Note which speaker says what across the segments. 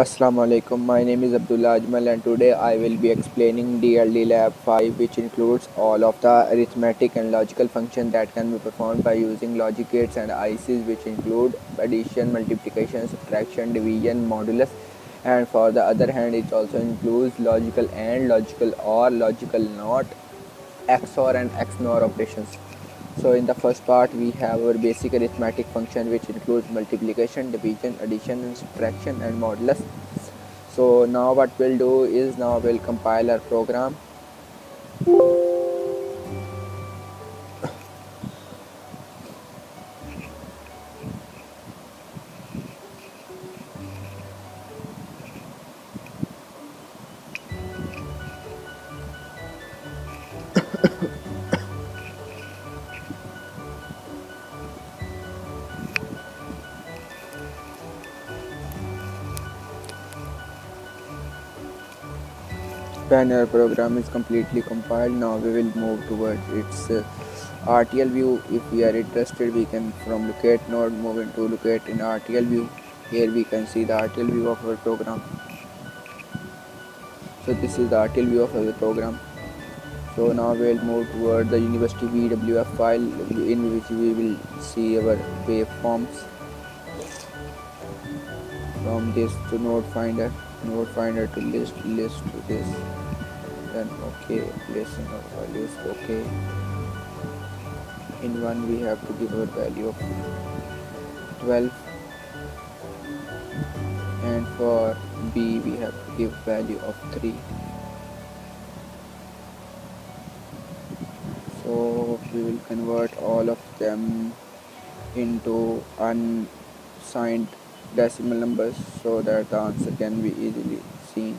Speaker 1: Assalamu alaikum. My name is Abdullah Ajmal and today I will be explaining DLD Lab 5 which includes all of the arithmetic and logical functions that can be performed by using logic gates and ICs which include addition, multiplication, subtraction, division, modulus and for the other hand it also includes logical and logical or logical not XOR and XNOR operations. So in the first part we have our basic arithmetic function which includes multiplication, division, addition and subtraction and modulus. So now what we'll do is now we'll compile our program. Our program is completely compiled. Now we will move towards its uh, RTL view. If we are interested we can from locate node move into locate in RTL view. Here we can see the RTL view of our program. So this is the RTL view of our program. So now we'll move toward the university VWF file in which we will see our waveforms. From this to node finder node finder to list list to this. Then okay placing our values okay. In one we have to give our value of 12 and for b we have to give value of 3 so we will convert all of them into unsigned decimal numbers so that the answer can be easily seen.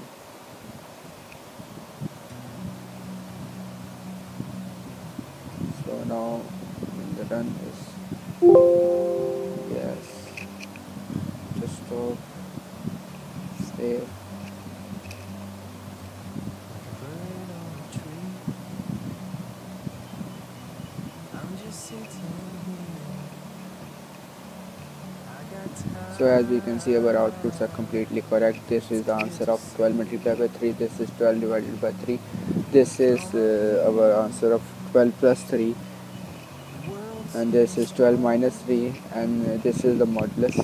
Speaker 1: We can see our outputs are completely correct. This is the answer of 12 multiplied by 3. This is 12 divided by 3. This is uh, our answer of 12 plus 3. And this is 12 minus 3 and this is the modulus.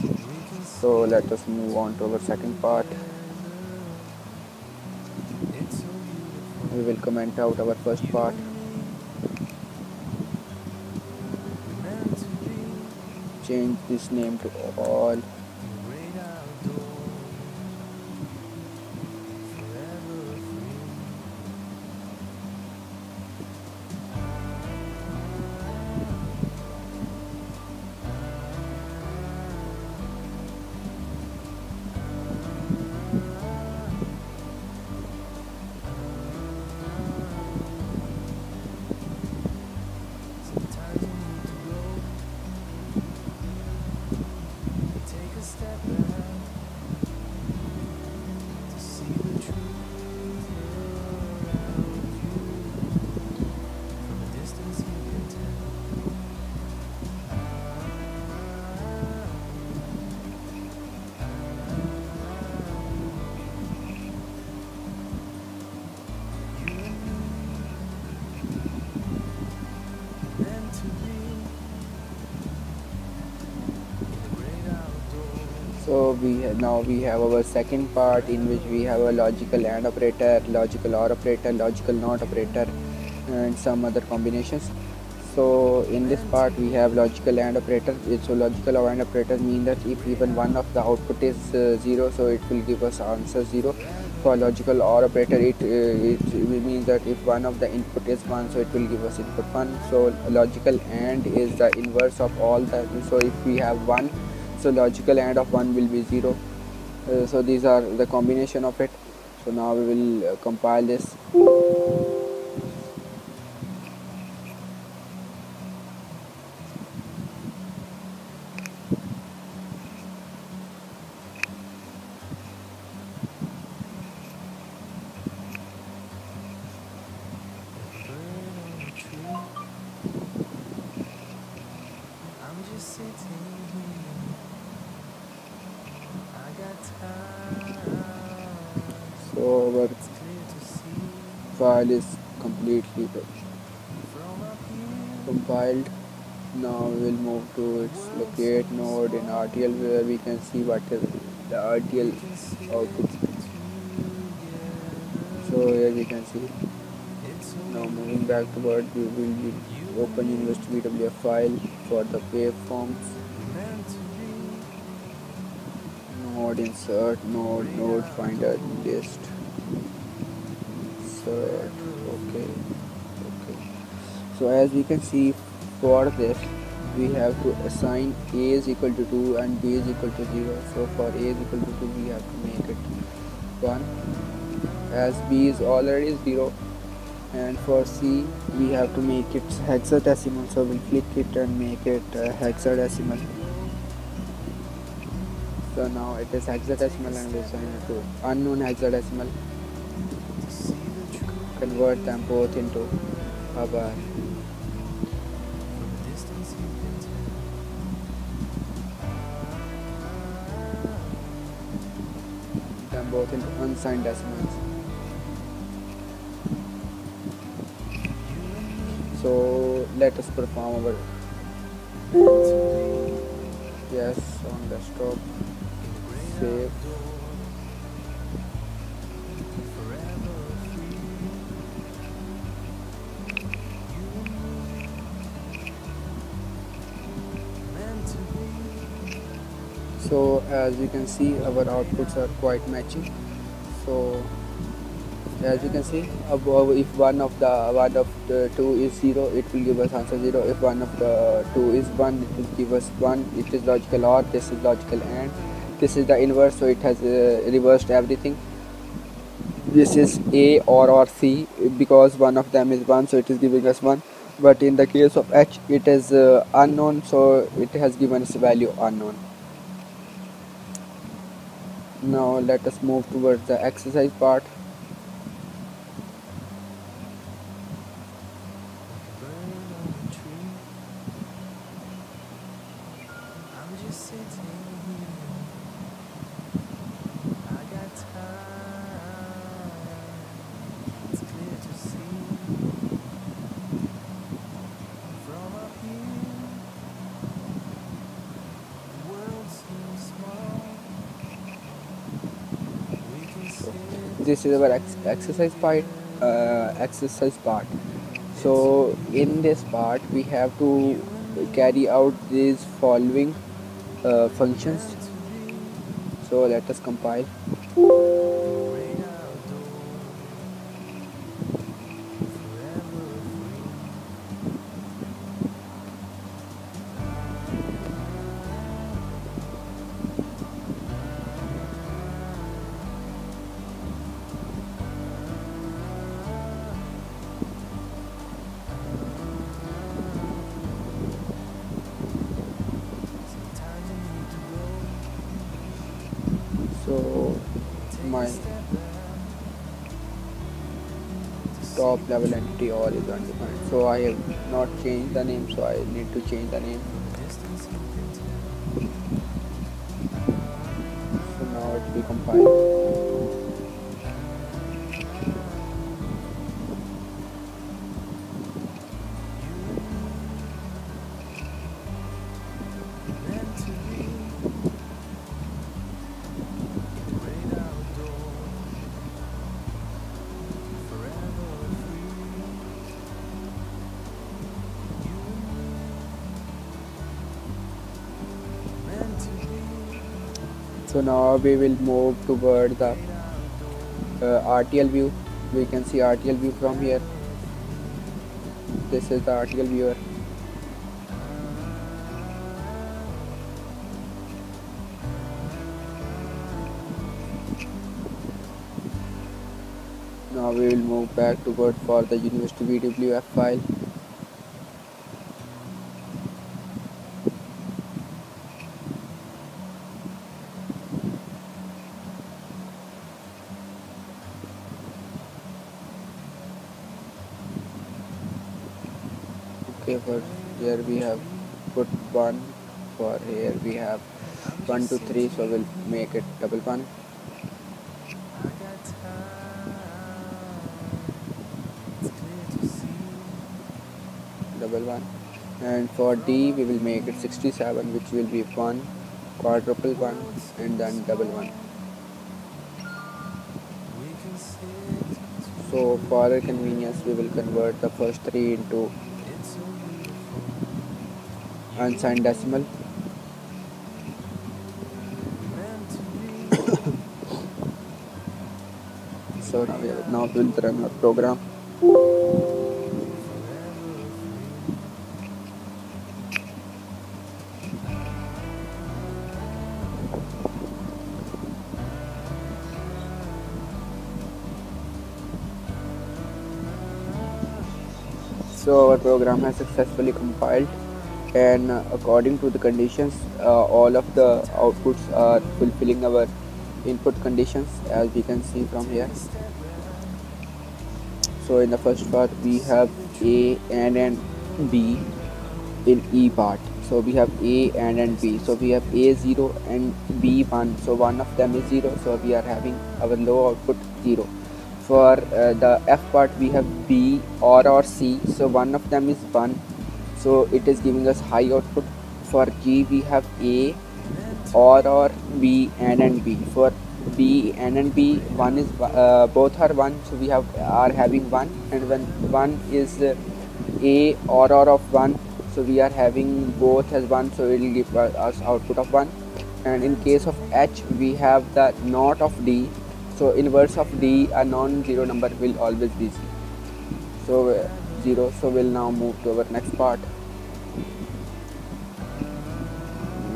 Speaker 1: So let us move on to our second part. We will comment out our first part. change this name to all we now we have our second part in which we have a logical and operator logical or operator logical not operator and some other combinations. So in this part we have logical and operator. So logical and operator mean that if even one of the output is uh, zero so it will give us answer zero. For logical or operator it, uh, it means that if one of the input is one so it will give us input one. So logical and is the inverse of all the so if we have one so logical and of 1 will be 0 uh, so these are the combination of it. So now we will uh, compile this file is completely compiled. Now we'll move to its locate node in RTL where we can see what is the RTL output. So here we can see. Now moving back to what we will be open university VWF file for the waveforms. Node insert node node finder list insert okay. Okay. So as we can see for this we have to assign a is equal to 2 and b is equal to 0 so for a is equal to 2 we have to make it 1 as b is already 0 and for c we have to make it hexadecimal. So we'll click it and make it uh, hexadecimal. So now it is hexadecimal and we assign it to unknown hexadecimal convert them both into a bar. them both into unsigned decimals. So let us perform our yes on the desktop save as you can see our outputs are quite matching. So as you can see above if one of the one of the two is zero it will give us answer zero. If one of the two is one it will give us one. It is logical or this is logical and this is the inverse so it has uh, reversed everything. This is a or or c because one of them is one so it is giving us one. But in the case of h it is uh, unknown so it has given us value unknown now let us move towards the exercise part this is our ex exercise part uh, exercise part. So in this part we have to carry out these following uh, functions. So let us compile all is so I have not changed the name so I need to change the name now we will move toward the uh, RTL view. We can see RTL view from here. This is the RTL viewer. Now we will move back toward for the university VWF file okay but here we have put one for here we have 1 to 3 so we'll make it double one double one. And for D we will make it 67 which will be 1 quadruple 1 and then double 1 so for our convenience we will convert the first three into unsigned decimal now we'll run our program so our program has successfully compiled and according to the conditions uh, all of the outputs are fulfilling our input conditions as we can see from here so in the first part we have a and and b in e part. So we have a and and b. So we have a 0 and b 1 so one of them is 0 so we are having our low output 0 for uh, the f part we have b or or c. So one of them is 1 so it is giving us high output. For g we have a or or b and and b. For b and and b one is uh, both are one so we have are having one and when one is uh, a or or of one so we are having both as one so it will give us output of one. And in case of h we have the not of d so inverse of d a non-zero number will always be zero. So uh, zero so we'll now move to our next part.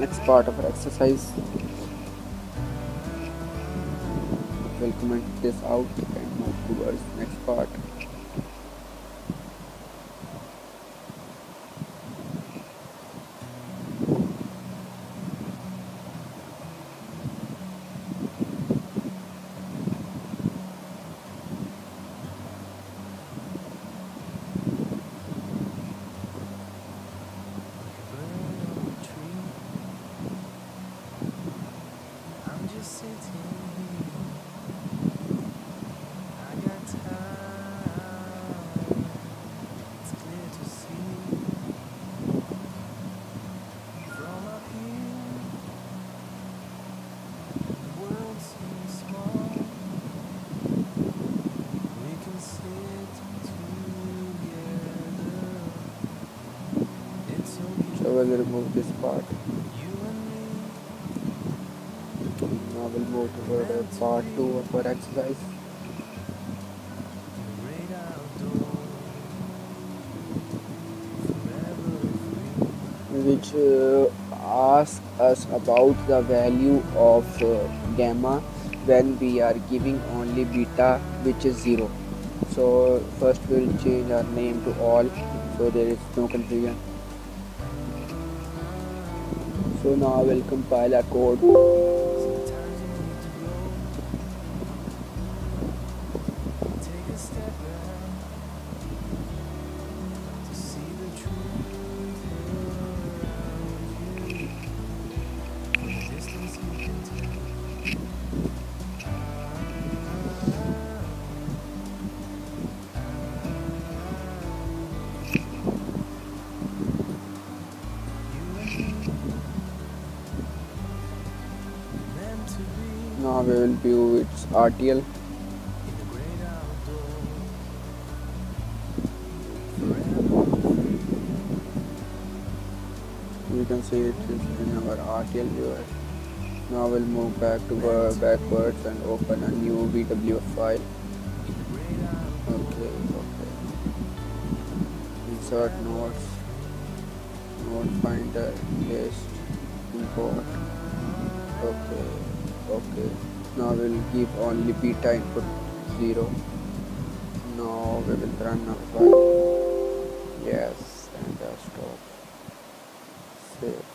Speaker 1: Next part of our exercise we'll comment this out. And move towards next part this part. Now we'll move to part 2 of our exercise. Which uh, asks us about the value of uh, gamma when we are giving only beta which is 0 so first we'll change our name to all so there is no confusion so now I will compile our code RTL. You can see it is in our RTL viewer. Now we'll move back to uh, backwards and open a new VWF file. Okay okay. Insert nodes node finder list import. Okay okay now we'll give only beta input 0 now we will run a file. Yes and uh, stop save.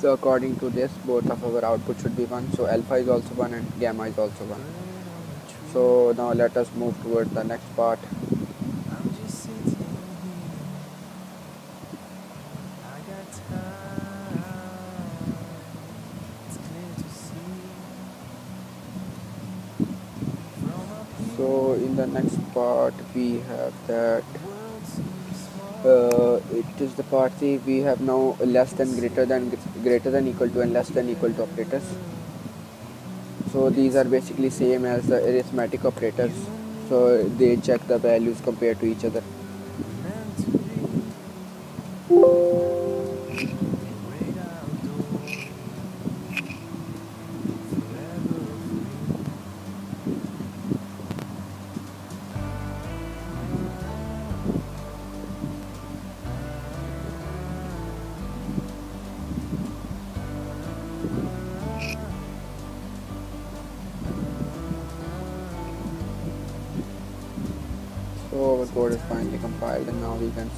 Speaker 1: So according to this both of our output should be 1 so alpha is also 1 and gamma is also 1 so now let us move towards the next part. So in the next part we have that uh, it is the part C. We have now less than greater than greater than equal to and less than equal to operators so these are basically same as the arithmetic operators. So they check the values compared to each other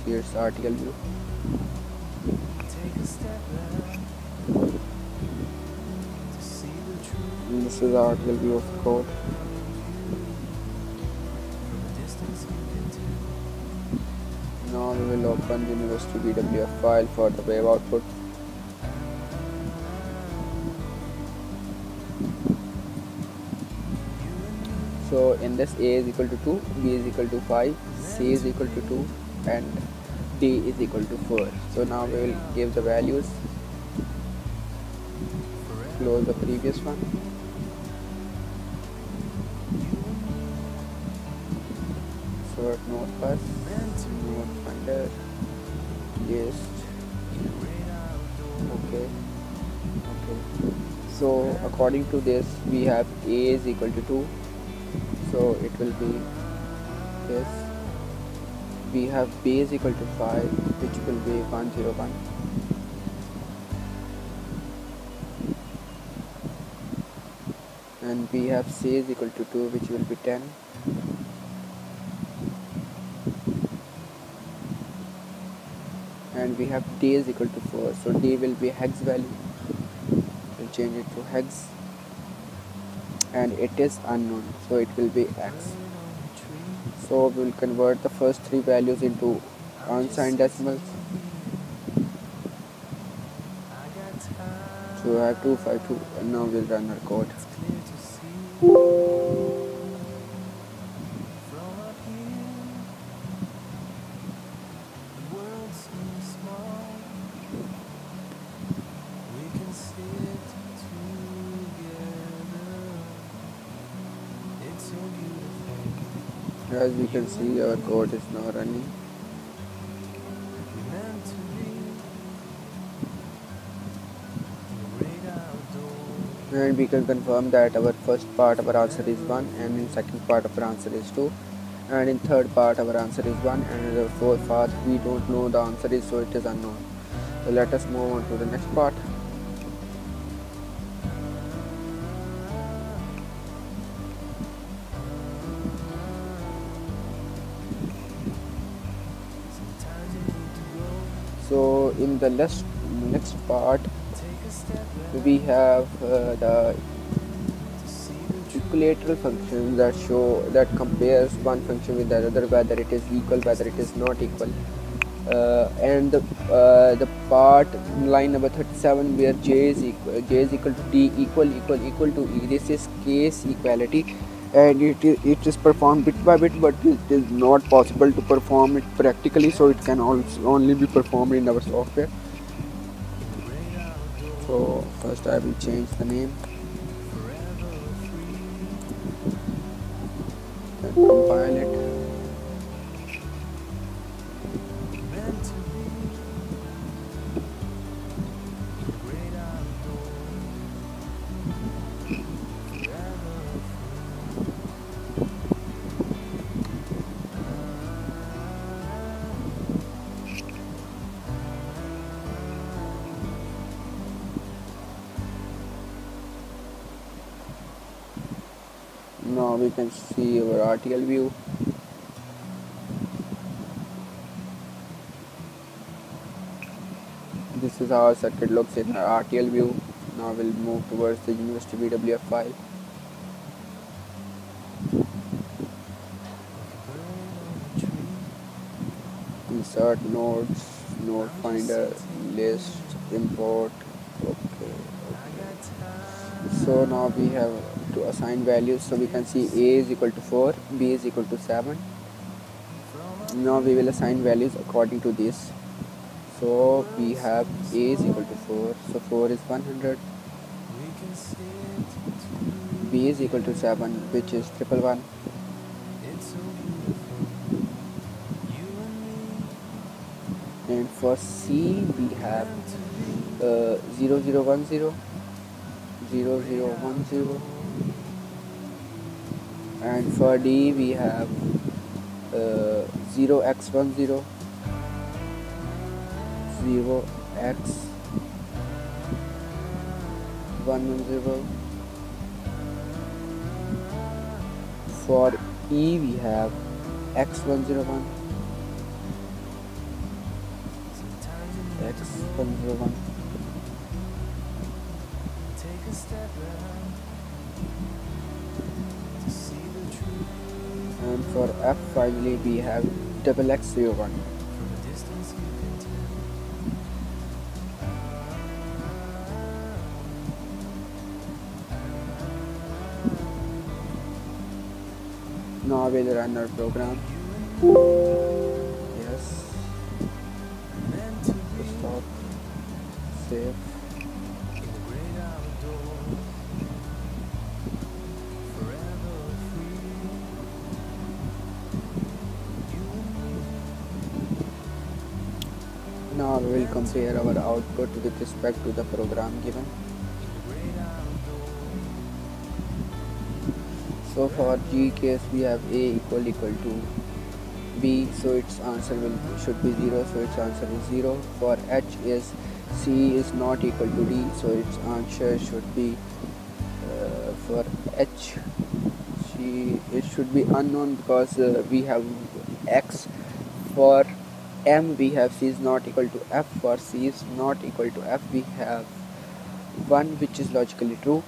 Speaker 1: see its RTL view. And this is the RTL view of the code. Now we will open the University VWF file for the wave output. so in this a is equal to 2 b is equal to 5 c is equal to 2 and d is equal to 4 so now we will give the values. Close the previous one. Sort node first node finder. Yes. Okay. Okay. So according to this we have a is equal to 2 so it will be this we have b is equal to 5 which will be 101 and we have c is equal to 2 which will be 10 and we have d is equal to 4 so d will be hex value. We'll change it to hex. And it is unknown so it will be x so we'll convert the first three values into unsigned decimals. So I have 252 and now we'll run our code as we can see our code is now running. And we can confirm that our first part of our answer is 1 and in second part of our answer is 2 and in third part our answer is 1 and in the fourth part we don't know the answer is so it is unknown. So let us move on to the next part in the next next part we have uh, the equilateral functions that show that compares one function with the other whether it is equal whether it is not equal. Uh, and the, uh, the part line number 37 where j is equal j is equal to d equal equal equal to e this is case equality and it is, it is performed bit by bit but it is not possible to perform it practically so it can only be performed in our software. So first I will change the name. And compile it can see our RTL view. This is how our circuit looks in our RTL view. Now we'll move towards the university VWF file. Insert nodes node finder list import. Okay, okay. So now we have to assign values. So we can see a is equal to 4 b is equal to 7 now we will assign values according to this. So we have a is equal to 4 so 4 is 100 b is equal to 7 which is triple one. And for c we have uh, 0010 0010 and for d we have uh, 0x10 0x 110 for E we have x101 x101 for F finally we have double x01 now we'll run our program with respect to the program given? So for g case we have a equal equal to b so its answer will should be 0 so its answer is 0 for h is c is not equal to d so its answer should be uh, for h it should be unknown because uh, we have x. For m we have c is not equal to f for c is not equal to f we have 1 which is logically true.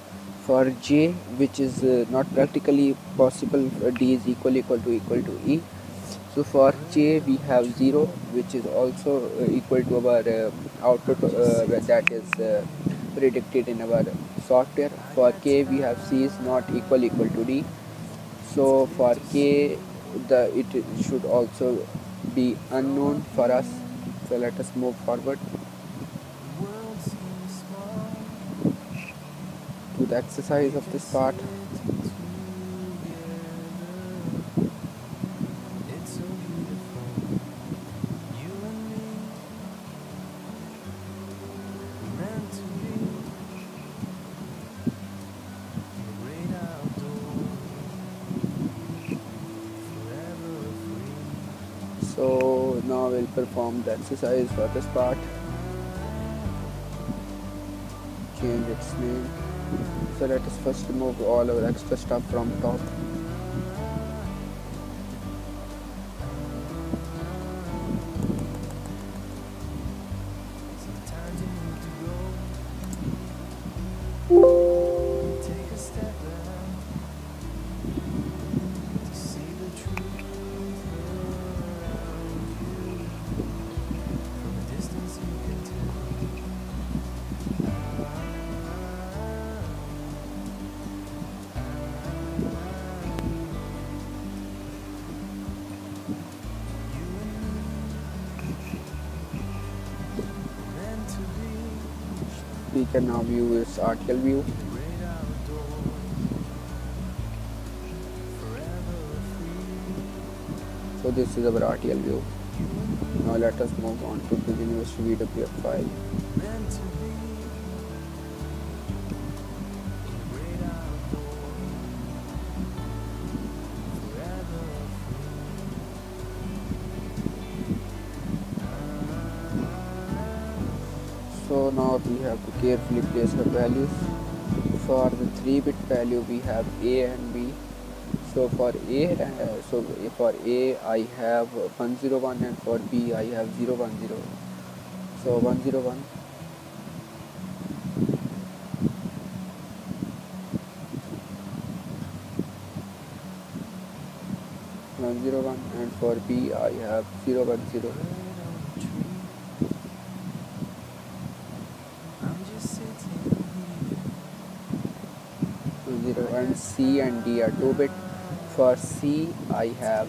Speaker 1: For j which is uh, not practically possible d is equal equal to equal to e. So for j we have 0 which is also uh, equal to our uh, output uh, that is uh, predicted in our software. For k we have c is not equal equal to d. So for k the it should also be unknown for us. So let us move forward to the exercise of this part perform the exercise for this part. Change its name so let us first remove all our extra stuff from top now view this RTL view. So this is our RTL view. Now let us move on to the university VWF file have to carefully place the values. For the 3 bit value we have a and b. So for a uh, so for a i have 101 and for b i have 010 so 101 101 and for b i have 010 C and D are 2 bit. For C I have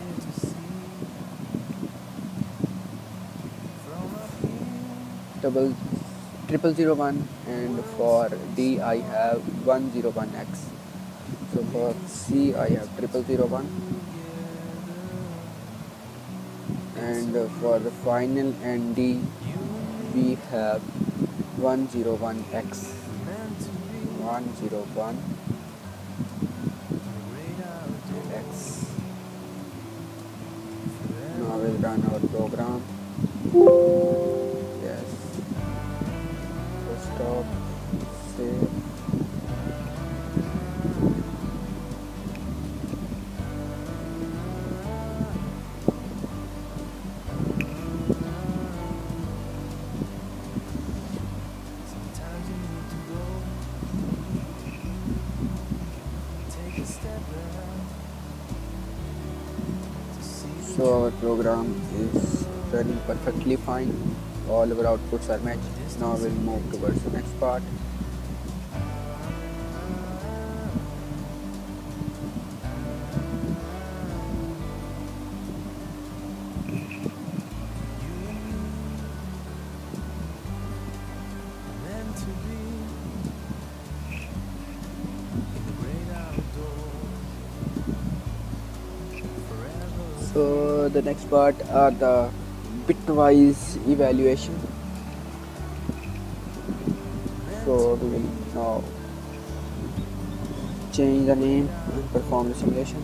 Speaker 1: double triple zero one and for D I have one zero one X. So for C I have triple zero one. And for the final and D we have 101X 101 X perfectly fine. All our outputs are matched. Now we'll move towards the next part. So the next part are the bitwise evaluation. So we will now change the name and perform the simulation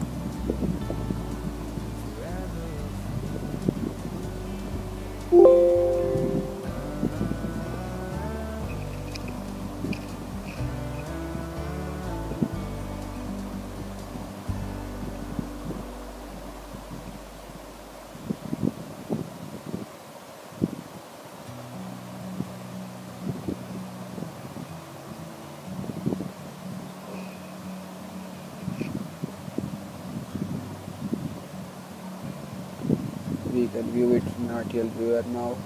Speaker 1: can view it in RTL viewer now.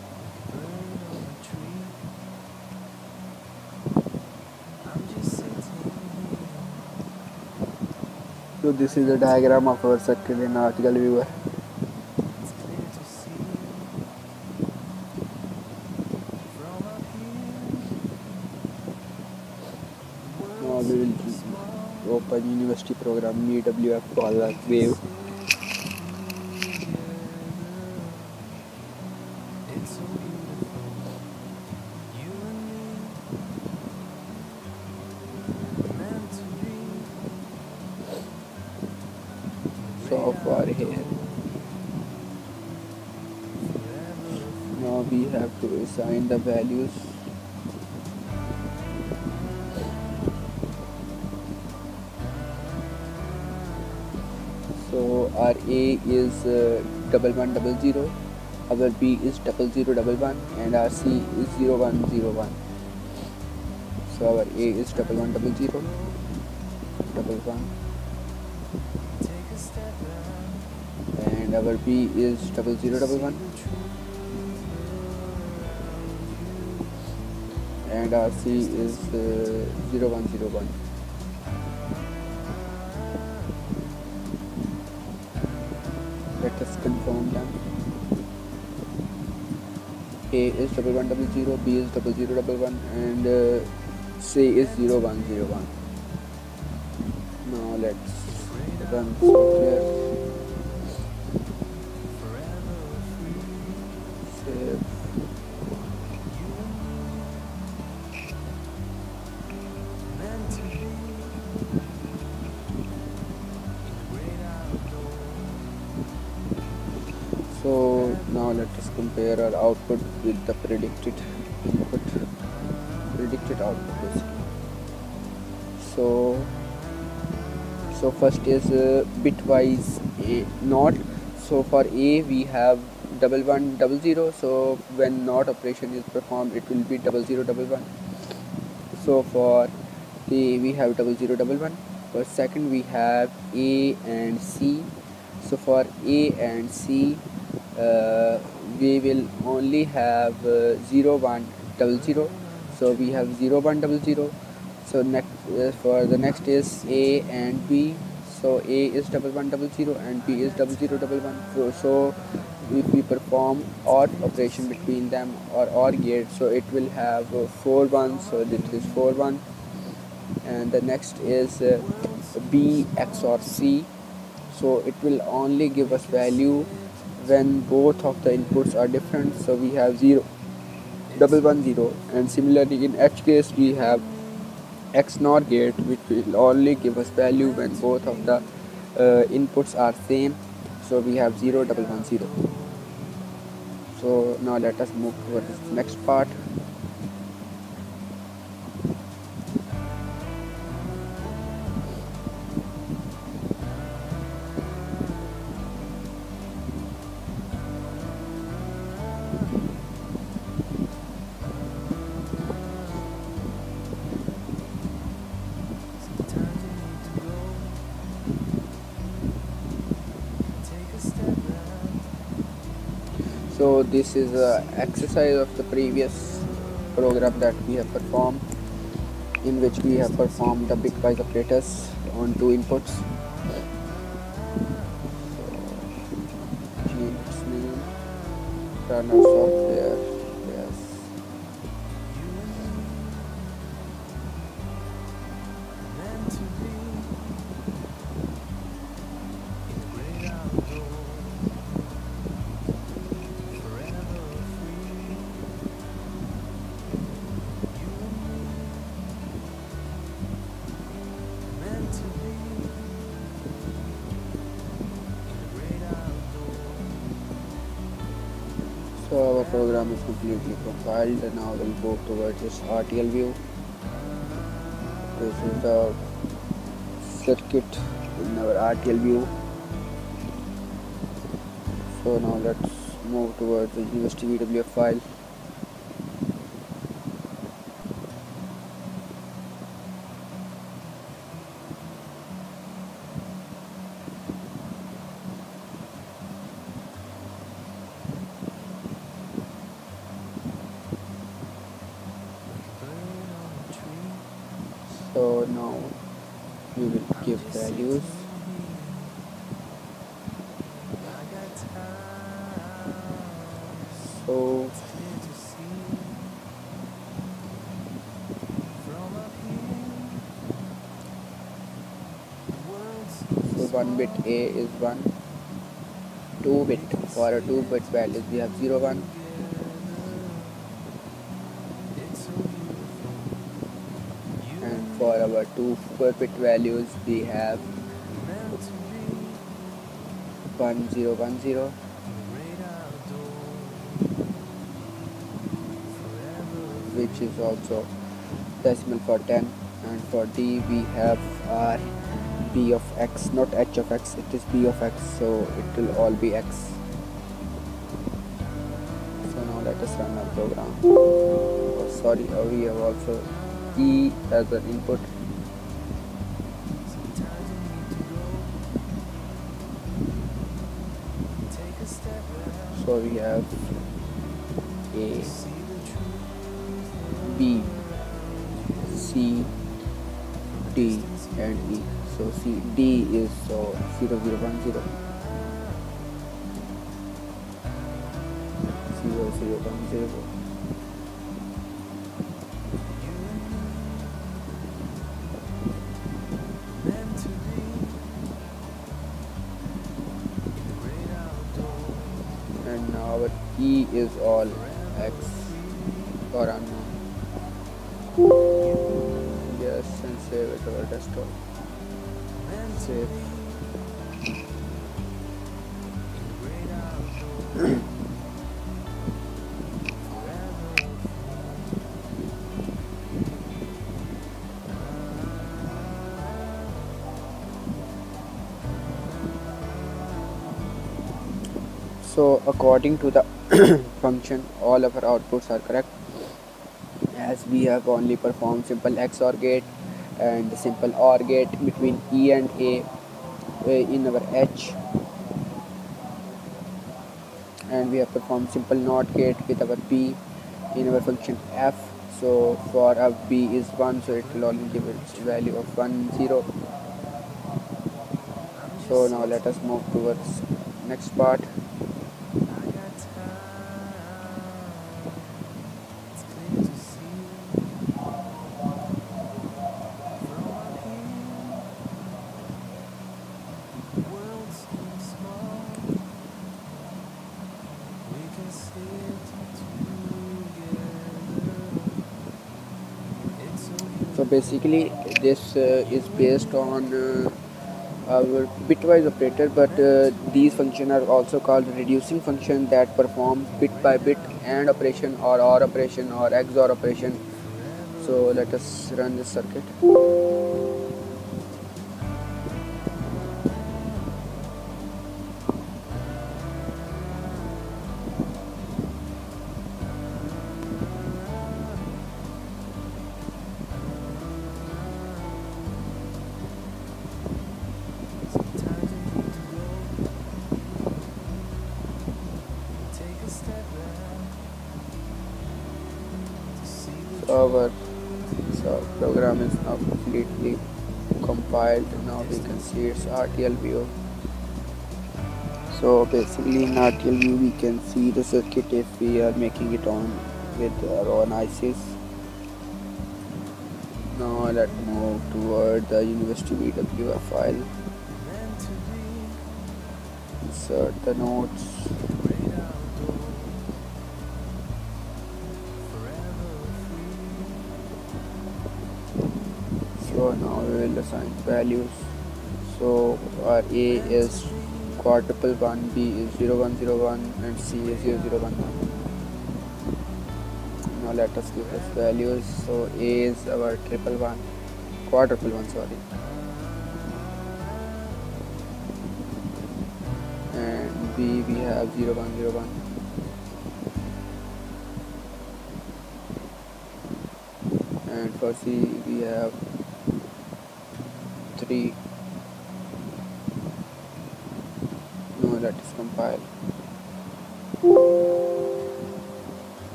Speaker 1: So this is the diagram of our circuit in RTL viewer we will open university program VWF Polar Wave values. So our a is uh, double one double zero. Our b is double zero double one and our c is zero one zero one. So our a is double one double zero. Double one. And our b is double zero double one and our C is uh, 0101. Let us confirm them. A is double one double zero, B is double zero double one, and uh, C is zero one zero one. Now let's run software. First is uh, bitwise a not. So for A we have double one double zero. So when not operation is performed, it will be double zero double one. So for A we have double zero double one. For second we have A and C so for a and c uh, we will only have uh, 0 1 double 0 so we have 0 1 double 0 so next uh, for the next is a and b so a is double one double zero and b is double zero double one. So, if we perform or operation between them or or gate so it will have uh, one. so this is four one. And the next is uh, b xor c. So it will only give us value when both of the inputs are different. So we have 0 double one zero. And similarly in h case we have XNOR gate which will only give us value when both of the uh, inputs are same. So we have 0 double one zero. So now let us move to the next part this is a exercise of the previous program that we have performed in which we have performed the big bitwise operators on two inputs. So software compiled and now we'll go towards this RTL view. This is the circuit in our RTL view. So now let's move towards the university VWF file.
Speaker 2: Bird on a tree.
Speaker 1: So now we will give values.
Speaker 2: I got time.
Speaker 1: So
Speaker 2: Clear to see from up here. The world
Speaker 1: so one bit A is one. Two bit for a two bit values we have zero one.
Speaker 2: it's so beautiful. You
Speaker 1: and for our two four bit values we have
Speaker 2: meant to be
Speaker 1: 1010
Speaker 2: in the great outdoors. Forever
Speaker 1: which is also decimal for 10 and for d we have our b of x not h of x it is b of x so it will all be x. So now let us run our program. Oh, sorry uh, we have also e as an input. So we have 0010 0010
Speaker 2: Meant to be in the great outdoors.
Speaker 1: and now our e is all x. Or unknown yes and save it to our desktop save so according to the function all of our outputs are correct. As we have only performed simple XOR gate and simple OR gate between E and A in our H. And we have performed simple NOT gate with our b in our function f. So for our b is 1 so it will only give its value of 1 0 so now let us move towards next part basically this uh, is based on uh, our bitwise operator but uh, these functions are also called reducing function that perform bit by bit AND operation or OR operation or XOR operation. So let us run this circuit RTL view so basically in RTL view we can see the circuit if we are making it on with our own ICs now let's move toward the university VWF file. Insert the nodes so now we will assign values so our a is quadruple 1 b is 0101 and c is 0011 now let us give us values. So a is our triple one quadruple one sorry. And b we have 0101 and for c we have 3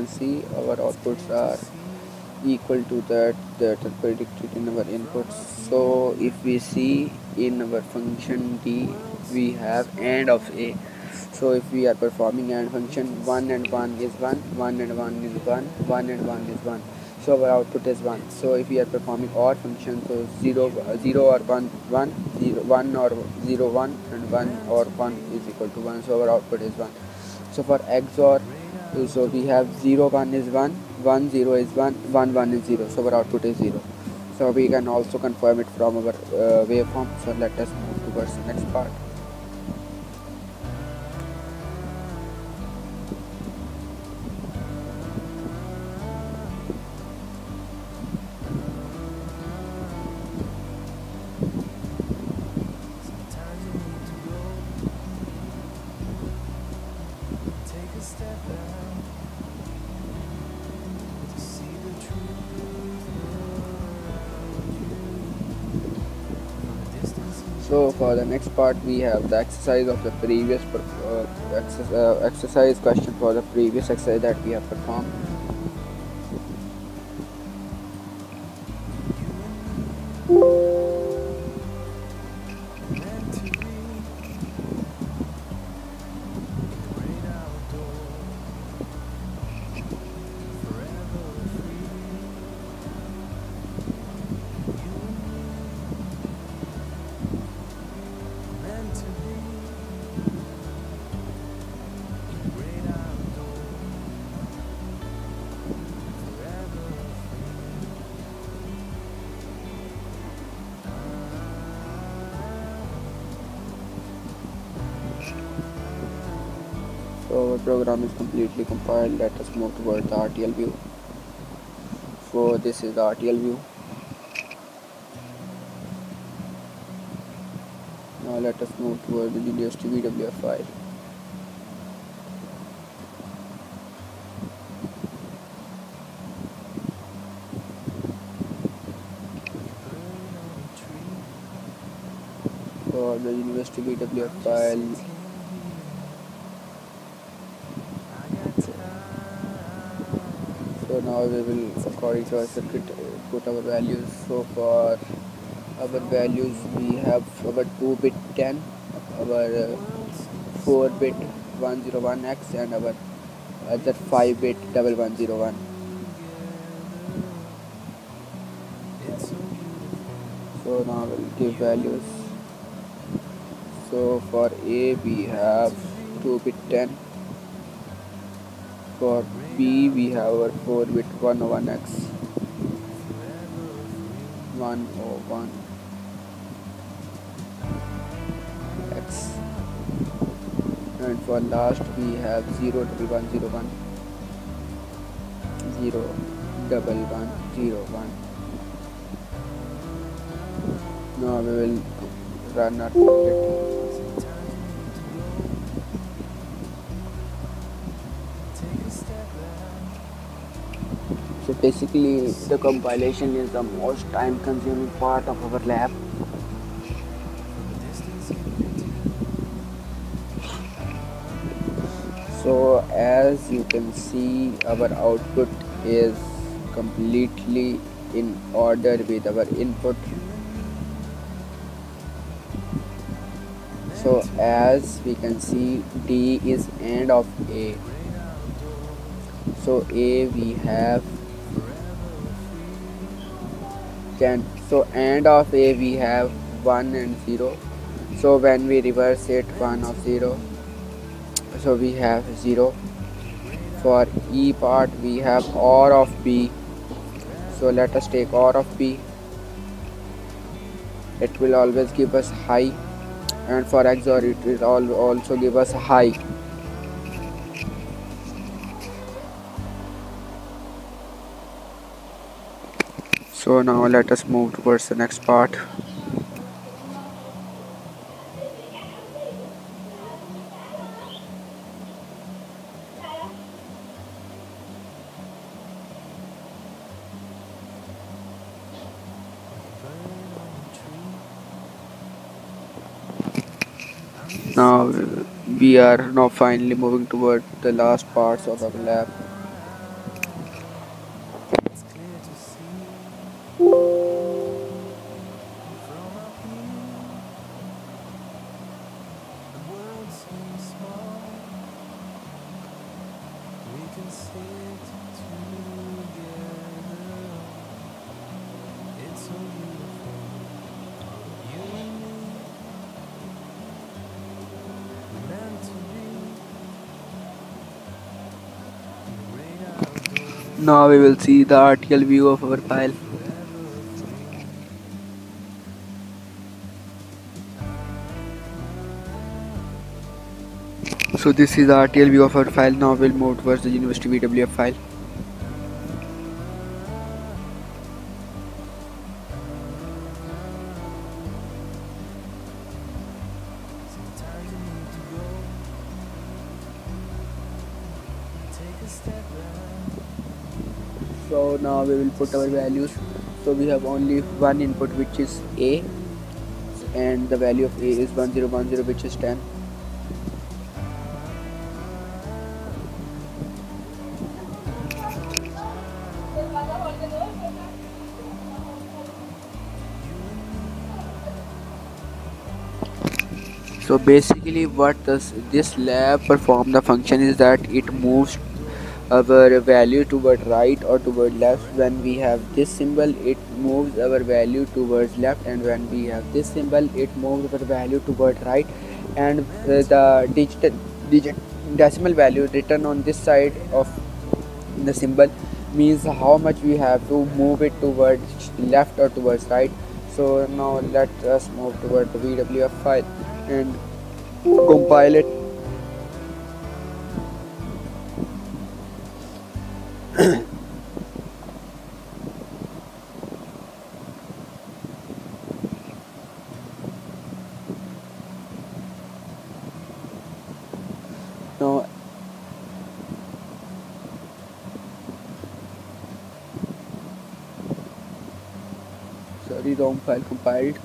Speaker 1: can see our outputs are equal to that that are predicted in our inputs. So if we see in our function d we have and of a. So if we are performing and function 1 and 1 is 1 1 and 1 is 1 1 and 1 is 1 so our output is 1 so if we are performing OR function so 0 0 or 1 1 0 1 or 0 1 and 1 or 1 is equal to 1 so our output is 1 so for XOR so we have 0 1 is 1 1 0 is 1 1 1 is 0 so our output is 0 so we can also confirm it from our uh, waveform so let us move towards the next part next part we have the exercise of the previous uh, uh, exercise question for the previous exercise that we have performed program is completely compiled. Let us move towards the RTL view. So this is the RTL view. Now let us move towards the DSTVWF file. The university VWF file now we will according to our circuit put our values so for our values we have our 2 bit 10 our uh, 4 bit 101x and our other 5 bit 1101 so now we'll give values. So for a we have 2 bit 10 for we have our 4 bit 101x 101 x. and for last we have 0 double one zero one. 0 double one zero one. Now we will run our project basically the compilation is the most time consuming part of our lab. So as you can see our output is completely in order with our input. So as we can see D is end of A. So A we have 10 so end of A we have 1 and 0 so when we reverse it 1 of 0 so we have 0 for E part we have OR of B. So let us take OR of B. It will always give us high. And for XOR it will also give us high so now let us move towards the next part. Now we are now finally moving toward the last parts of our lab now we will see the RTL view of our file. So this is the RTL view of our file. Now we'll move towards the university VWF file so now we will put our values. So we have only one input which is a and the value of a is 1010 which is 10 so basically what does this lab perform? The function is that it moves our value toward right or toward left. When we have this symbol it moves our value towards left. And when we have this symbol it moves our value toward right. And the digit, digit decimal value written on this side of the symbol means how much we have to move it towards left or towards right. So now let us move toward the VWF file and compile it file compiled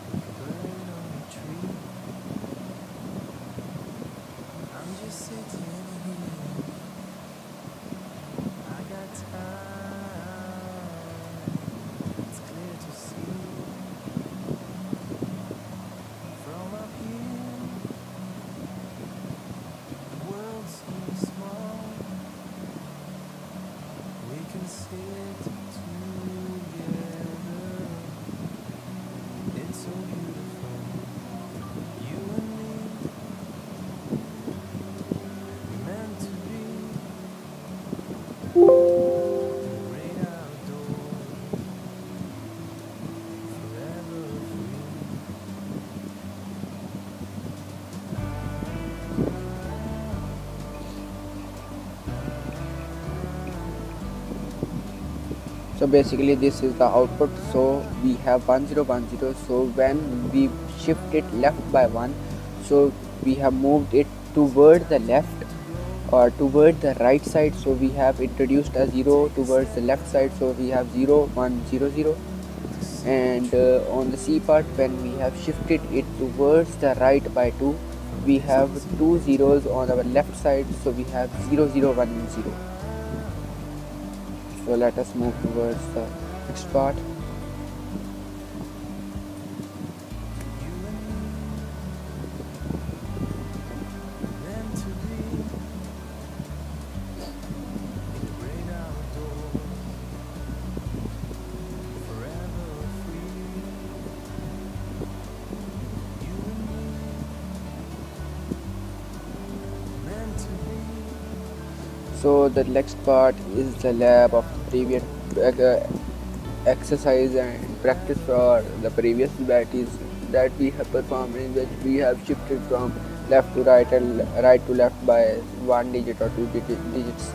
Speaker 1: so basically this is the output. So we have 1010 so when we shift it left by one so we have moved it toward the left or toward the right side. So we have introduced a 0 towards the left side. So we have 0 1 0 0 and uh, on the C part when we have shifted it towards the right by 2 we have two zeros on our left side. So we have 0 0 1 0 so let us move towards the next part. So the next part is the lab of previous uh, exercise and practice for the previous batteries that we have performed in which we have shifted from left to right and right to left by one digit or two digits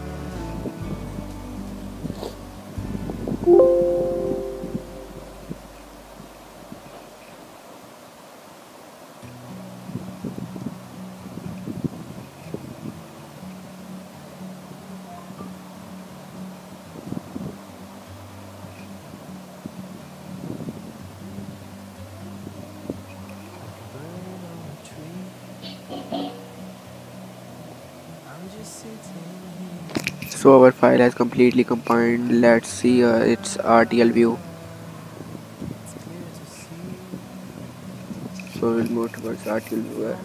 Speaker 1: file has completely compiled let's see uh, its RTL view. So we'll move towards RTL view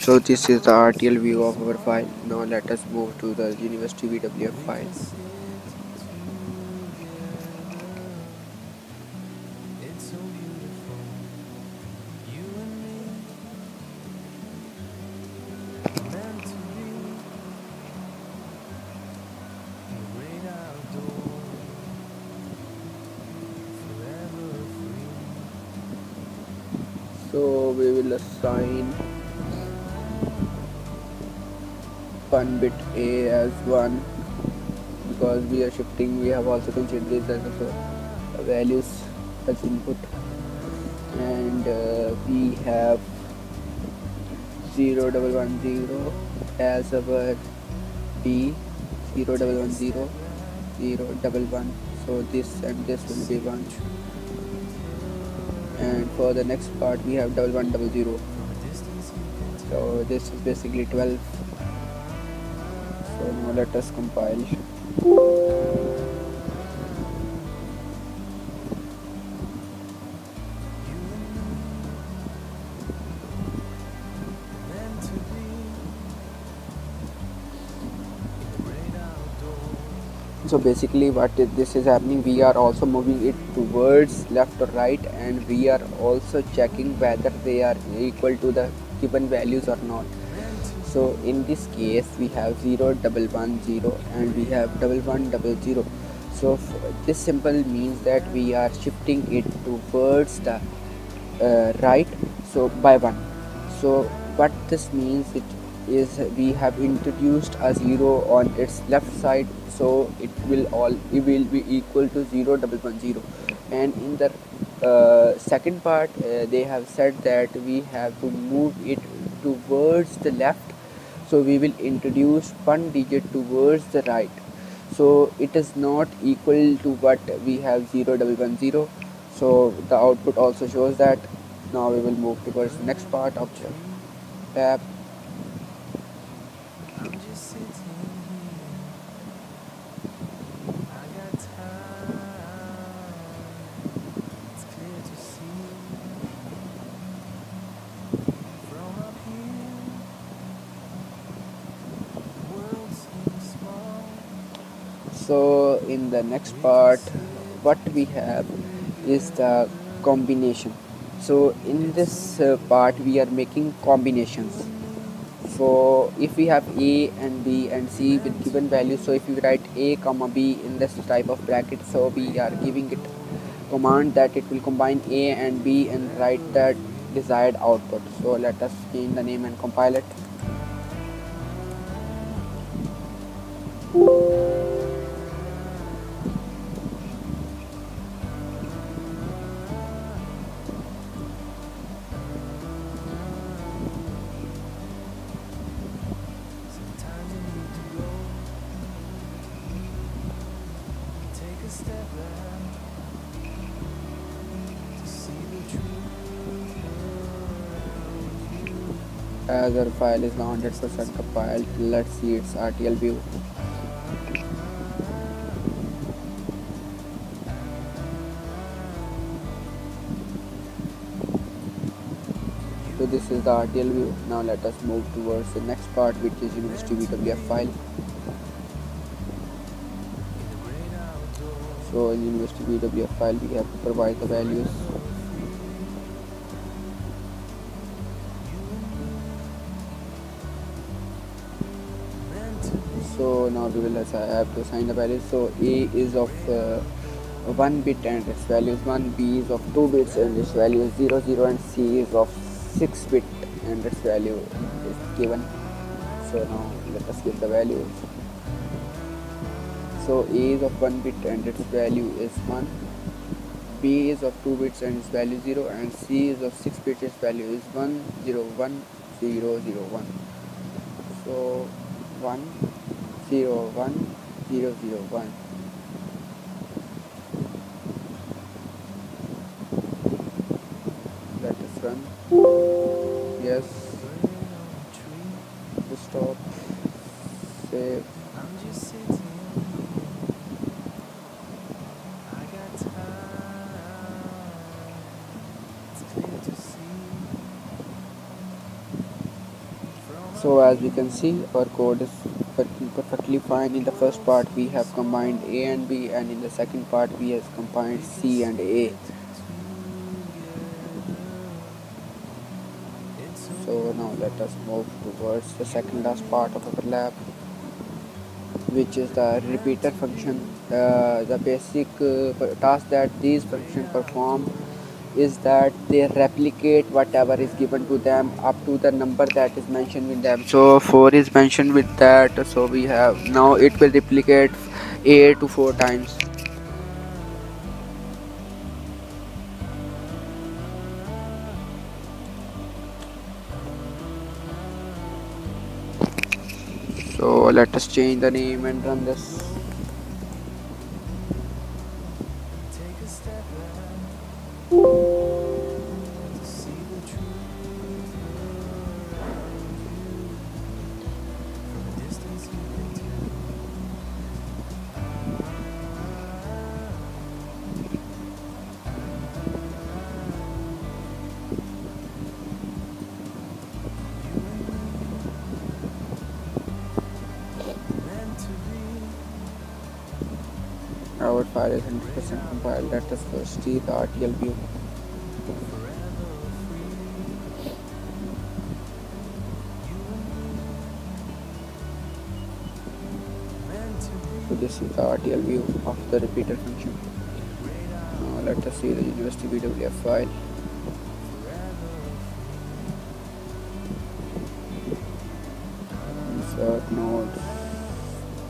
Speaker 1: so this is the RTL view of our file. Now let us move to the university VWF file 1 because we are shifting we have also considered this as a values as input. And uh, we have 0 double one zero as our b 0 double one zero 0 double one. So this and this will be 1 and for the next part we have double one double zero. So this is basically 12 so now let us compile. So basically what this is happening. We are also moving it towards left or right and we are also checking whether they are equal to the given values or not so in this case we have 0 double one 0 and we have double one double zero. So this symbol means that we are shifting it towards the uh, right so by one. So what this means it is we have introduced a zero on its left side. So it will all it will be equal to 0 double one zero. And in the uh, second part uh, they have said that we have to move it towards the left so we will introduce one digit towards the right. So it is not equal to what we have 0 double one zero. So the output also shows that. Now we will move towards the next part of the tab so in the next part what we have is the combination. So in this uh, part we are making combinations. So if we have a and b and c with given values so if we write a comma b in this type of bracket so we are giving it command that it will combine a and b and write that desired output. So let us change the name and compile it as file is now 100% compiled let's see its RTL view. So this is the RTL view. Now let us move towards the next part which is university VWF file. So in university VWF file we have to provide the values we will have to assign the values so a is of uh, 1 bit and its value is 1 b is of 2 bits and its value is 0 0 and c is of 6 bit and its value is given. So now let us give the values so a is of 1 bit and its value is 1 b is of 2 bits and its value 0 and c is of 6 bits its value is 1 0 1 0 0 1 so 1 0 1 0 0 1 let us run yes stop. Save.
Speaker 2: To see. From
Speaker 1: so as we can see our code is perfectly fine in the first part we have combined a and b and in the second part we have combined c and a. So now let us move towards the second last part of our lab which is the repeater function uh, the basic uh, task that these functions perform is that they replicate whatever is given to them up to the number that is mentioned with them. So 4 is mentioned with that so we have now it will replicate 8 to 4 times. So let us change the name and run this 100% compiled let us first see the RTL view. So this is the RTL view of the repeater function. Now let us see the university VWF file. Insert nodes.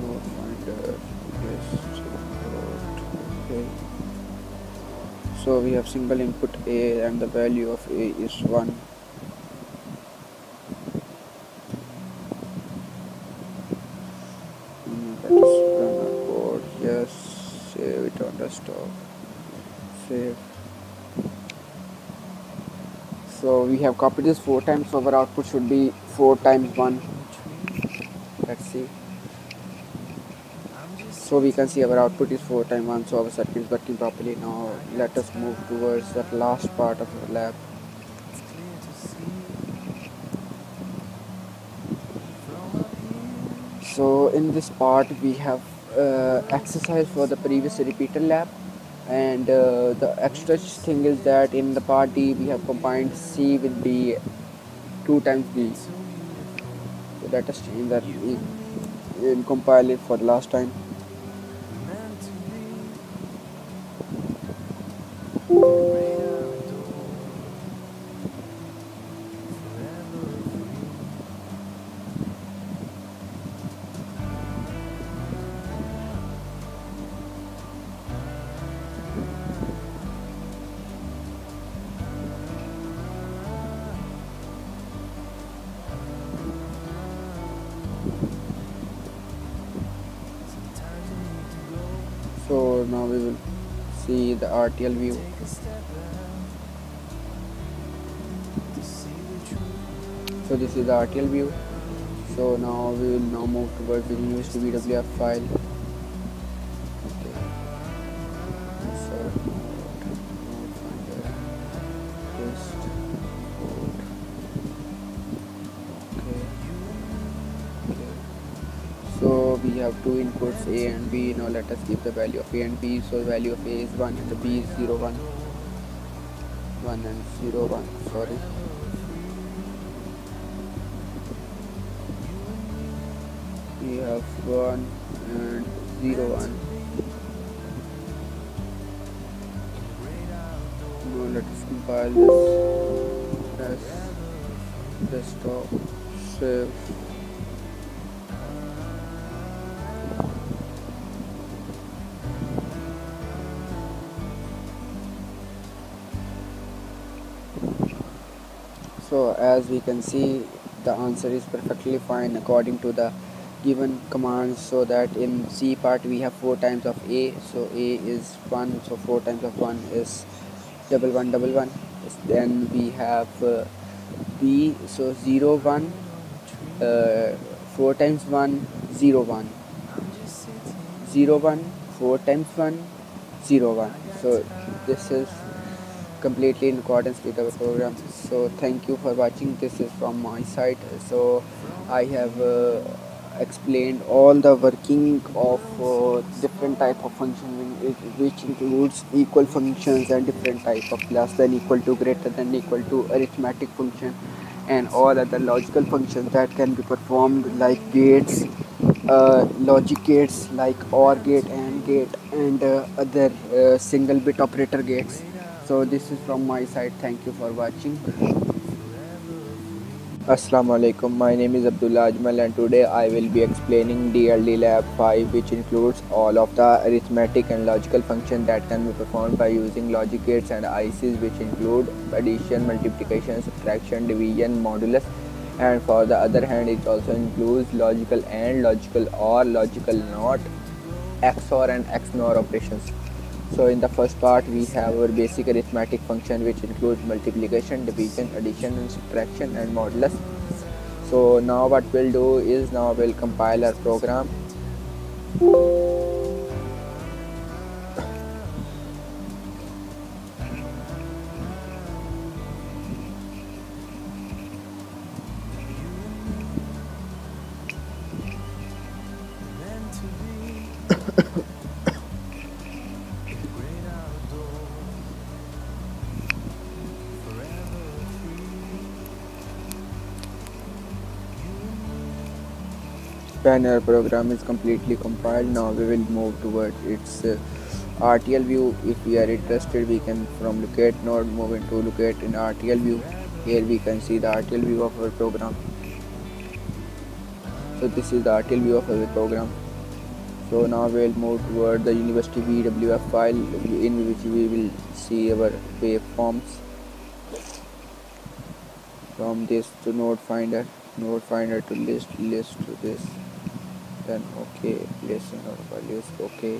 Speaker 1: Node finder node okay. So we have single input a and the value of a is 1 Mm, us run our code yes save it on desktop save. So we have copied this four times. So our output should be 4 times 1 let's see so we can see our output is 4 times 1 so our circuit is working properly. Now let us move towards the last part of our lab. So in this part we have uh, exercise for the previous repeater lab. And uh, the extra thing is that in the part D we have combined C with B 2 times B. So let us change that will compile it for the last time the
Speaker 2: truth.
Speaker 1: so this is the RTL view so now we will now move towards the university VWF file a and b now let us give the value of a and b. So value of a is 1 and the b is 0 1 1 and 0 1 sorry. We have 1 and 0 1 now let us compile this. As desktop save as we can see the answer is perfectly fine according to the given commands so that in C part we have 4 times of A so A is 1 so 4 times of 1 is double 1 double 1 then we have uh, B so 0 1 uh, 4 times 1 0 1 0 1 4 times 1 0 1 so this is completely in accordance with our program so thank you for watching. This is from my side. So i have uh, explained all the working of uh, different type of function which includes equal functions and different type of less than equal to greater than equal to arithmetic function and all other logical functions that can be performed like gates uh, logic gates like OR gate and gate and uh, other uh, single bit operator gates so this is from my side thank you for watching
Speaker 3: Assalamu alaikum. My name is Abdullah Ajmal and today I will be explaining DLD Lab 5 which includes all of the arithmetic and logical functions that can be performed by using logic gates and ICs which include addition, multiplication, subtraction, division, modulus and for the other hand it also includes logical and logical or logical not XOR and XNOR operations. So in the first part we have our basic arithmetic function which includes multiplication, division, addition and subtraction and modulus. So now what we'll do is now we'll compile our program. Our program is completely compiled, now we will move toward its uh, RTL view. If we are interested, we can from locate node move into locate in RTL view. Here we can see the RTL view of our program. So this is the RTL view of our program. So now we will move toward the university VWF file in which we will see our waveforms from this to node finder node finder to list list to this then okay placing our values okay.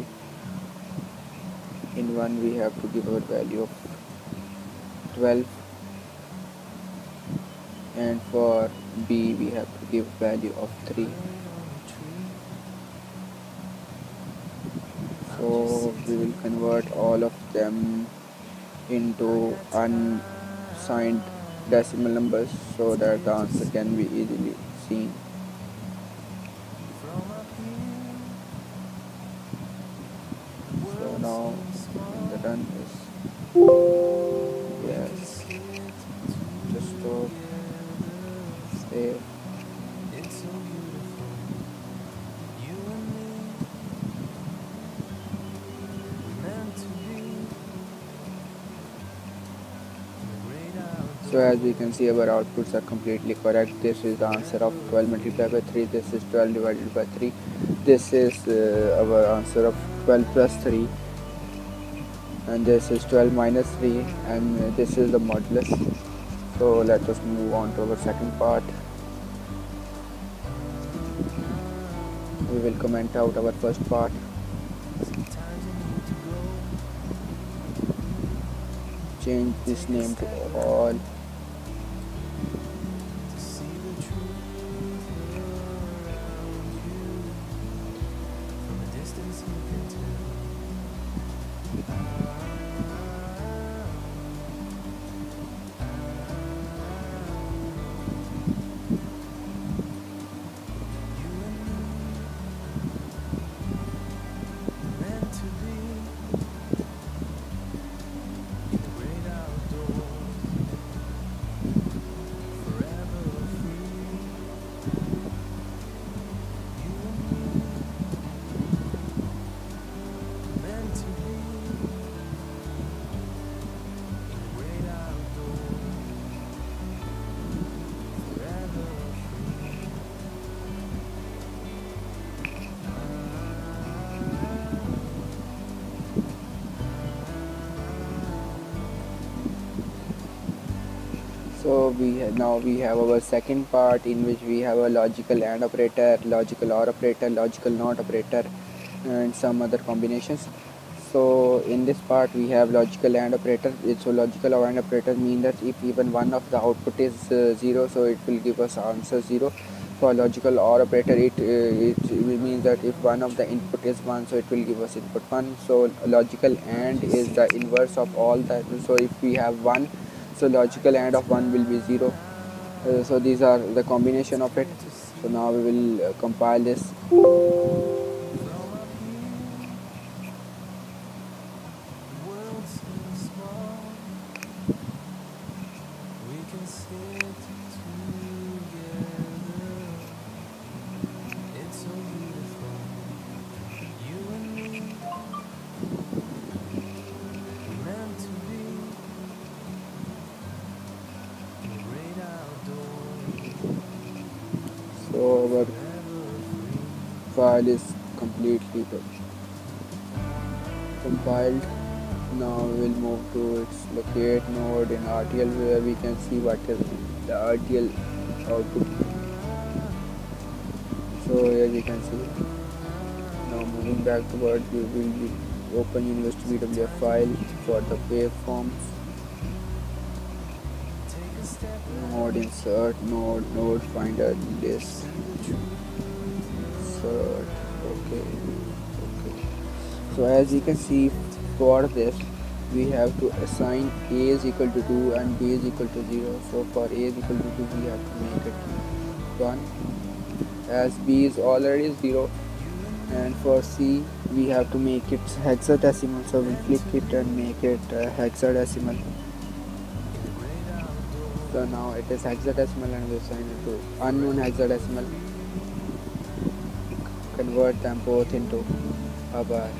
Speaker 3: In one we have to give our value of 12 and for b we have to give value of 3 so we will convert all of them into unsigned decimal numbers so that the answer can be easily seen as we can see our outputs are completely correct. This is the answer of 12 multiplied by 3. This is 12 divided by 3. This is uh, our answer of 12 plus 3. And this is 12 minus 3 and this is the modulus. So let us move on to our second part. We will comment out our first part. Change this name to all
Speaker 1: now we have our second part in which we have a logical and operator logical or operator logical not operator and some other combinations. So in this part we have logical and operator. So logical and operator mean that if even one of the output is uh, zero so it will give us answer zero. For logical or operator it uh, it means that if one of the input is one so it will give us input one. So logical and is the inverse of all that. So if we have one so logical and of 1 will be 0 uh, so these are the combination of it. So now we will uh, compile this file is completely compiled. Now we will move to its locate node in RTL where we can see what is the RTL output. So here you can see now moving back towards we will be open university VWF file for the waveforms. Node insert node node finder list insert okay okay. So as you can see for this we have to assign a is equal to 2 and b is equal to 0 so for a is equal to 2 we have to make it 1 as b is already 0 and for c we have to make it hexadecimal. So we'll click it and make it uh, hexadecimal. So now it is hexadecimal and we assign it to unknown hexadecimal convert them both into
Speaker 2: outdoors.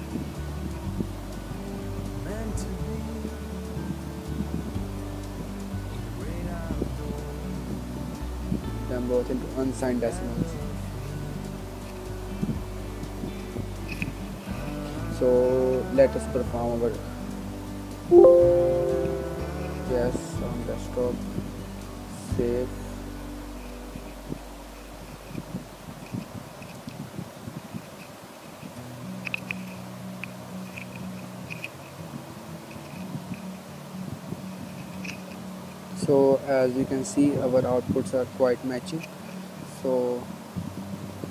Speaker 1: them both into unsigned decimals. So let us perform our yes on desktop. Save so as you can see our outputs are quite matching. So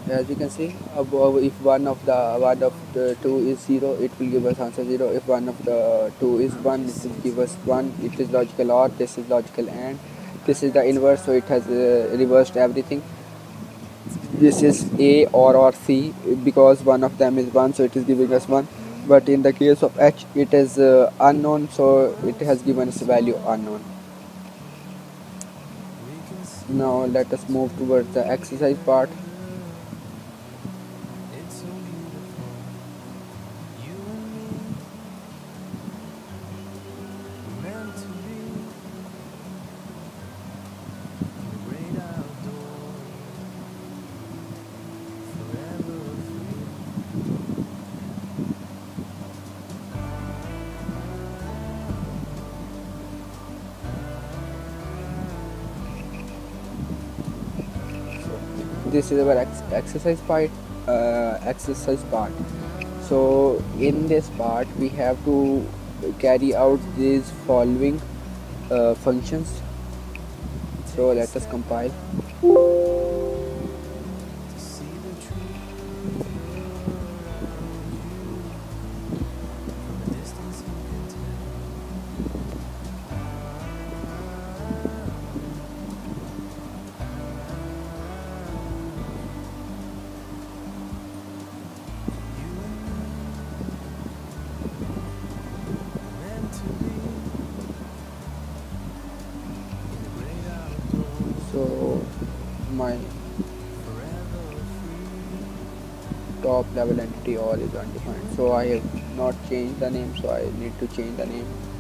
Speaker 1: as you can see above if one of the one of the two is zero it will give us answer zero. If one of the two is one it will give us one. It is logical or this is logical and this is the inverse so it has uh, reversed everything. This is a or or c because one of them is one so it is giving us one. But in the case of h it is uh, unknown so it has given us value unknown now let us move towards the exercise part our ex- exercise part uh, exercise part. So in this part we have to carry out these following uh, functions. So let us compile
Speaker 2: the
Speaker 1: name so i need to change the name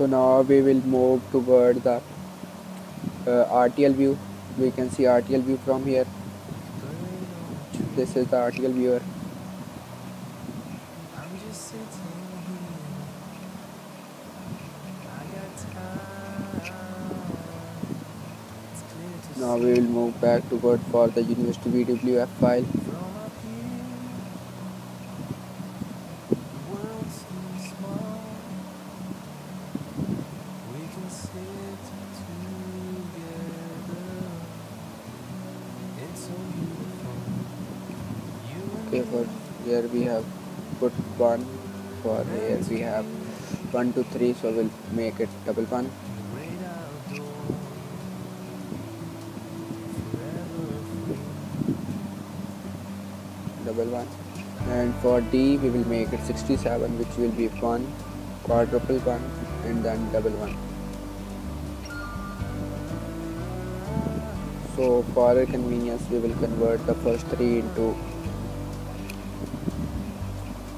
Speaker 1: so now we will move toward the uh, RTL view. We can see RTL view from here. This is the RTL viewer.
Speaker 2: I'm just sitting here. I got time. It's clear to
Speaker 1: now we will move back toward for the university VWF file put one for here we have one two three so we'll make it double one
Speaker 2: the great outdoors. Forever free.
Speaker 1: double one and for D we will make it 67 which will be 1 quadruple 1 and then double 1 so for our convenience we will convert the first three into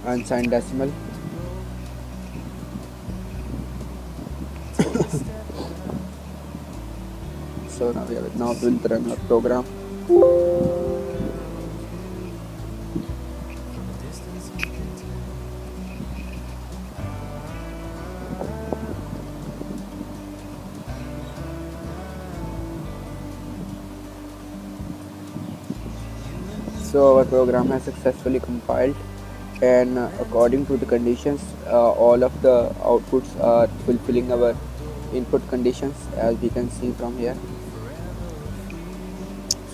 Speaker 1: unsigned decimal. So now we have it. Now we'll run our program. So our program has successfully compiled and according to the conditions uh, all of the outputs are fulfilling our input conditions as we can see from here.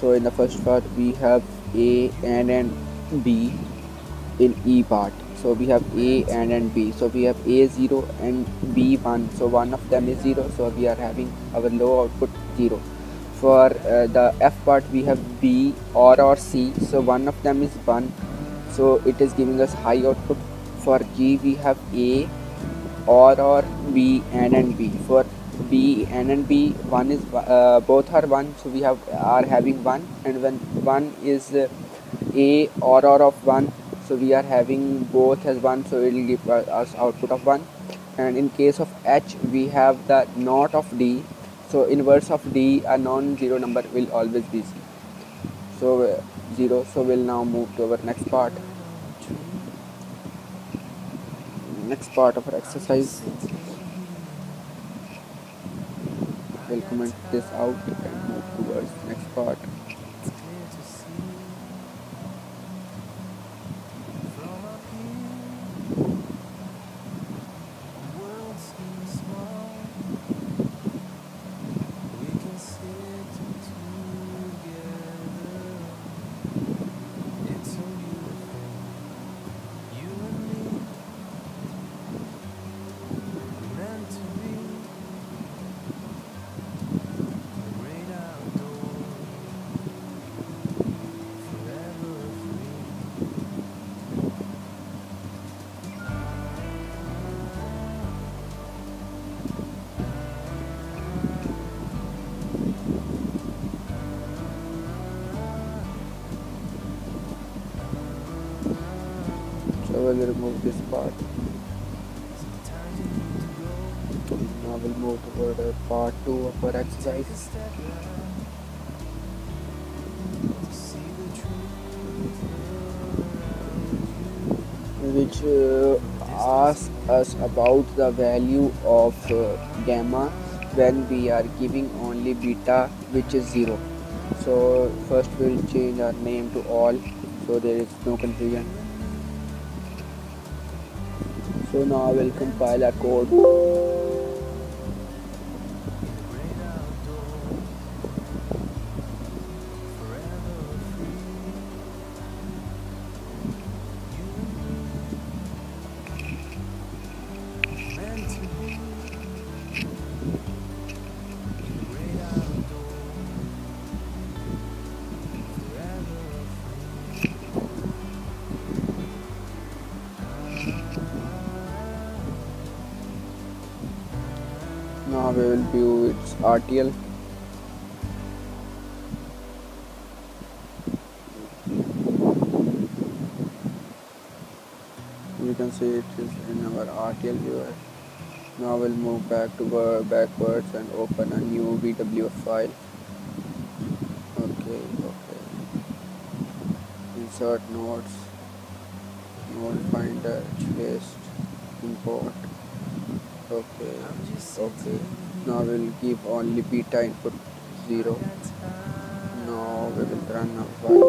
Speaker 1: So in the first part we have A and and B in E part. So we have A and and B. So we have A0 and B1. So one of them is 0. So we are having our low output 0 for uh, the f part we have b or or c so one of them is 1 so it is giving us high output for g. We have a or or b and and b. For B N and b one is uh, both are 1 so we have are having 1 and when one is uh, a or or of 1 so we are having both as 1 so it will give us output of 1 and in case of h we have the not of d. So inverse of d a non-zero number will always be z so uh, 0 so we'll now move to our next part next part of our exercise. We'll comment this out and move towards next part
Speaker 2: so
Speaker 1: we'll remove this part now we'll move toward uh, part 2 of our exercise which uh, asks us about the value of uh, gamma when we are giving only beta which is 0 so first we'll change our name to all so there is no confusion. So now we'll compile our code RTL. You can see it is in our RTL viewer. Now we'll move back to uh, backwards and open a new VWF file. Okay okay. Insert nodes node finder list import. Okay okay now we'll give only beta input 0 now we will run a file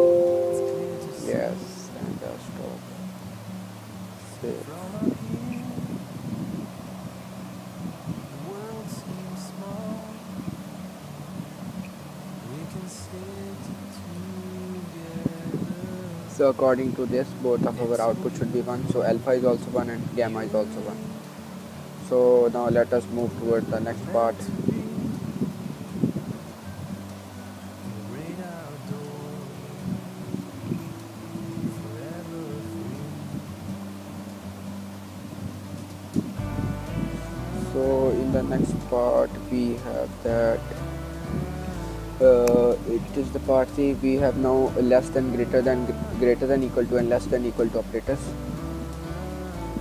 Speaker 1: yes and uh, stop save so according to this both of our output should be 1 so alpha is also 1 and gamma is also 1 so now let us move toward the next part. So in the next part we have that uh, it is the part C we have now less than greater than greater than equal to and less than equal to operators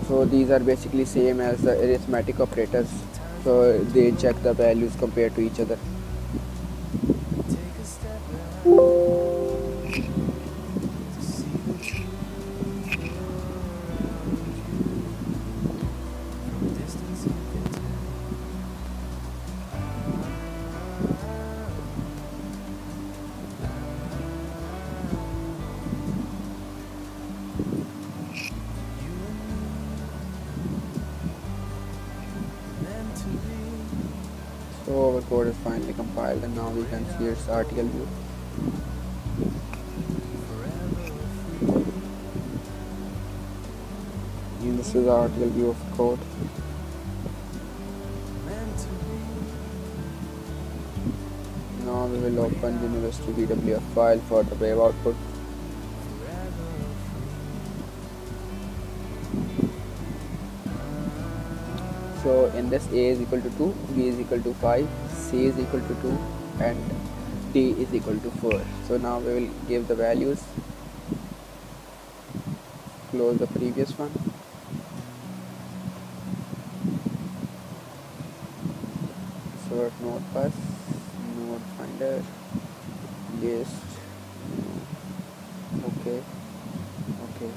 Speaker 1: so these are basically same as the arithmetic operators. So they check the values compared to each other its RTL view. And this is the RTL view of code. Now we will open the university VWF file for the wave output. So in this a is equal to 2 b is equal to 5 c is equal to 2 and d is equal to 4 so now we will give the values. Close the previous one. Sort node bus node finder list. Okay okay.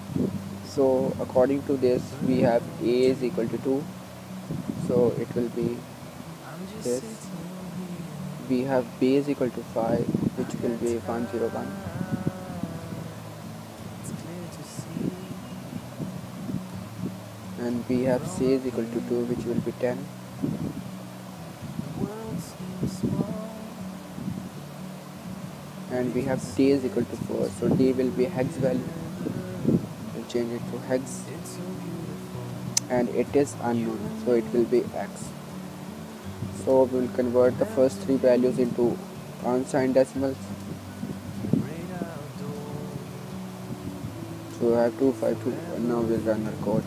Speaker 1: So according to this we have a is equal to 2 so it will be this we have b is equal to 5 which will be 101 and we have c is equal to 2 which will be 10 and we have d is equal to 4 so d will be hex value. We'll change it to hex. And it is unknown so it will be x so we will convert the first three values into unsigned decimals. So we have 252 and now we'll run our code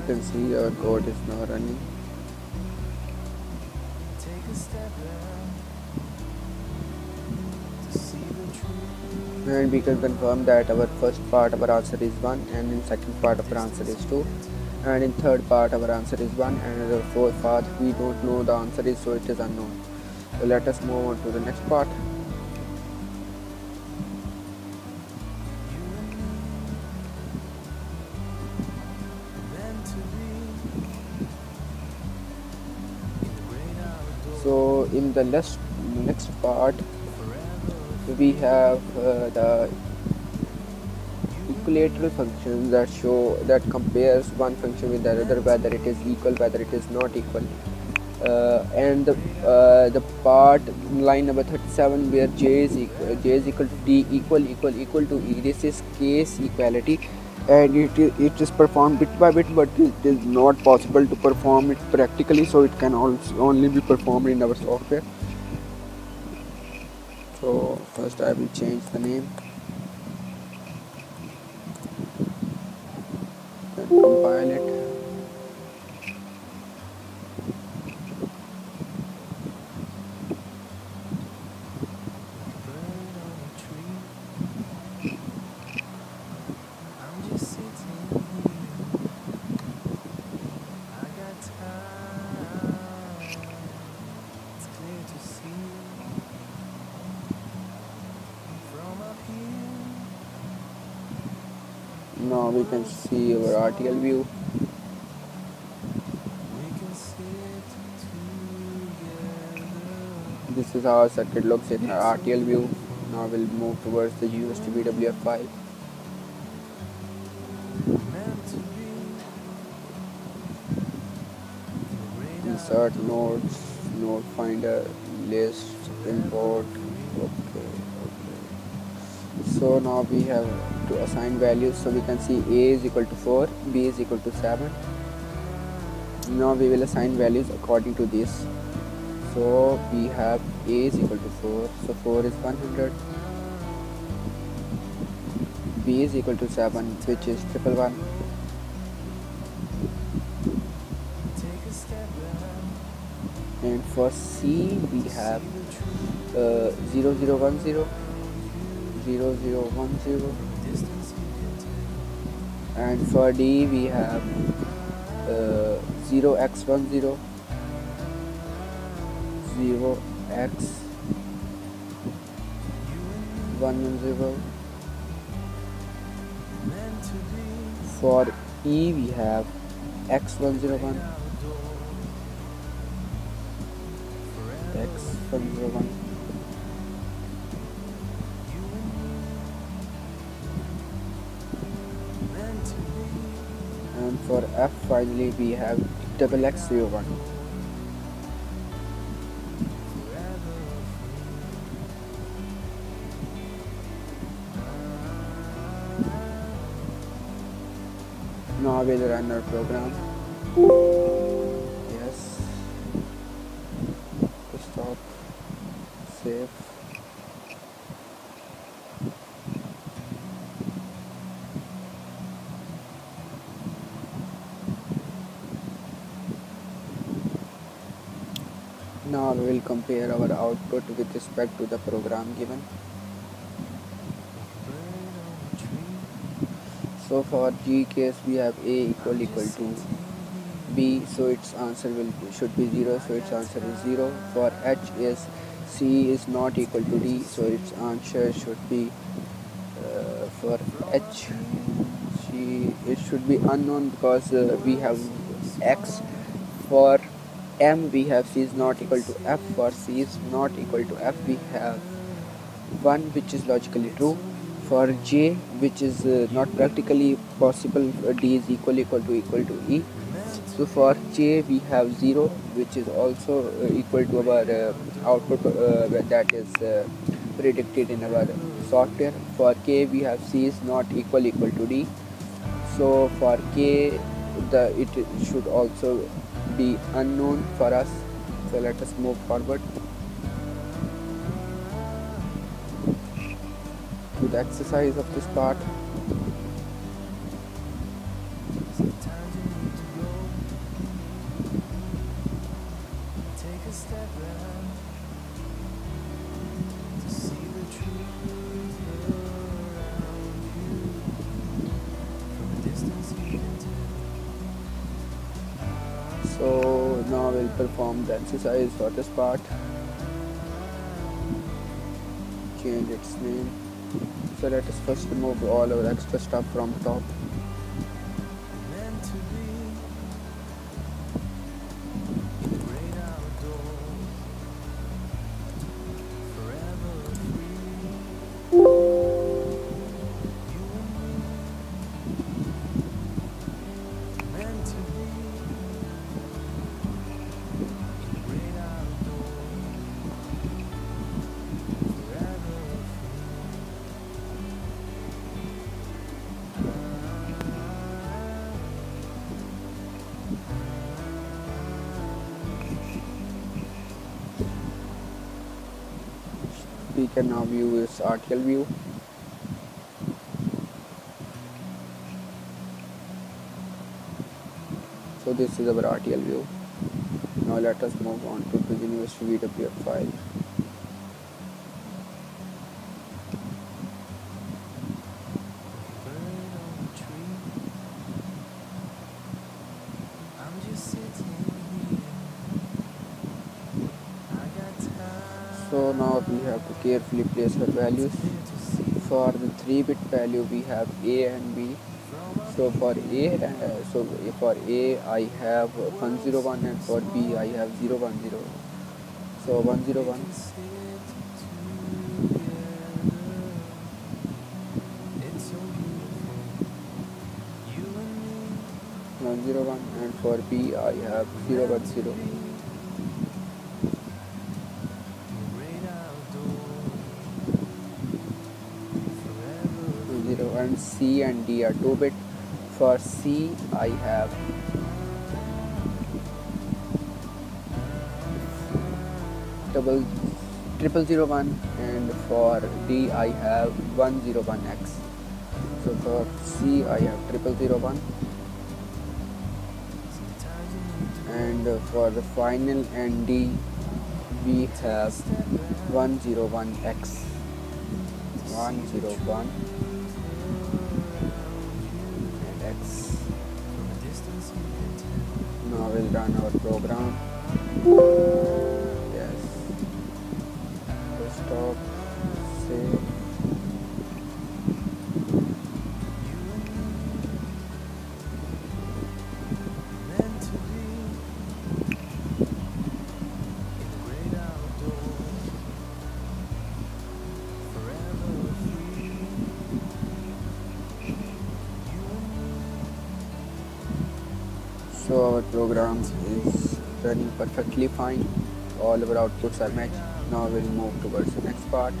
Speaker 1: We can see our code is now running. And we can confirm that our first part of our answer is 1 and in second part of our answer is 2 and in third part our answer is 1 and in the fourth part we don't know the answer is so it is unknown. So let us move on to the next part in the next next part we have uh, the equilateral functions that show that compares one function with the other whether it is equal whether it is not equal. Uh, and the, uh, the part line number 37 where j is equal, j is equal to d equal equal equal to e this is case equality and it is, it is performed bit by bit but it is not possible to perform it practically so it can only be performed in our software. So first I will change the name. And compile it
Speaker 2: bird on a tree. I'm just sitting here. I got time. It's clear to see from up here.
Speaker 1: now we can see our RTL view. This is how our circuit looks in our RTL view. Now we'll move towards the USB VWF file insert nodes node finder list import. Okay okay. So now we have to assign values. So we can see a is equal to 4 b is equal to 7 now we will assign values according to this. So we have a is equal to 4 so 4 is 100 b is equal to 7 which is triple one. And for C we have uh, 0010 0010 and for D we have uh, 0x10 0x 110
Speaker 2: Meant to
Speaker 1: for E we have x101 x101 for F. Finally we have double x01 now we'll run our program yes stop save now we will compare our output with respect to the program given. So for g case we have a equal equal to b so its answer will should be 0 so its answer is 0 for h is c is not equal to d so its answer should be uh, for h. C it should be unknown because uh, we have x. For m we have c is not equal to f for c is not equal to f. We have 1 which is logically true for j which is uh, not practically possible. D is equal equal to equal to e. So for j we have 0 which is also uh, equal to our uh, output uh, that is uh, predicted in our software. For k we have c is not equal equal to d. So for k the it should also be unknown for us. So let us move forward. To the exercise of this part exercise for this part. Change its name so let us first remove all our extra stuff from top can now view is uh, RTL view. So this is our RTL view. Now let us move on to the university VWF file
Speaker 2: bird on the tree. I'm just sitting here. I got time.
Speaker 1: so now we have to carefully place our values for the 3 bit value we have a and b so for a so for a i have 101 and for b i have 010 so 101
Speaker 2: sit together. It's so beautiful. You and me.
Speaker 1: 101 and for b i have 010
Speaker 2: The great outdoors. Forever.
Speaker 1: 0 and c and d are 2 bit. For c i have double triple zero one and for d i have 101x so for c i have triple zero one. And for the final and d we have 101x 101 and done our program. Perfectly fine. All our outputs are matched now we'll move towards the next part.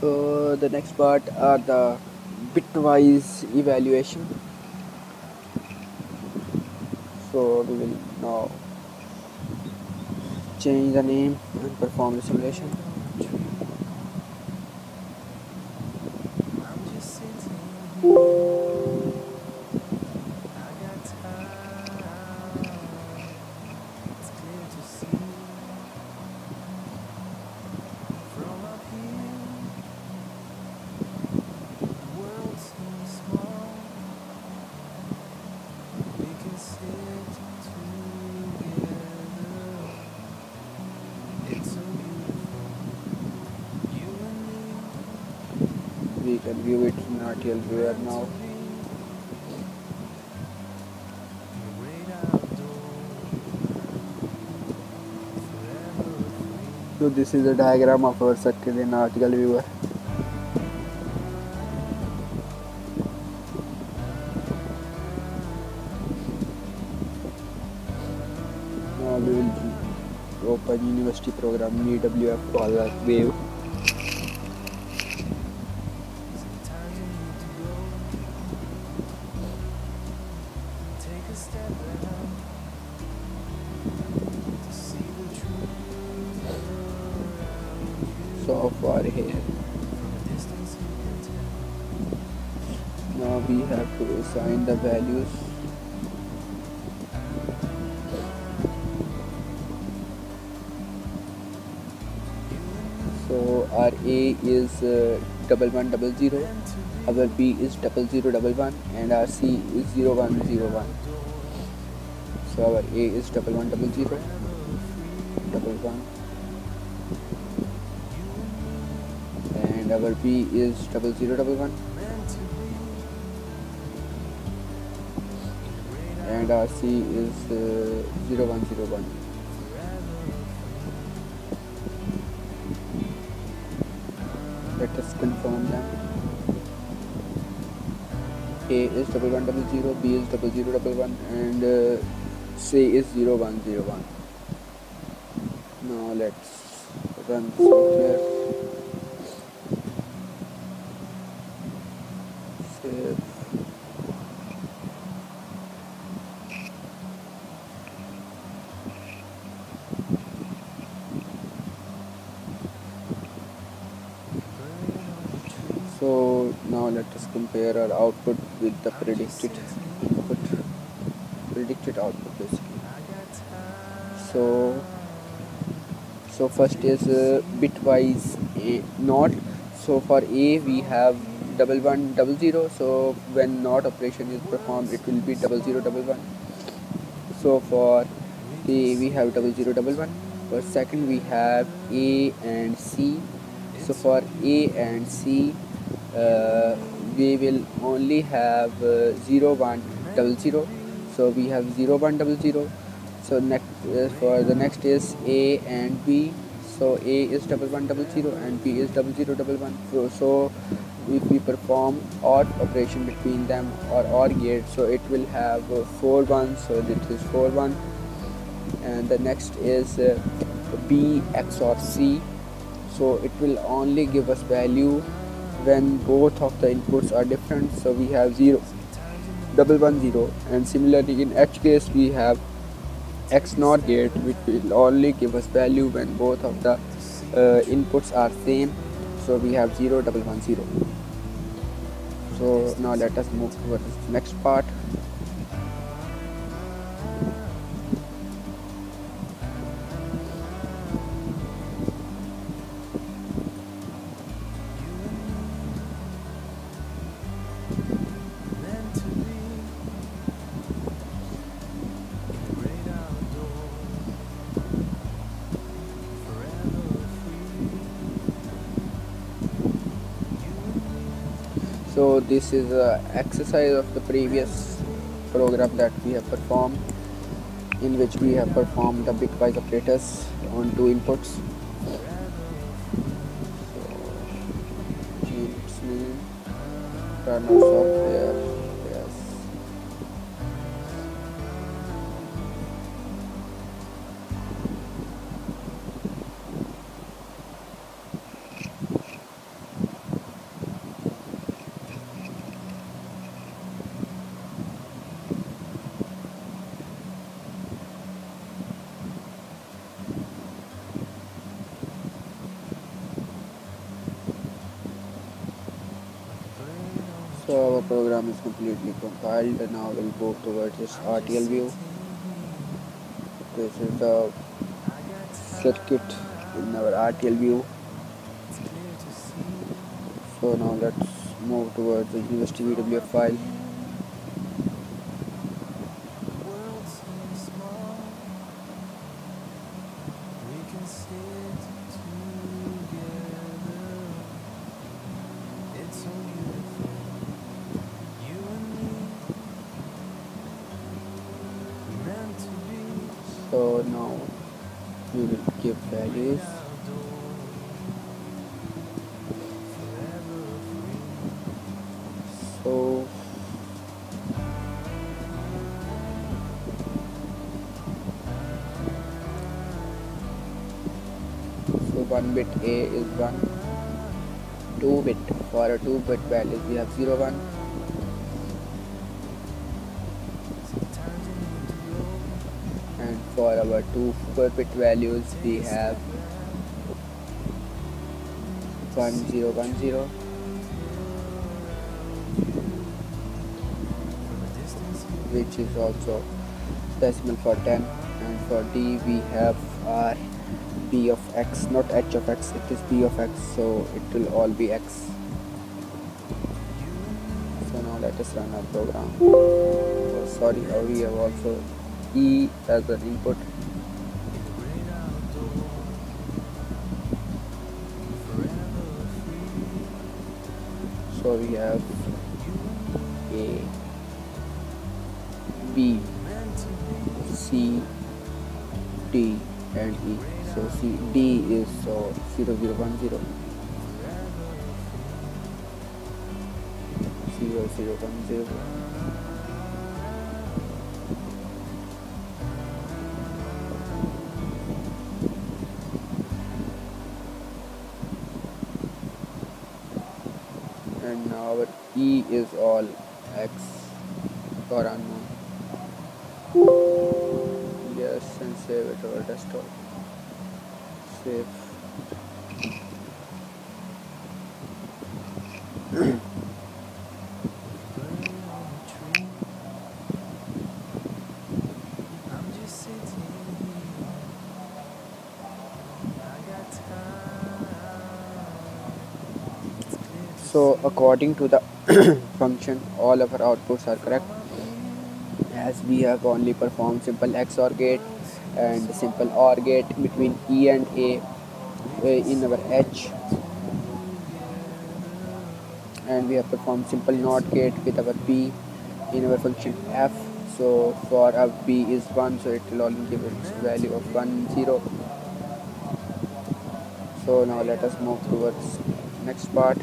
Speaker 1: So the next part are the bitwise evaluation. So we will now change the name and perform the simulation RTL viewer now. So this is the diagram of our circuit in RTL viewer. Now we will open university program VWF the wave 11 double zero, our B is double zero double one, and our C is zero one zero one. So our A is double one double zero, double one, and our B is double zero double one, and our C is uh, zero one zero one. Let us confirm. A is double one double zero, B is double zero double one, and uh, C is zero one zero one. Now let's run software. Save. Now let us compare our output with the predicted input. Predicted output basically. So so first is uh, bitwise a not so for a we have double one double zero. So when not operation is performed it will be double zero double one. So for a we have double zero double one. For second we have a and c. So for a and c uh, we will only have uh, 0 1 double 0 so we have 0 1 double 0 so next uh, for the next is a and b. So a is double one double zero and b is double zero double one. So, so if we perform OR operation between them or OR gate so it will have uh, 4 1 so this is 4 1 and the next is uh, b xor c. So it will only give us value when both of the inputs are different so we have 0 double one zero. And similarly in H case we have XNOR gate which will only give us value when both of the uh, inputs are same. So we have 0 double one zero. So now let us move to the next part this is a exercise of the previous program that we have performed in which we have performed the bitwise operators on two inputs. So software compiled and now we'll go towards this RTL view. This is the circuit in our RTL view. So now let's move towards the university VWF file. A is one. Two bit for a two bit values we have zero one. And for our two four bit values we have one zero one zero. which is also decimal for 10 and for d we have r of x not h of x it is b of x so it will all be x. So now let us run our program. Oh, sorry uh, we have also e as an input. So we have C, D is so 0, 0, 1, 0. 0, 0, And now our E is all X or unknown. So according to the function all of our outputs are correct. As we have only performed simple XOR gate and simple OR gate between E and A uh, in our H. And we have performed simple NOT gate with our B in our function F. So for our B is 1 so it will only give its value of 1 0 so now let us move towards next part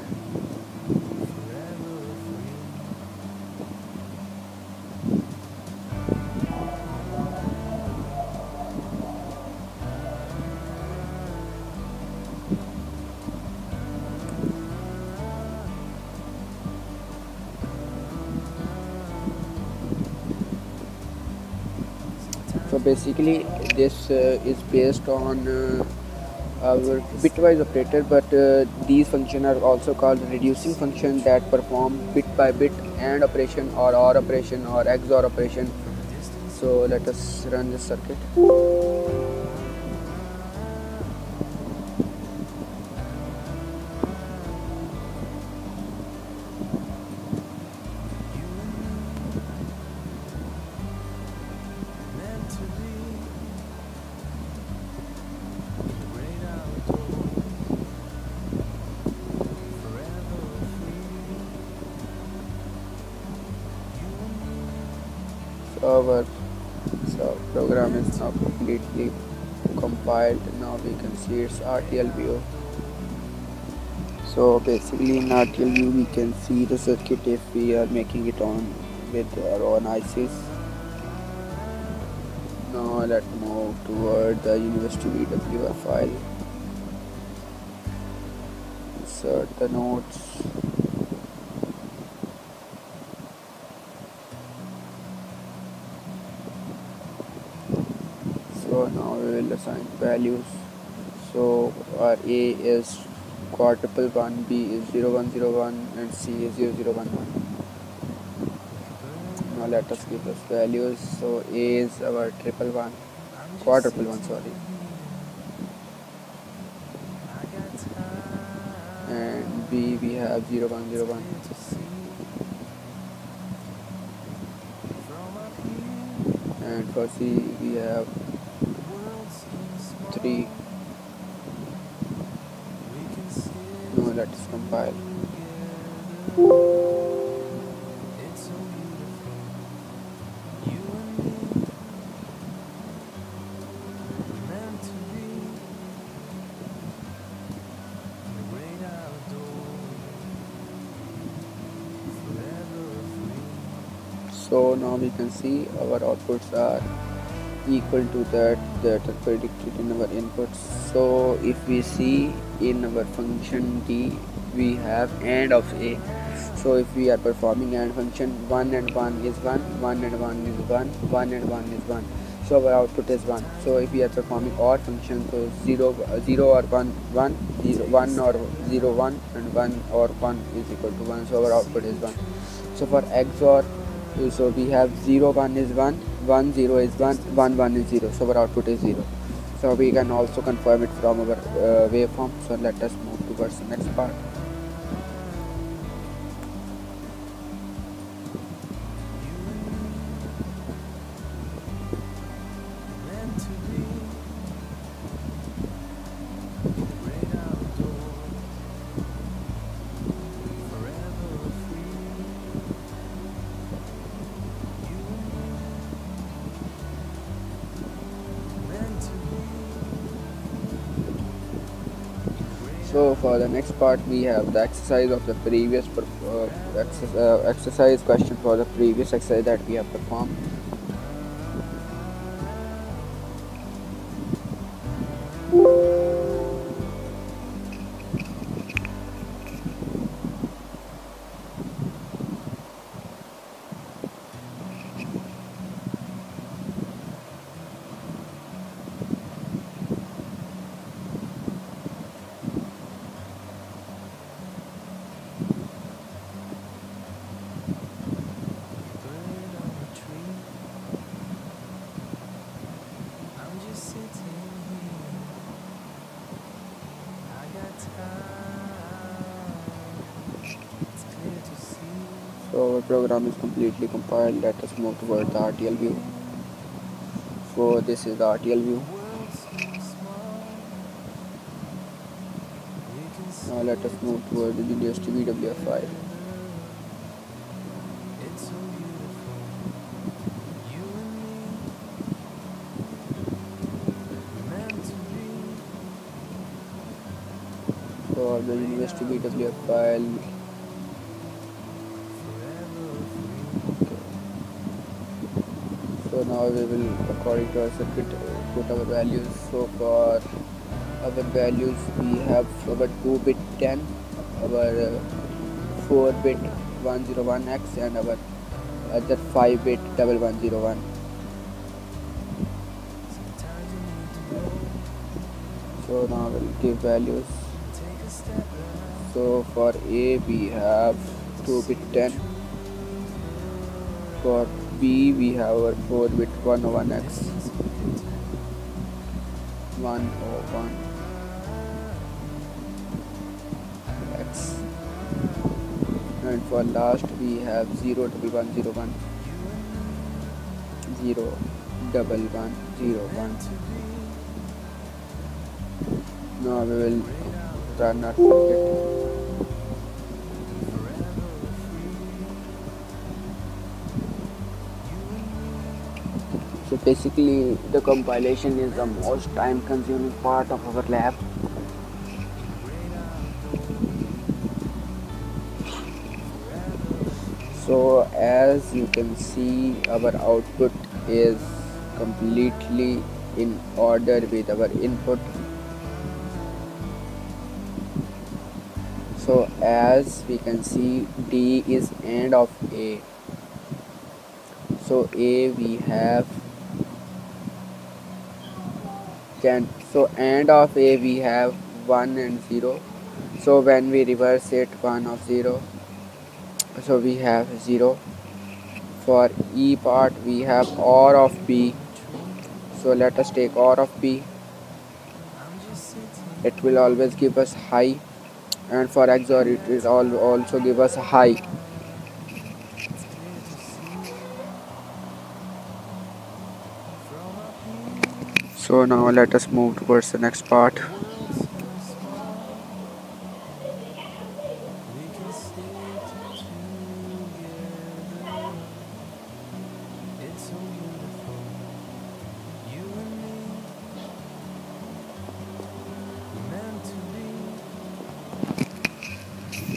Speaker 1: basically this uh, is based on uh, our bitwise operator but uh, these functions are also called reducing function that perform bit by bit AND operation or OR operation or XOR operation. So let us run this circuit its RTL view so basically in RTL view we can see the circuit if we are making it on with our own ICs now let's move toward the university VWF file. Insert the nodes so now we will assign values our a is quadruple one b is 0101 and c is 0011 now let us give us values so a is our triple one quadruple one sorry. And b we have 0101 and for c we have 3 no let's so now we can see our outputs are equal to that that are predicted in our inputs. So if we see in our function d we have and of a. So if we are performing and function 1 and 1 is 1 1 and 1 is 1 1 and 1 is 1 so our output is 1 so if we are performing OR function so 0 uh, 0 or 1 1 0 1 or 0 1 and 1 or 1 is equal to 1 so our output is 1 so for XOR so we have 0 1 is 1 1 0 is 1 1 1 is 0 so our output is 0 so we can also confirm it from our uh, waveform. So let us move towards the next part part we have the exercise of the previous uh, uh, exercise question for the previous exercise that we have performed program is completely compiled. Let us move toward the RTL view. So this is the RTL view. Now let us move toward the GDST VWF file for the university VWF file. So now we will, according to our circuit, put our values. So for our values, we have our 2-bit 10, our uh, 4-bit 101x, and our other 5-bit 1101. So now we'll give values so for A we have 2 bit 10 for We have our 4 bit 101x 101 x. And for last we have 0 double one zero one. Zero double one zero one. Now we will run our circuit basically the compilation is the most time consuming part of our lab. So as you can see our output is completely in order with our input. So as we can see D is end of A. So A we have can. So end of A we have 1 and 0 so when we reverse it 1 of 0 so we have 0 for E part we have OR of B. So let us take OR of B. It will always give us high. And for XOR it all also give us high so now let us move towards the next part.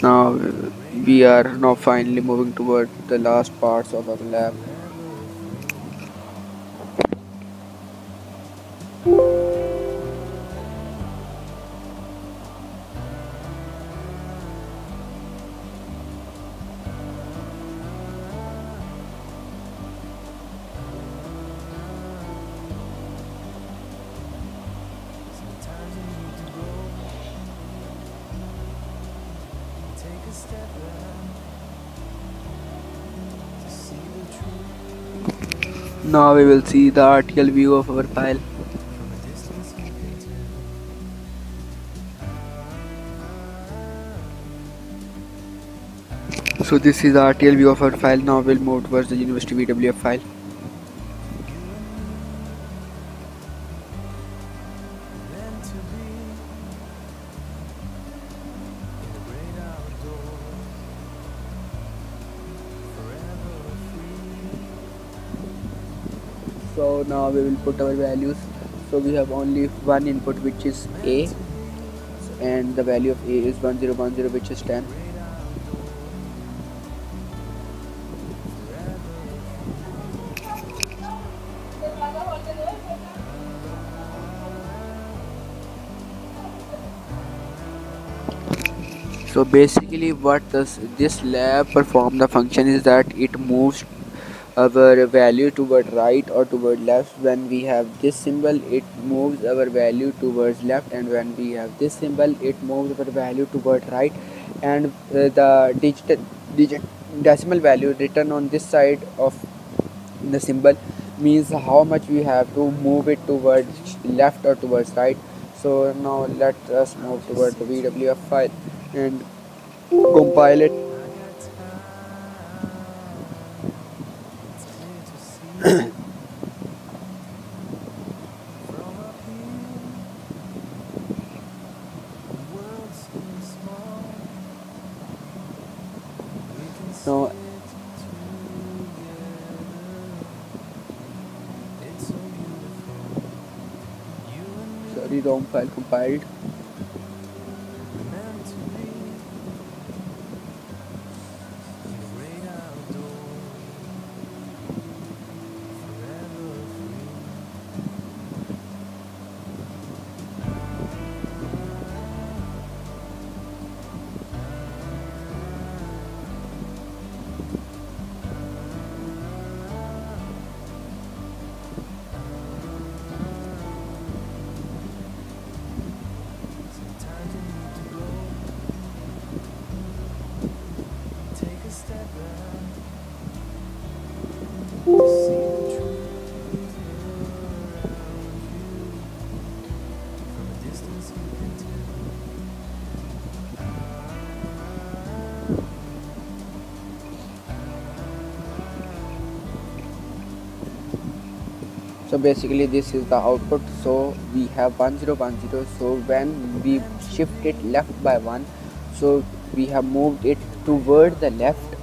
Speaker 1: Now we are now finally moving toward the last parts of our lab now we will see the RTL view of our file. So this is the RTL view of our file. Now we'll move towards the university VWF file now we will put our values. So we have only one input which is a and the value of a is 1010 which is 10 so basically what does this lab perform? The function is that it moves our value toward right or toward left when we have this symbol it moves our value towards left and when we have this symbol it moves our value toward right and uh, the digit, digit decimal value written on this side of the symbol means how much we have to move it towards left or towards right. So now let us move toward the VWF file and compile it compiled so basically this is the output. So we have 1010 so when we shift it left by one so we have moved it toward the left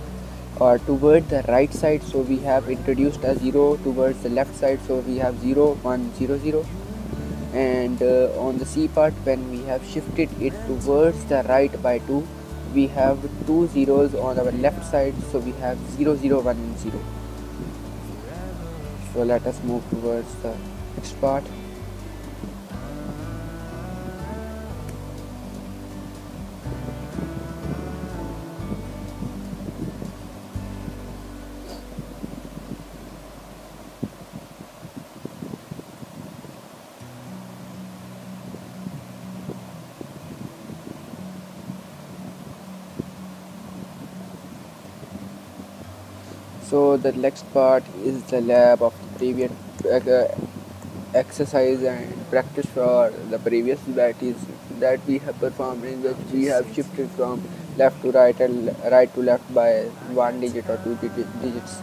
Speaker 1: or toward the right side. So we have introduced a zero towards the left side. So we have 0 1 0 0 and uh, on the C part when we have shifted it towards the right by 2 we have two zeros on our left side. So we have 0 0 1 0 so let us move towards the next part. So the next part is the lab of previous uh, exercise and practice for the previous is that we have performed in which we have shifted from left to right and right to left by one digit or two digits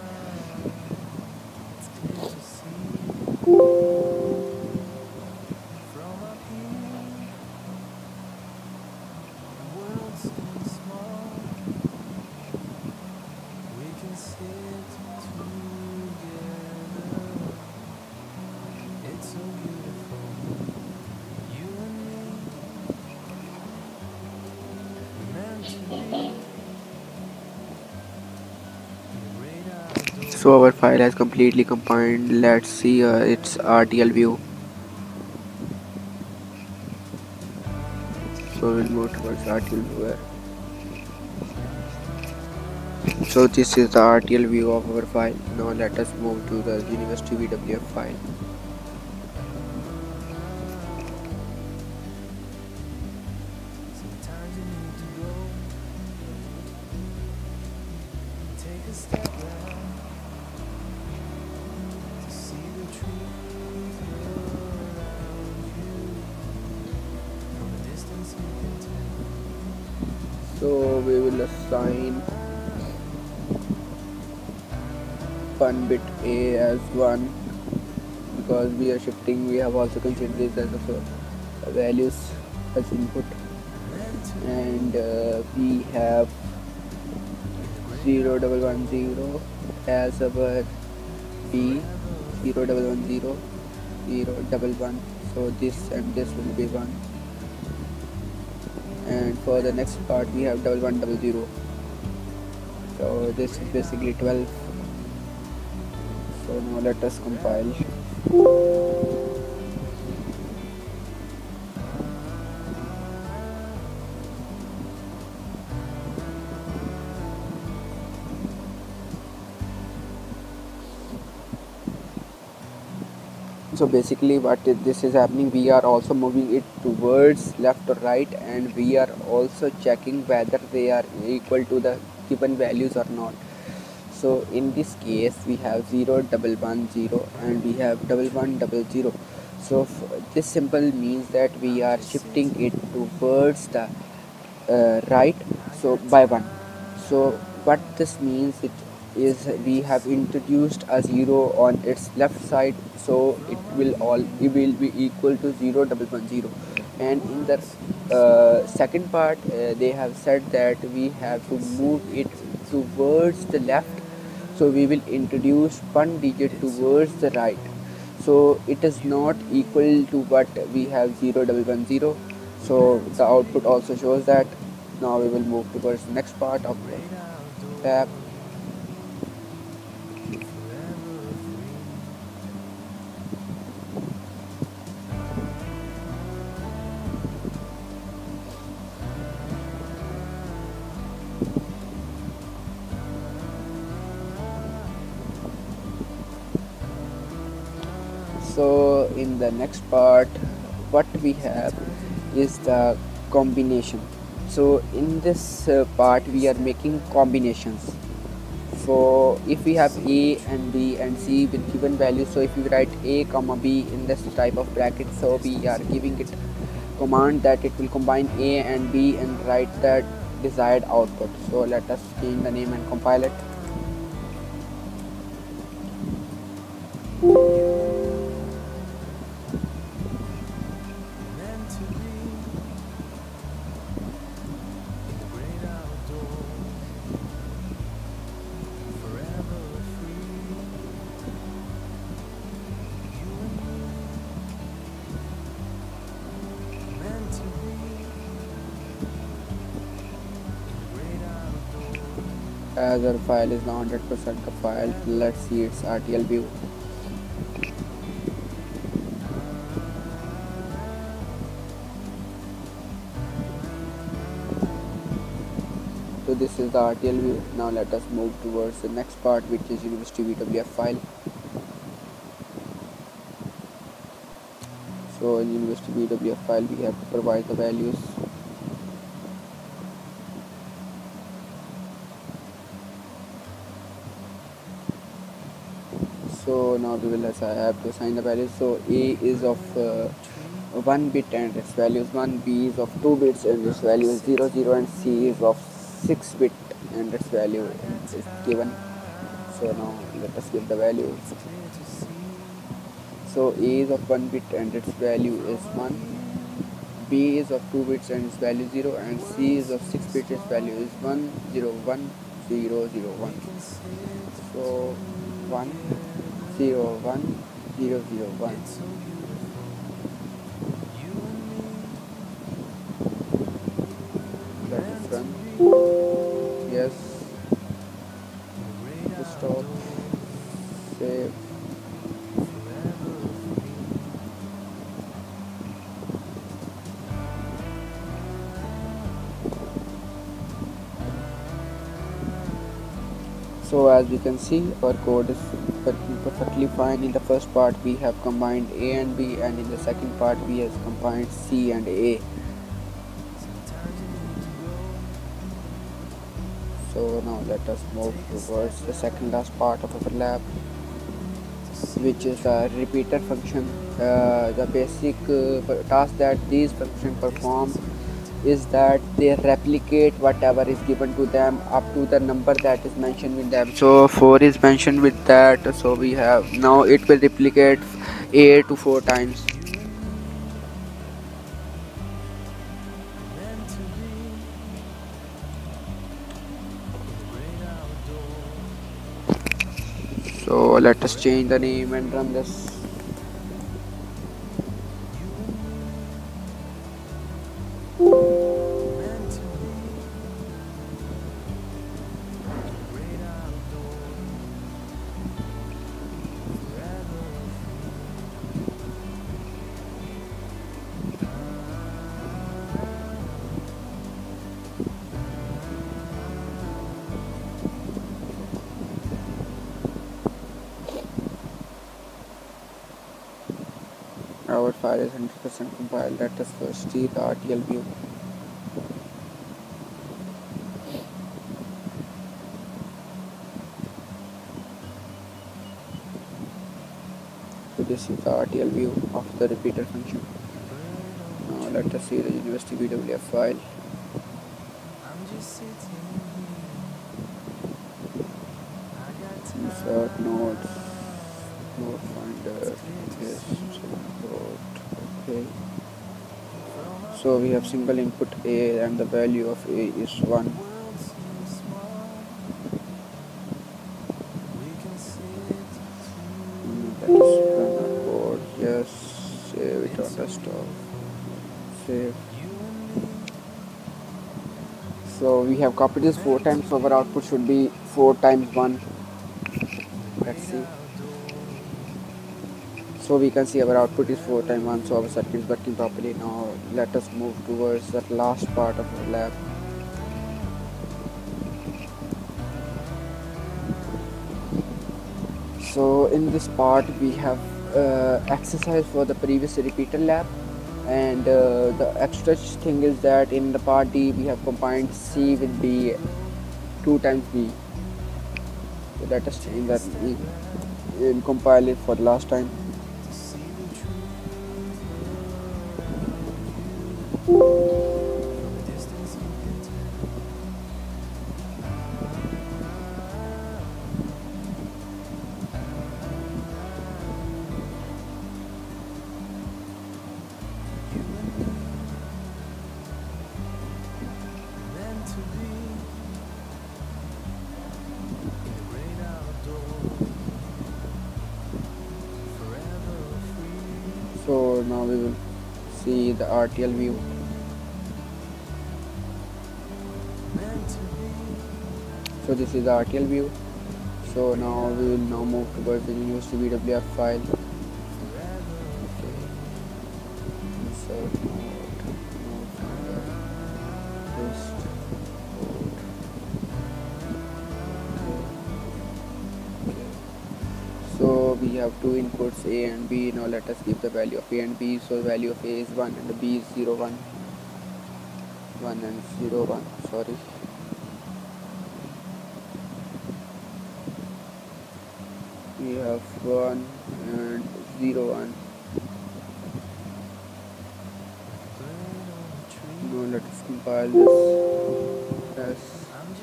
Speaker 1: file has completely compiled let's see uh, its RTL view. So we'll move towards RTL viewer so this is the RTL view of our file. Now let us move to the university VWF file also consider this as a values as input. And uh, we have 0 double one zero as our b 0 double one zero 0 double one. So this and this will be 1 and for the next part we have double one double zero. So this is basically 12 so now let us compile so basically what this is happening we are also moving it towards left or right and we are also checking whether they are equal to the given values or not. So in this case we have 0 double one zero and we have double one double zero. So f- this symbol means that we are shifting it towards the uh, right so by one. So what this means it is we have introduced a zero on its left side so it will all it will be equal to 0 double one zero. And in the uh, second part uh, they have said that we have to move it towards the left. So we will introduce one digit towards the right. So it is not equal to what we have 0 double one zero. So the output also shows that. Now we will move towards the next part of the tab the next part what we have is the combination. So in this uh, part we are making combinations. So if we have a and b and c with given values so if we write a comma b in this type of bracket so we are giving it command that it will combine a and b and write that desired output. So let us change the name and compile it as our file is now 100% compiled let's see its RTL view. So this is the RTL view. Now let us move towards the next part which is university VWF file. So in university VWF file we have to provide the values so now we will have to assign the values so a is of uh, 1 bit and its value is 1 b is of 2 bits and its value is 0 0 and c is of 6 bit and its value is given. So now let us give the values so a is of 1 bit and its value is 1 b is of 2 bits and its value 0 and c is of 6 bits its value is 1 0 1 0 0 1 so 1 0 so as we can see our code is perfectly fine in the first part. We have combined a and b and in the second part we have combined c and a. So now let us move towards the second last part of our lab which is a repeater function. Uh, the basic uh, task that these function perform is that they replicate whatever is given to them up to the number that is mentioned with them. So 4 is mentioned with that so we have now it will replicate a to 4 times. So let us change the name and run this is 100% compiled let us first see the RTL view. So this is the RTL view of the repeater function. Now let us see the university VWF file
Speaker 2: I'm just sitting here. I got
Speaker 1: insert nodes node finder yes node okay so we have single input a and the value of a is 1
Speaker 2: world seems small. We can sit
Speaker 1: Mm, that is run our save. So we have copied this four times. So our output should be four times one. Let's see. So we can see our output is 4 times 1 so our circuit is working properly now let us move towards that last part of our lab. So in this part we have uh, exercise for the previous repeater lab. And uh, the extra thing is that in the part D we have combined C with B 2 times B. So let us change that will compile it for the last time RTL view
Speaker 2: to
Speaker 1: so this is the RTL view. So now we will now move towards the university VWF file have two inputs a and b. Now let us give the value of a and b. So value of a is 1 and b is 0 1 1 and 0 1 sorry. We have 1 and 0 1
Speaker 2: bird on a tree.
Speaker 1: now let us compile this.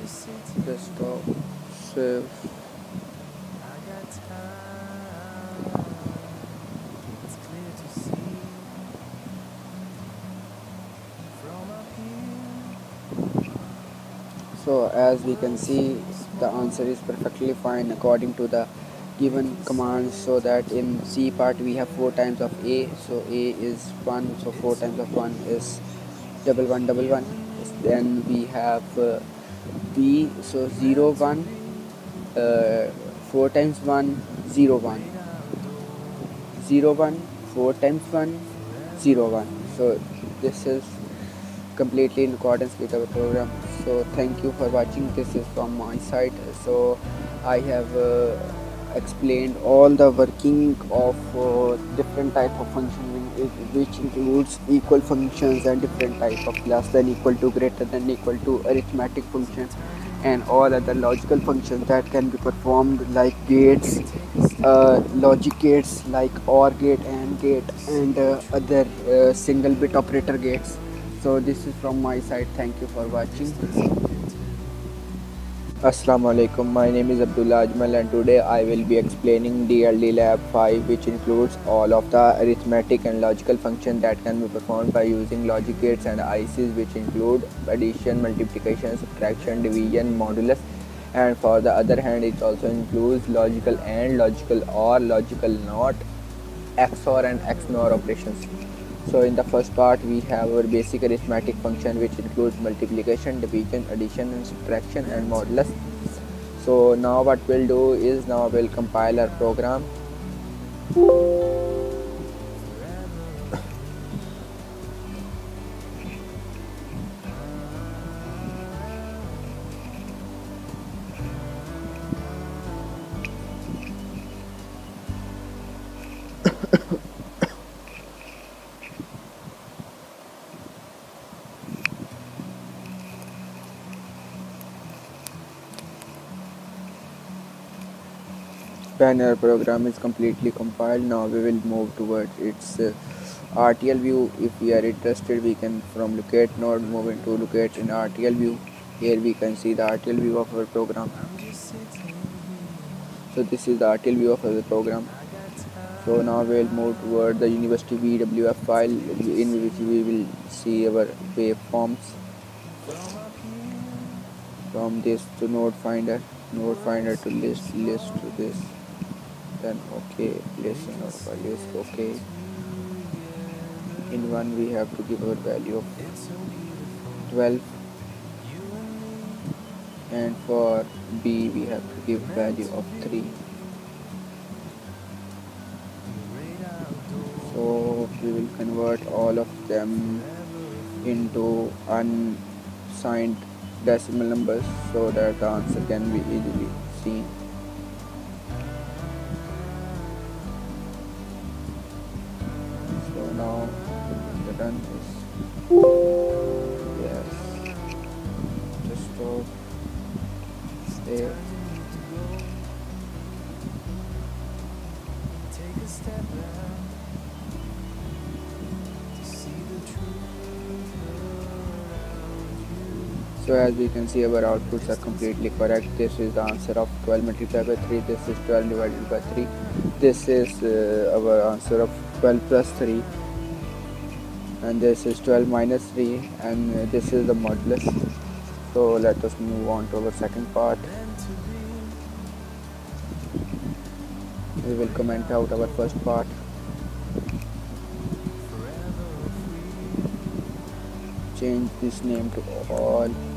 Speaker 2: Sitting.
Speaker 1: desktop. Save as we can see the answer is perfectly fine according to the given commands so that in C part we have 4 times of A so A is 1 so 4 times of 1 is double 1 double 1 then we have uh, B so 0 1 uh, 4 times 1 0 1 0 1 4 times 1 0 1 so this is completely in accordance with our program so thank you for watching. This is from my side. So i have uh, explained all the working of uh, different type of function which- includes equal functions and different type of less than equal to greater than equal to arithmetic functions and all other logical functions that can be performed like gates uh, logic gates like OR gate and gate and uh, other uh, single bit operator gates so this is from my side thank you for watching
Speaker 3: Assalamu alaikum. My name is Abdullah Ajmal and today I will be explaining DLD Lab 5 which includes all of the arithmetic and logical functions that can be performed by using logic gates and ICs which include addition, multiplication, subtraction, division, modulus and for the other hand it also includes logical and, logical or, logical not, XOR and XNOR operations. So in the first part we have our basic arithmetic function which includes multiplication, division, addition and subtraction and modulus. So now what we'll do is now we'll compile our program. Our program is completely compiled, now we will move towards its uh, RTL view. If we are interested, we can from locate node move into locate in RTL view. Here we can see the RTL view of our program. So this is the RTL view of our program. So now we'll move toward the university VWF file in which we will see our waveforms
Speaker 2: from
Speaker 3: this to node finder, node finder to list, list to this, then okay, place in node file okay.
Speaker 1: in 1 we have to give our value of 12 and for b we have to give value of 3 so we will convert all of them into unsigned decimal numbers so that the answer can be easily seen as we can see our outputs are completely correct. This is the answer of 12 multiplied by 3. This is 12 divided by 3. This is uh, our answer of 12 plus 3. And this is 12 minus 3 and this is the modulus. So let us move on to our second part. We will comment out our first part. Change this name to all.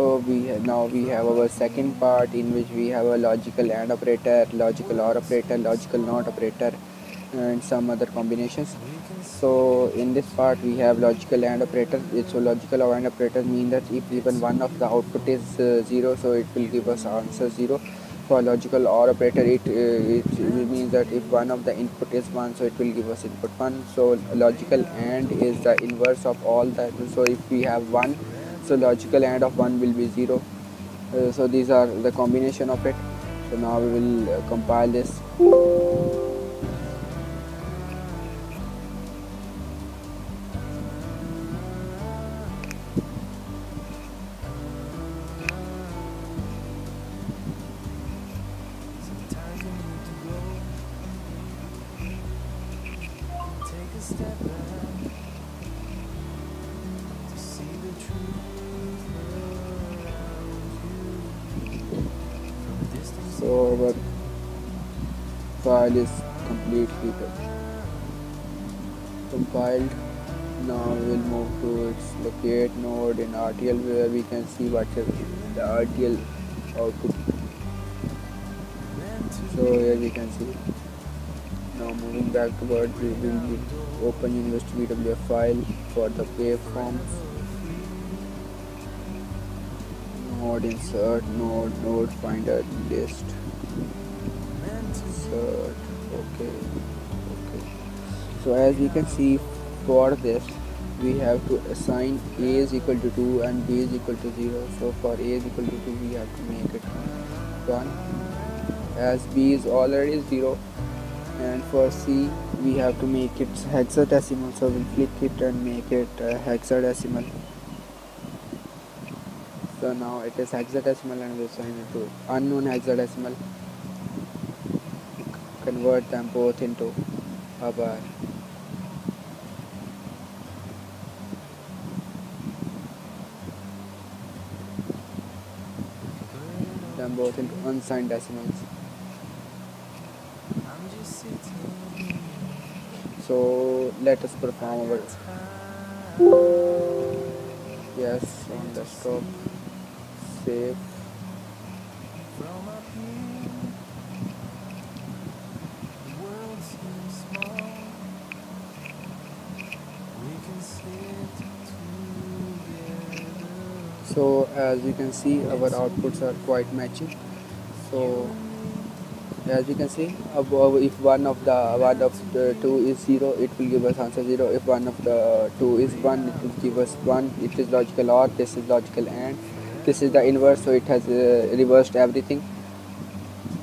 Speaker 1: So we now we have our second part in which we have a logical AND operator, logical OR operator, logical NOT operator, and some other combinations. So in this part we have logical AND operator. So logical AND operator mean that if even one of the output is uh, zero, so it will give us answer zero. For logical OR operator, it uh, it means that if one of the input is one, so it will give us input one. So logical AND is the inverse of all that. So if we have one so logical AND of 1 will be 0 uh, so these are the combination of it. So now we will uh, compile this
Speaker 2: see
Speaker 1: what is the RTL output. So here we can see now moving back towards we will open university VWF file for the waveforms. Node insert node node finder list. Insert okay okay. So as we can see for this we have to assign a is equal to 2 and b is equal to 0 so for a is equal to 2 we have to make it 1 as b is already 0 and for c we have to make it hexadecimal. So we'll click it and make it uh, hexadecimal. So now it is hexadecimal and we'll assign it to unknown hexadecimal. Convert them both into a bar both into unsigned decimals. So let us perform our yes on desktop save
Speaker 2: from up here. The world seems small.
Speaker 1: So as you can see our outputs are quite matching so as you can see above if one of the one of the two is zero it will give us answer zero. If one of the two is one it will give us one. It is logical or this is logical and this is the inverse so it has uh, reversed everything.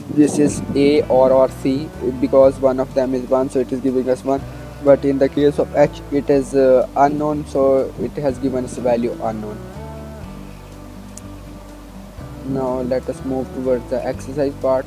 Speaker 1: This is a or or c because one of them is one so it is giving us one. But in the case of h it is uh, unknown so it has given us value unknown now let us move towards the exercise part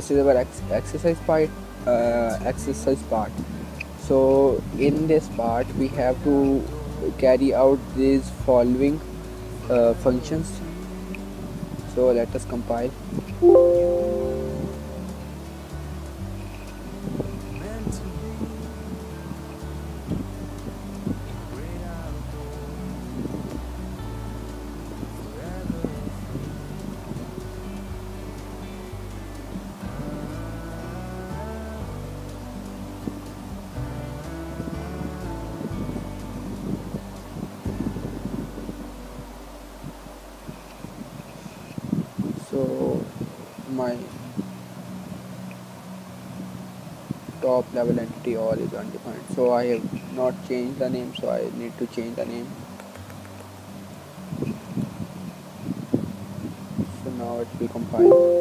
Speaker 1: this is our ex- exercise part uh, exercise part. So in this part we have to carry out these following uh, functions. So let us compile so i have not changed the name so i need to change the name. So now it will compile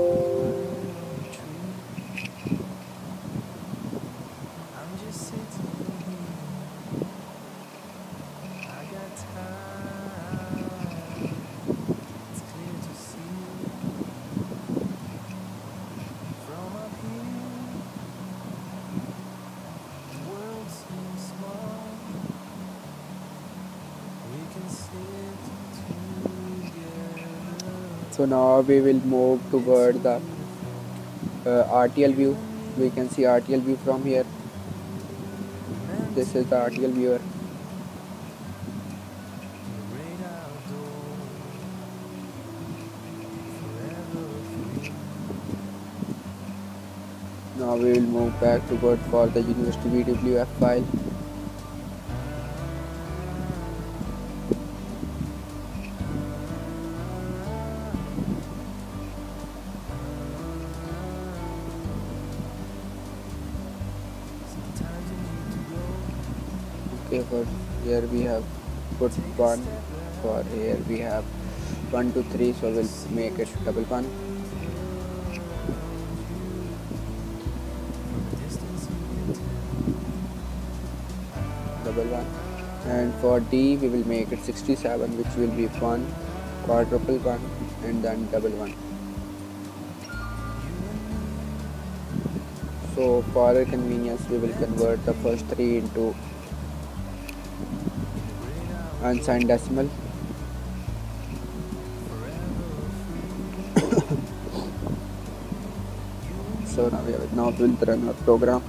Speaker 1: so now we will move toward the uh, RTL view. We can see RTL view from here. This is the RTL viewer. Now we will move back toward for the university VWF file put one for here we have one two three so we'll make it double one double one. And for D we will make it 67 which will be one quadruple one and then double one. So for our convenience we will convert the first three into unsigned decimal so now we have it. Now we'll run our program.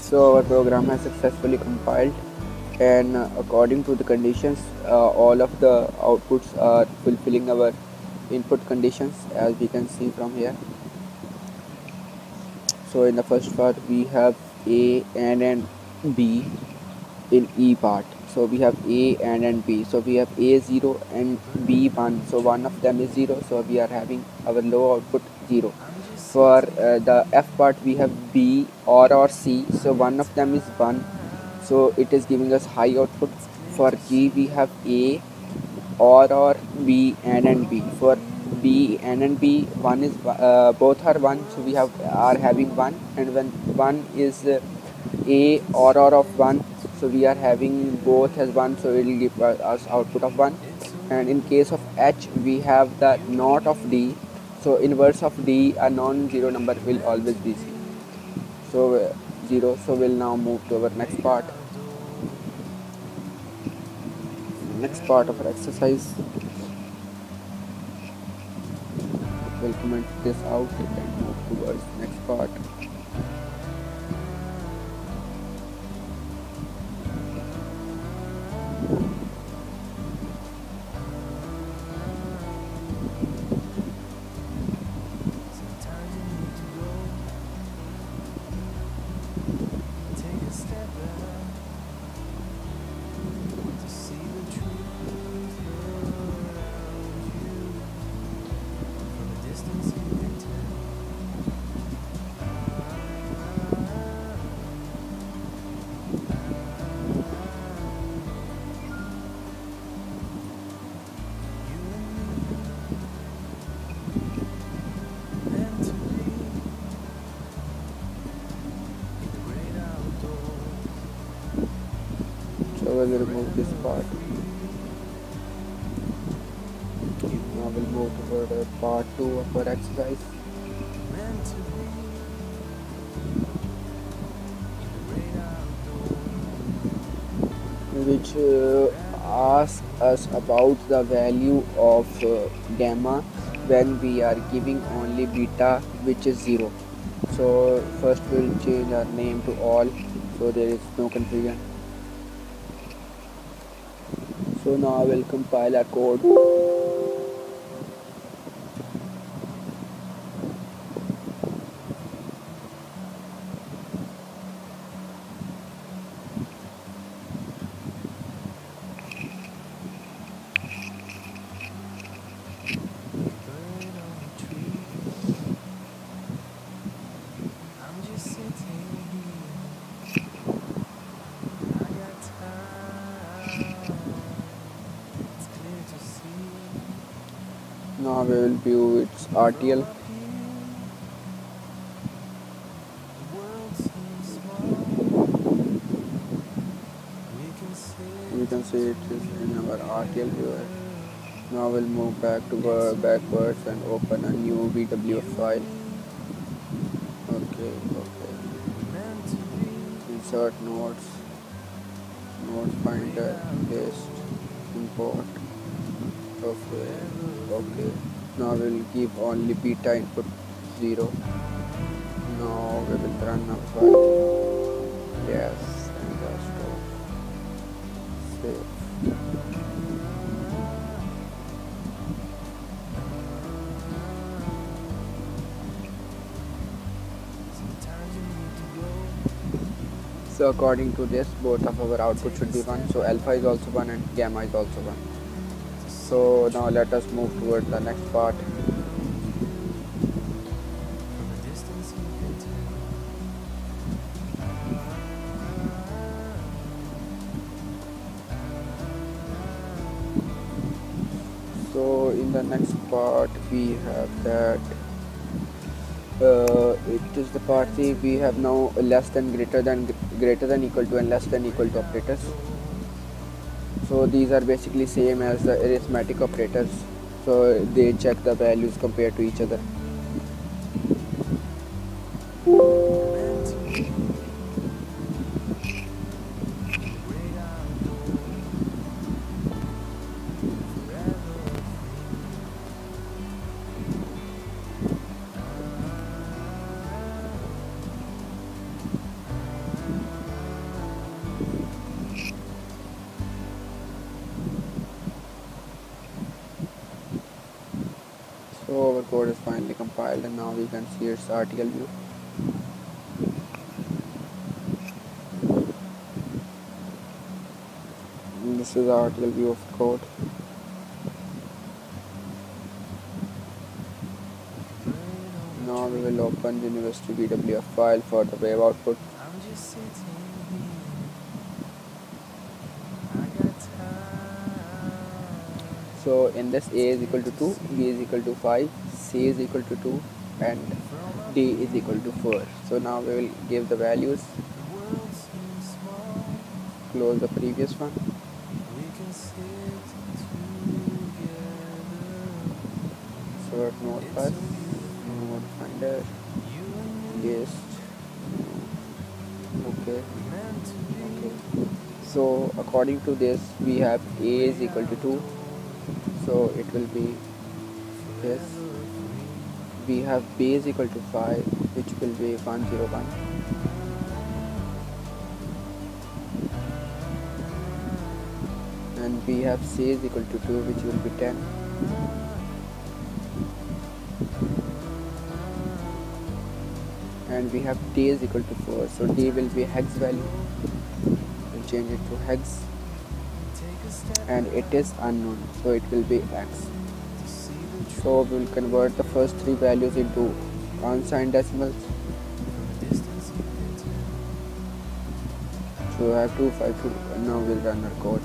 Speaker 1: So our program has successfully compiled and according to the conditions uh, all of the outputs are fulfilling our input conditions as we can see from here. So in the first part we have a and and b in e part. So we have a and and b. So we have a 0 and b 1 so one of them is 0 so we are having our low output 0 for uh, the f part we have b or or c. So one of them is 1 so it is giving us high output for g. We have a or or b and and b. For B N and b one is uh, both are one. So we have are having one. And when one is uh, a or or of one so we are having both as 1 so it will give us output of 1 and in case of h we have the not of d. So inverse of d a non-zero number will always be 0 so uh, 0 so we'll now move to our next part. Next part of our exercise. We'll comment this out and move towards next part about the value of uh, gamma when we are giving only beta which is 0 so first we'll change our name to all so there is no confusion. So now we'll compile our code
Speaker 2: Bird on a tree. I'm just sitting here. I got time. It's clear to see.
Speaker 1: Now we will view its RTL you can see it is in our RTL viewer now we'll move back to uh, backwards and open a new VWF file. Okay okay. Insert nodes node finder paste import. Okay okay now we'll give only beta input 0 now we will run a file yes and just save
Speaker 2: go.
Speaker 1: so according to this both of our output should be 1 so alpha is also 1 and gamma is also 1 so now let us move towards the next part. So in the next part we have that uh, it is the part we have now less than greater than greater than equal to and less than equal to operators so these are basically same as the arithmetic operators. So they check the values compared to each other now we can its RTL view And this is the RTL view of code now we will open the university VWF file for the wave output
Speaker 2: I'm just sitting here. I got time.
Speaker 1: so in this a is equal to 2 b is equal to 5 c is equal to 2 and d is equal to 4 so now we will give the values. Close the previous one. Sort node node finder. List okay. Okay. So according to this we have a is equal to 2 so it will be this we have b is equal to 5 which will be 101 and we have c is equal to 2 which will be 10 and we have d is equal to 4 so d will be hex value. We'll change it to hex. And it is unknown so it will be x
Speaker 2: to
Speaker 1: so we'll convert the first three values into unsigned decimals.
Speaker 2: From a distance you
Speaker 1: so I have 252 and now we'll run our code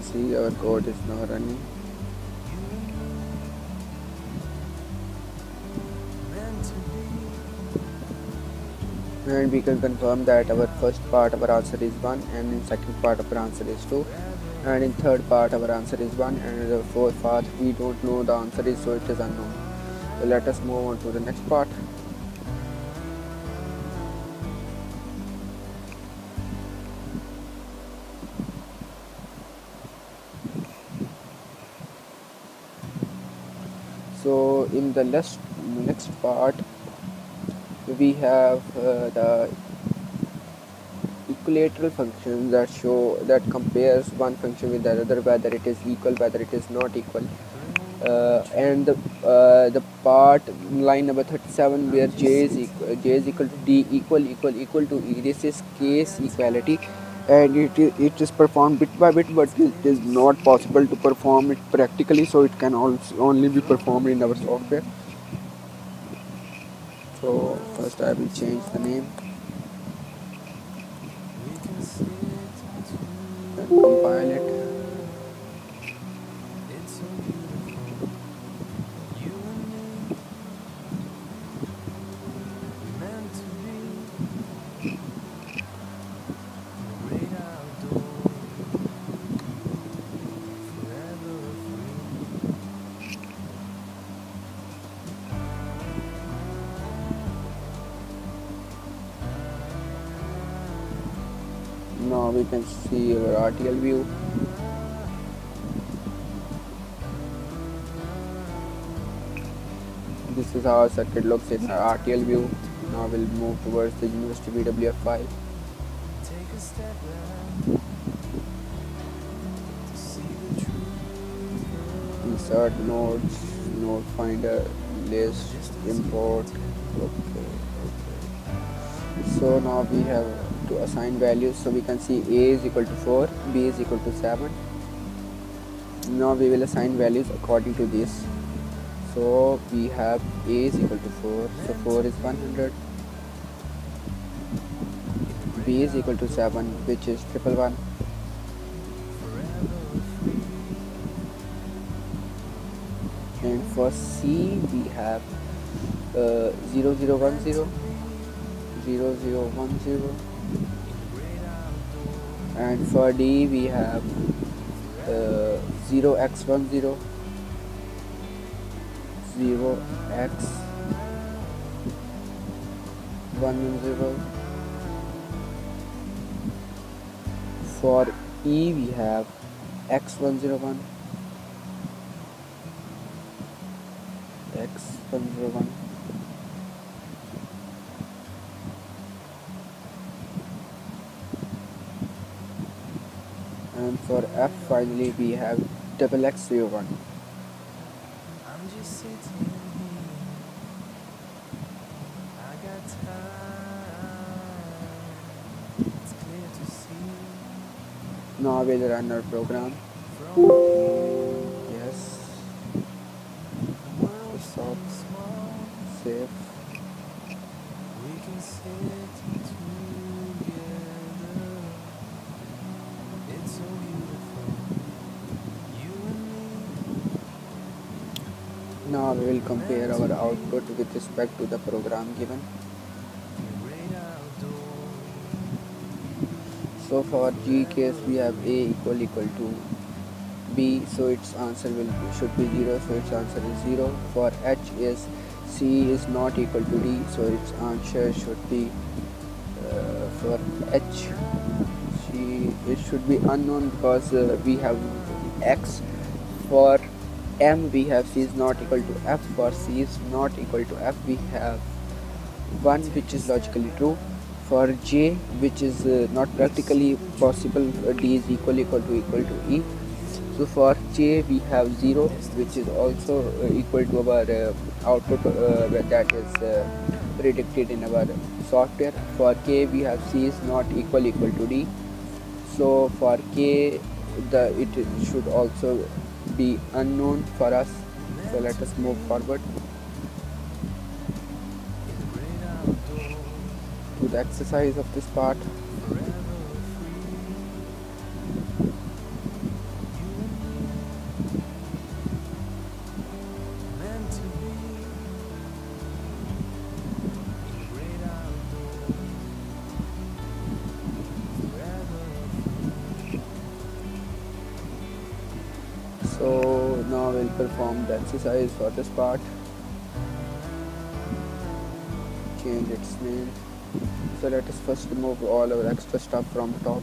Speaker 1: can see our code is now running.
Speaker 2: And
Speaker 1: we can confirm that our first part of our answer is 1 and in second part of our answer is 2 and in third part our answer is 1 and in the fourth part we don't know the answer is so it is unknown. So let us move on to the next part the next next part we have uh, the equilateral functions that show that compares one function with the other whether it is equal whether it is not equal. Uh, and the, uh, the part line number 37 where j is equal, j is equal to d equal equal equal to e this is case equality and it is, it is performed bit by bit but it is not possible to perform it practically so it can also only be performed in our software. So first I will change the name view. This is how our circuit looks in our RTL view. Now we'll move towards the University VWF file insert nodes node finder list import. Okay, okay. so now we have to assign values. So we can see a is equal to 4 b is equal to 7 now we will assign values according to this. So we have a is equal to 4 so 4 is 100 b is equal to 7 which is triple one. And for C we have uh, 0010 0010 and for D we have uh, 0x10 0x 110 for E we have x101 x101 for F finally we have double x01
Speaker 2: I'm just sitting here. I got time. It's clear to see
Speaker 1: now we'll run our program compare our output with respect to the program given. So for G case we have A equal equal to B so its answer will should be 0 so its answer is 0. For H is C is not equal to D so its answer should be uh, for H C it should be unknown because uh, we have X for m we have c is not equal to f for c is not equal to f. We have 1 which is logically true. For j which is uh, not practically possible uh, d is equal equal to equal to e. So for j we have 0 which is also uh, equal to our uh, output uh, that is uh, predicted in our software. For k we have c is not equal equal to d. So for k the it should also be unknown for us. So let us move forward. To the exercise of this part exercise for this part. Change its name so let us first remove all our extra stuff from top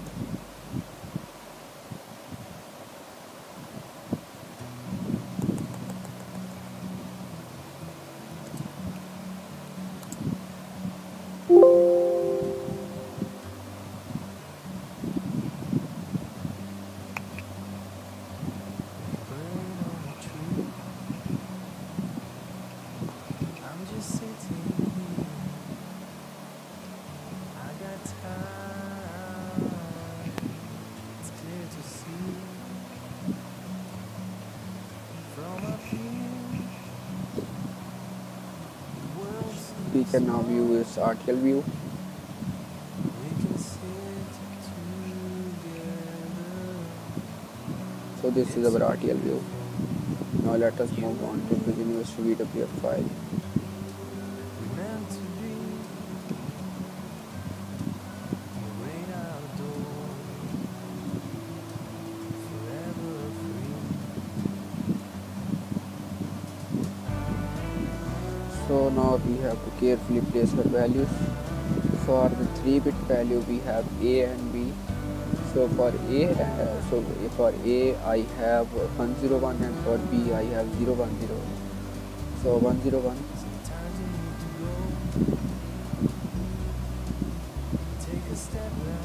Speaker 1: now view is RTL view. So this is our RTL view. Now let us move on to the University VWF file carefully place our values. For the 3 bit value we have a and b. So for a so for a i have 101 and for b i have 010 so 101
Speaker 2: Sometimes you need to go, take a step back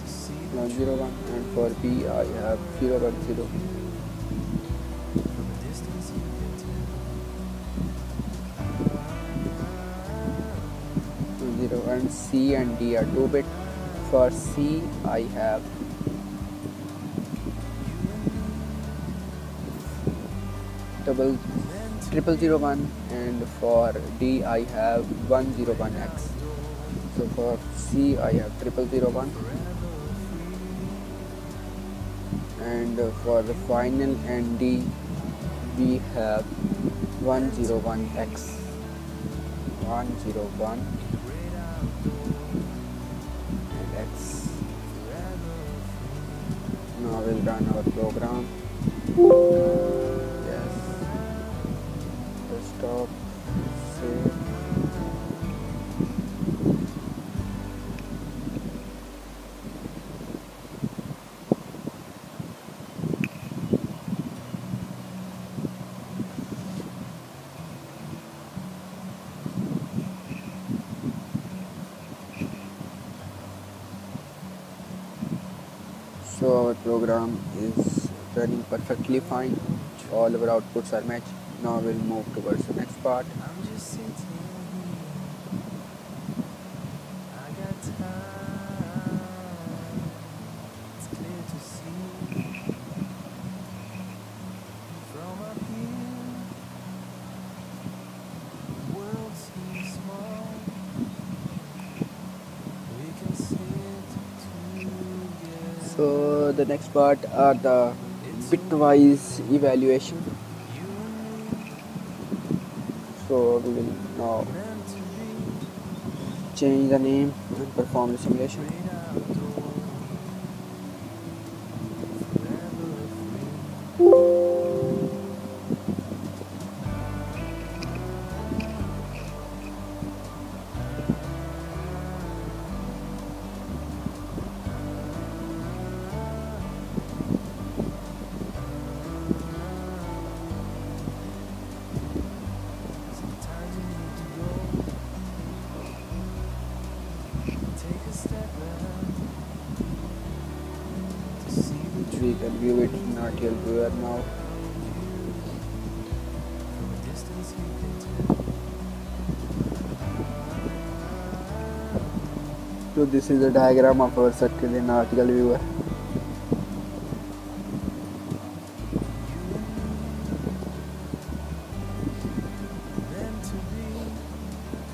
Speaker 2: to see the
Speaker 1: 101 and for b i have 010 c and d are 2 bit. For c i have double triple zero one and for d i have 101x so for c i have triple zero one. And for the final and d we have 101x 101 and x now we'll run our program yes desktop save program is running perfectly fine. All our outputs are matched. Now we'll move towards the next part
Speaker 2: I'm just sitting here. I got time. It's clear to see from up here. The world seems
Speaker 1: so the next part are the bitwise evaluation. So we will now change the name and perform the simulation this is a diagram of our circle in article viewer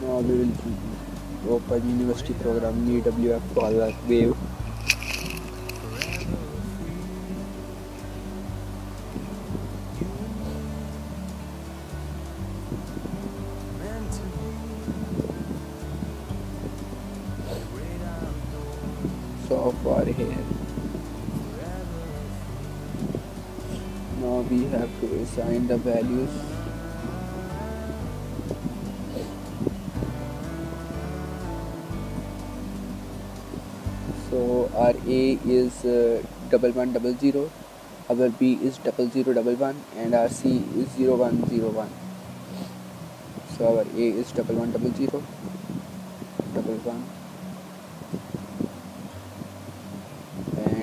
Speaker 1: now we will open university program EWF for wave the values. So our a is uh, double one double zero. Our b is double zero double one and our c is zero one zero one. So our a is double one double zero. Double one.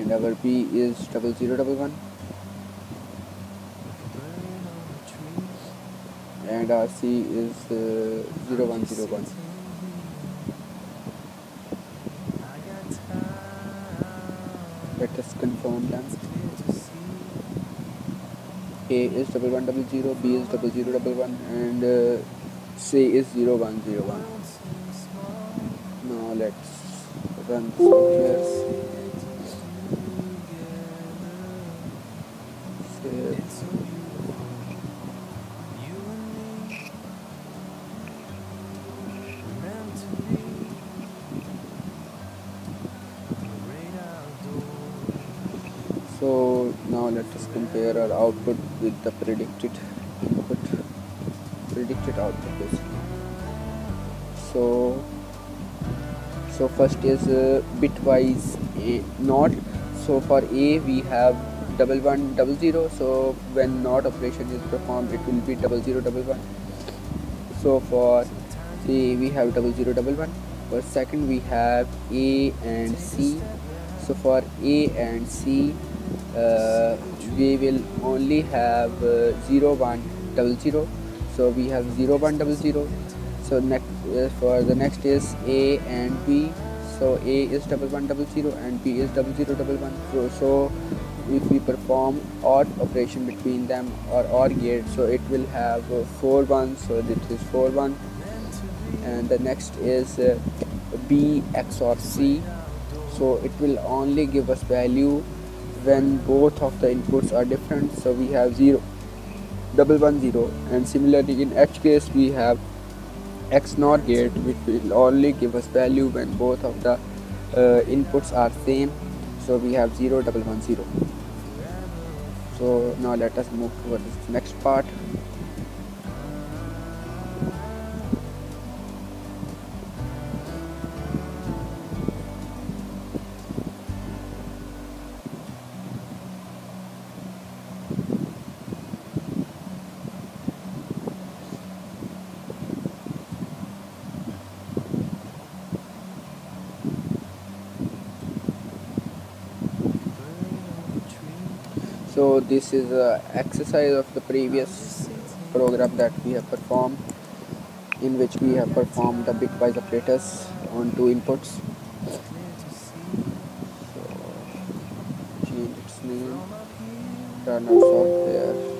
Speaker 1: And our B is double zero double one
Speaker 2: Burn on a
Speaker 1: and C is uh, zero one zero one.
Speaker 2: I got.
Speaker 1: Let us confirm them. A is double one double zero, B is double zero double one, and uh, C is zero one zero one. Now let's run software. Save. The predicted input, predicted output basically. So so first is uh, bitwise a not. So for a we have double one double zero. So when not operation is performed, it will be double zero double one. So for a we have double zero double one. For second we have a and c. So for a and c, uh, we will only have uh, 0 1 double 0 so we have 0 1 double 0 so next uh, for the next is a and b. So a is double 1 double 0 and b is double 0 double 1 so, so if we perform odd operation between them or or gate so it will have uh, 4 1 so this is 4 1 and the next is uh, b xor c. So it will only give us value when both of the inputs are different so we have 0 double one zero. And similarly in h case we have XNOR gate which will only give us value when both of the uh, inputs are same. So we have 0 double one zero. So now let us move towards the next part so this is a exercise of the previous program that we have performed in which we have performed the bitwise operators on two inputs. So change its name our software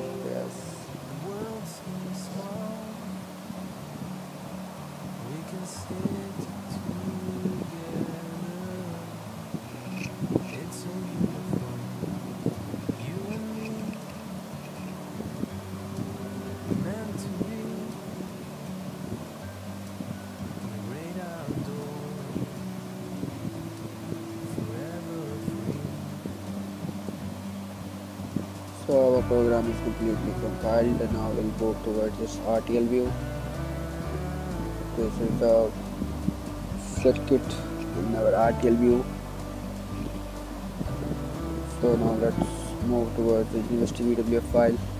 Speaker 1: completely compiled and now we'll go towards this RTL view. This is the circuit in our RTL view. So now let's move towards the University VWF file.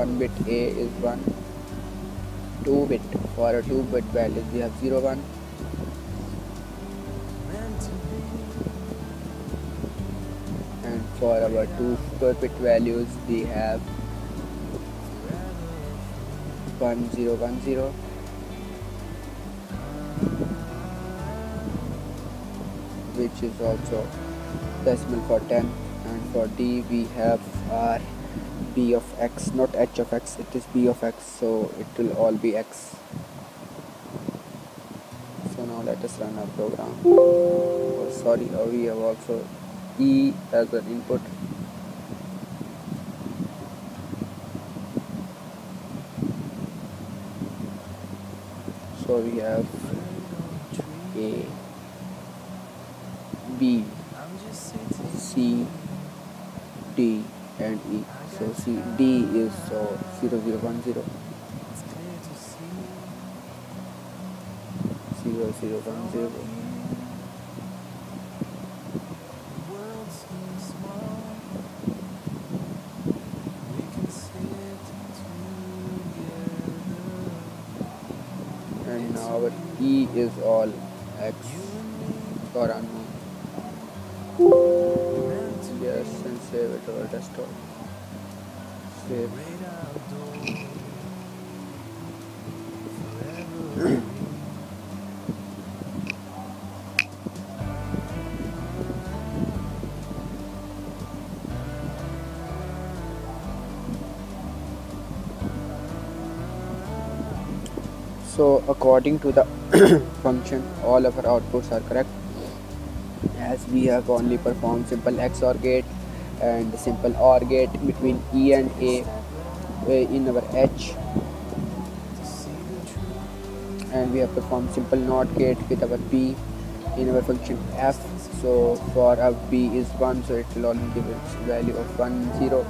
Speaker 1: 1 bit A is 1 2 bit for a 2 bit values we have
Speaker 2: 0 1
Speaker 1: and for our 2 4 bit values we have 1 0 1 0 which is also decimal for 10 and for D we have R b of x not h of x it is b of x so it will all be x. So now let us run our program. Oh, sorry uh, we have also e as an input. So we have a b
Speaker 2: I'm just sitting
Speaker 1: c d and e so c d is uh, 0010
Speaker 2: It's clear to see.
Speaker 1: 0010 so according to the function all of our outputs are correct. As we have only performed simple XOR gate and simple OR gate between E and A in our H. And we have performed simple NOT gate with our B in our function F. So for our B is 1 so it will only give its value of 1 0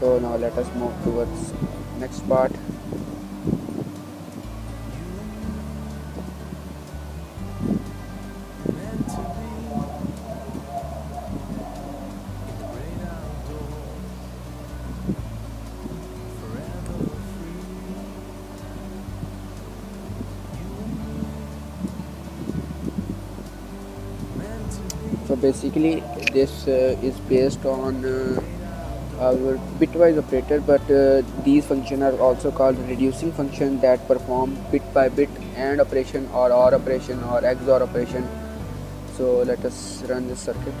Speaker 1: so now let us move towards next part basically, this uh, is based on uh, our bitwise operator, but uh, these functions are also called reducing function that perform bit by bit AND operation or OR operation or XOR operation. So let us run this circuit.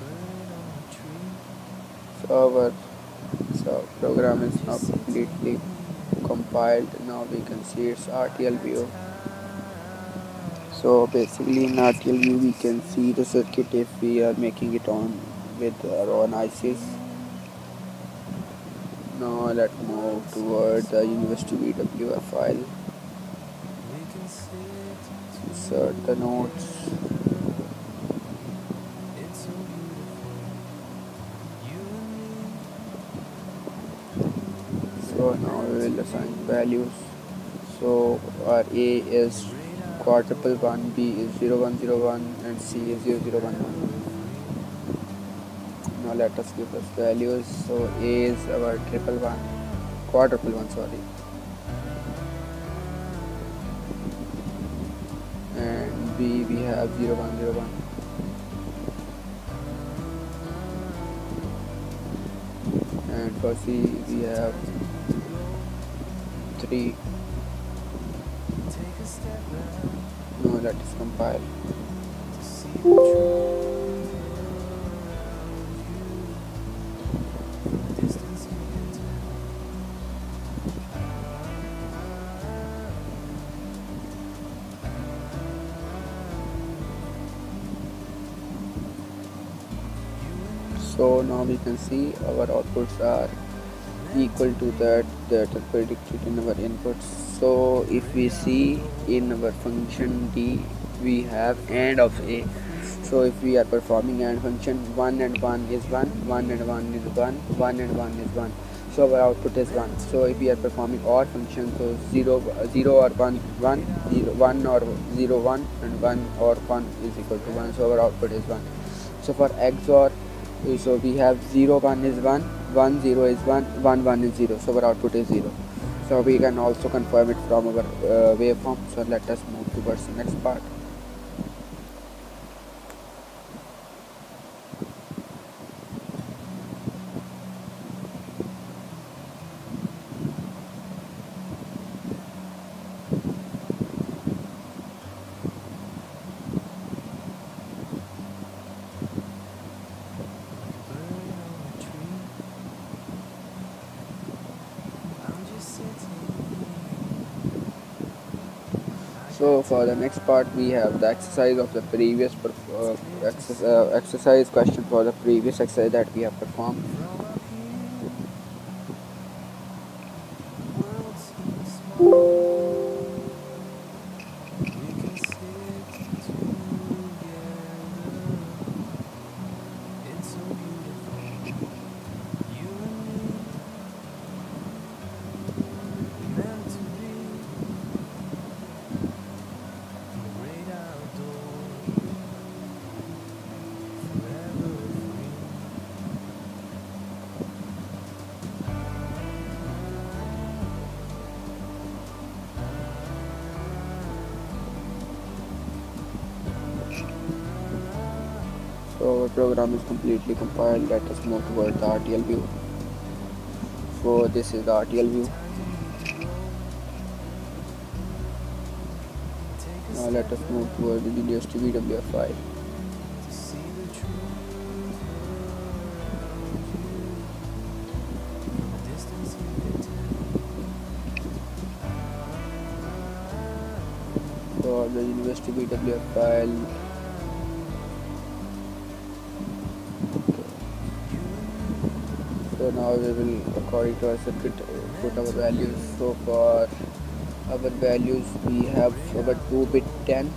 Speaker 2: Bird on a tree.
Speaker 1: So our so program is now completely compiled. Now we can see its RTL view. So basically in RTL view we can see the circuit if we are making it on with our own ICs. Now let's move towards the University VWF file. Insert the notes.
Speaker 2: So
Speaker 1: now we will assign values. So our A is quadruple 1 b is 0101 and c is 0011 now let us give us values. So a is our triple one quadruple one sorry. And b we have 0101 and for c we have 3 let us compile so now we can see our outputs are equal to that that are predicted in our inputs so if we see in our function d we have and of a. So if we are performing and function 1 and 1 is 1 1 and 1 is 1 1 and 1 is 1 so our output is 1 so if we are performing OR function so 0 0 or 1 1 0 1 or 0 1 and 1 or 1 is equal to 1 so our output is 1 so for XOR so we have 0 1 is 1 1 0 is 1 1 1 is 0 so our output is 0 so we can also confirm it from our uh, waveform. So let us move towards the next part so for the next part we have the exercise of the previous uh, exercise, uh, exercise question for the previous exercise that we have performed program is completely compiled. Let us move towards the RTL view. So this is the RTL view. Now let us move towards the GDS WF file. For the University VWF file, according to our circuit put our values so for our values we have our 2 bit 10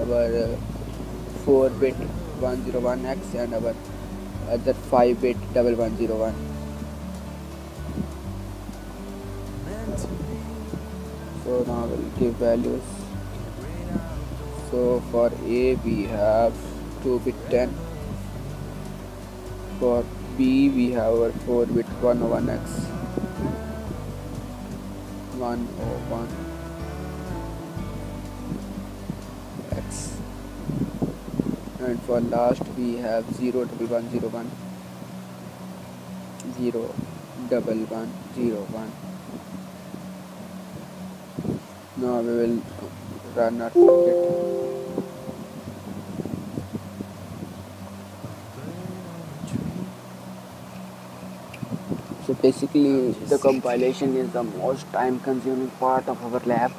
Speaker 1: our uh, 4 bit 101x and our other 5 bit 1101 so now we'll give values. So for a we have 2 bit 10 we have our 4 bit 101x 101 x. and for last we have 0 double one zero one. 0 double one zero one. Now we will run our circuit basically the compilation is the most time consuming part of our lab.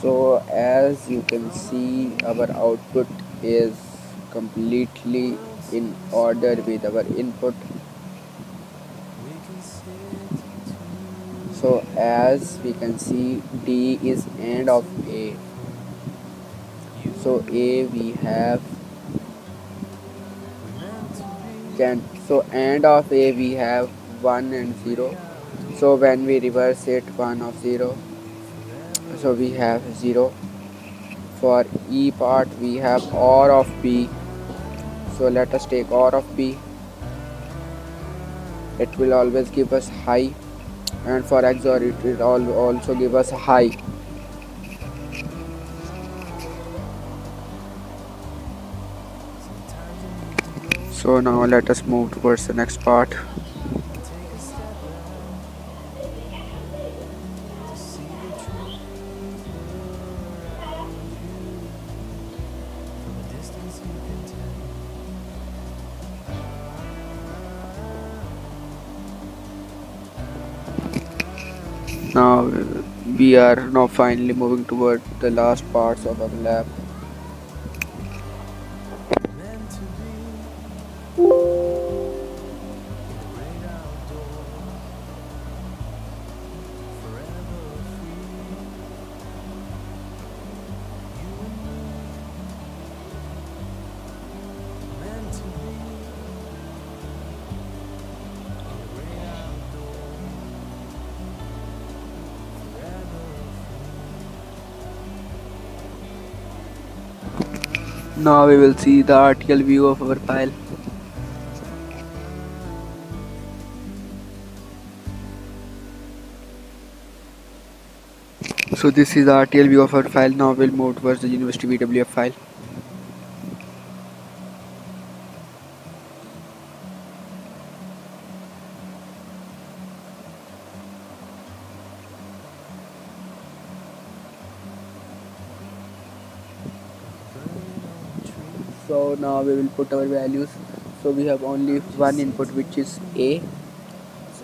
Speaker 1: So as you can see our output is completely in order with our input. So as we can see D is end of A. So A we have 10 so end of A we have 1 and 0 so when we reverse it 1 of 0 so we have 0 for E part we have OR of B. So let us take OR of B. It will always give us high. And for XOR it will also give us high so now let us move towards the next part. Now we are now finally moving toward the last parts of our lab Now we will see the RTL view of our file. So this is the RTL view of our file. Now we'll move towards the University VWF file. Now we will put our values. So we have only one input which is a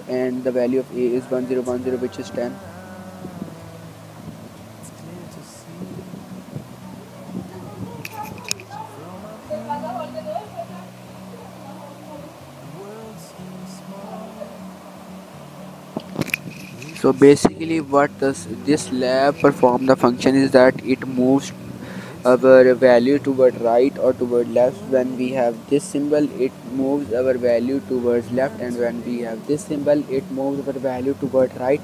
Speaker 1: and the value of a is 1010 which is 10 so basically what does this lab perform? The function is that it moves our value toward right or toward left when we have this symbol it moves our value towards left and when we have this symbol it moves our value toward right.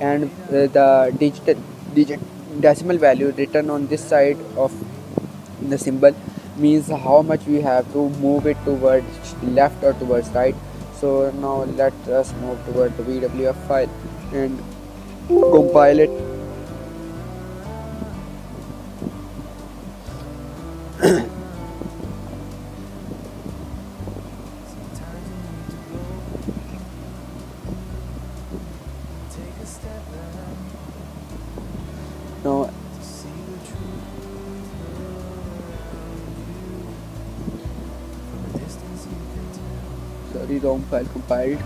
Speaker 1: And uh, the digit, digit decimal value written on this side of the symbol means how much we have to move it towards left or towards right. So now let us move toward the VWF file and compile it compiled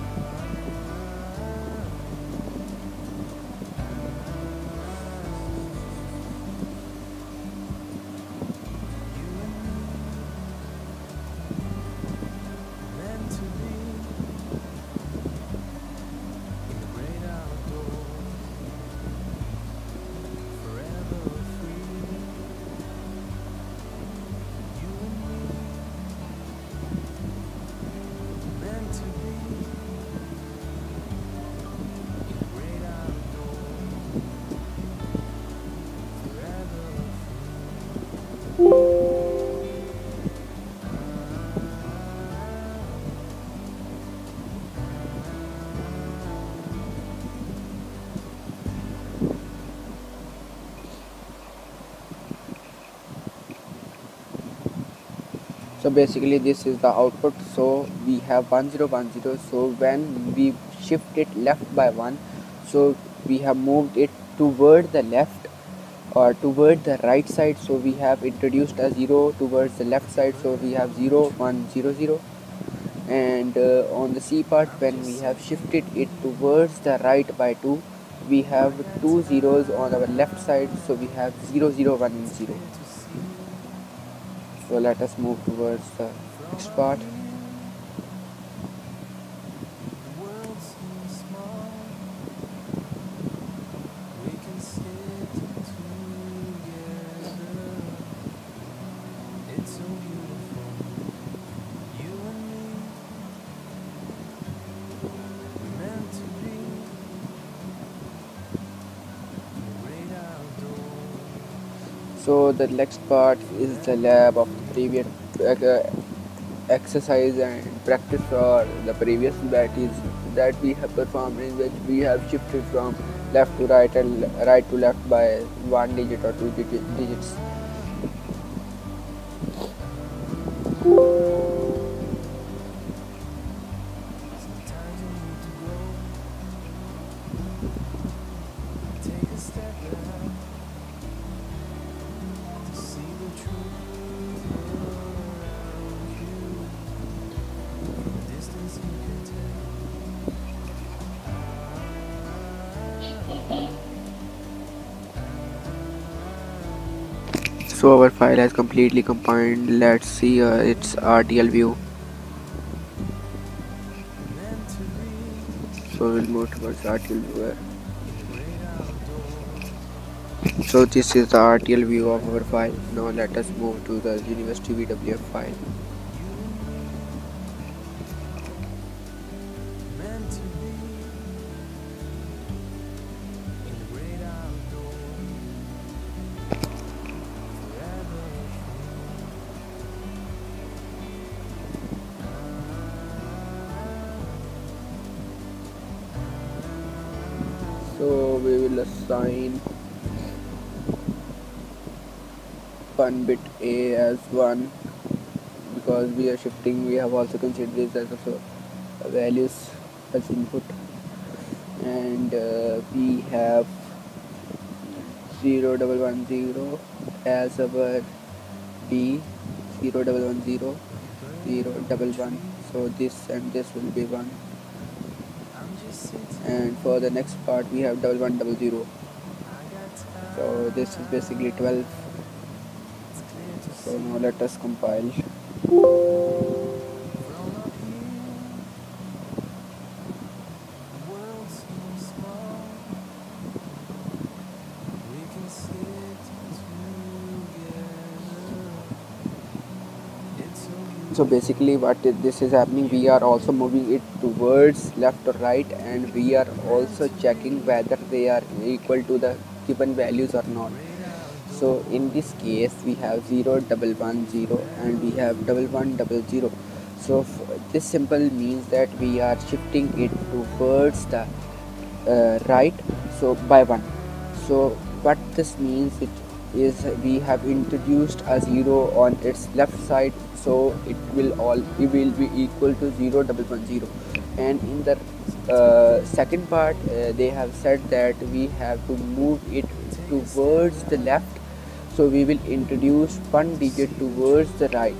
Speaker 1: so basically this is the output. So we have 1010 so when we shift it left by 1 so we have moved it toward the left or toward the right side. So we have introduced a 0 towards the left side. So we have 0 1 0 0 and uh, on the C part when we have shifted it towards the right by 2 we have two zeros on our left side. So we have 0 0 1 0 so let us move towards the next part the next part is the lab of the previous uh, exercise and practice for the previous is that we have performed in which we have shifted from left to right and right to left by one digit or two digits so our file has completely compiled let's see uh, its RTL view. So we'll move towards RTL viewer so this is the RTL view of our file. Now let us move to the university VWF file also consider this as also values as input and uh, we have 0110 as our b 0110 011 so this and this will be 1
Speaker 2: I'm just sitting.
Speaker 1: and for the next part we have double one double zero
Speaker 2: I got time.
Speaker 1: so this is basically 12
Speaker 2: It's clear to
Speaker 1: so now let us compile
Speaker 2: from up here. The world seems small. We can sit together. It's so
Speaker 1: basically what this is happening we are also moving it towards left or right and we are also checking whether they are equal to the given values or not. So in this case we have 0 double one zero and we have double one double zero. So this simple means that we are shifting it towards the uh, right so by one. So what this means it is we have introduced a zero on its left side so it will all it will be equal to 0 double one zero. And in the uh, second part uh, they have said that we have to move it towards the left. So we will introduce one digit towards the right.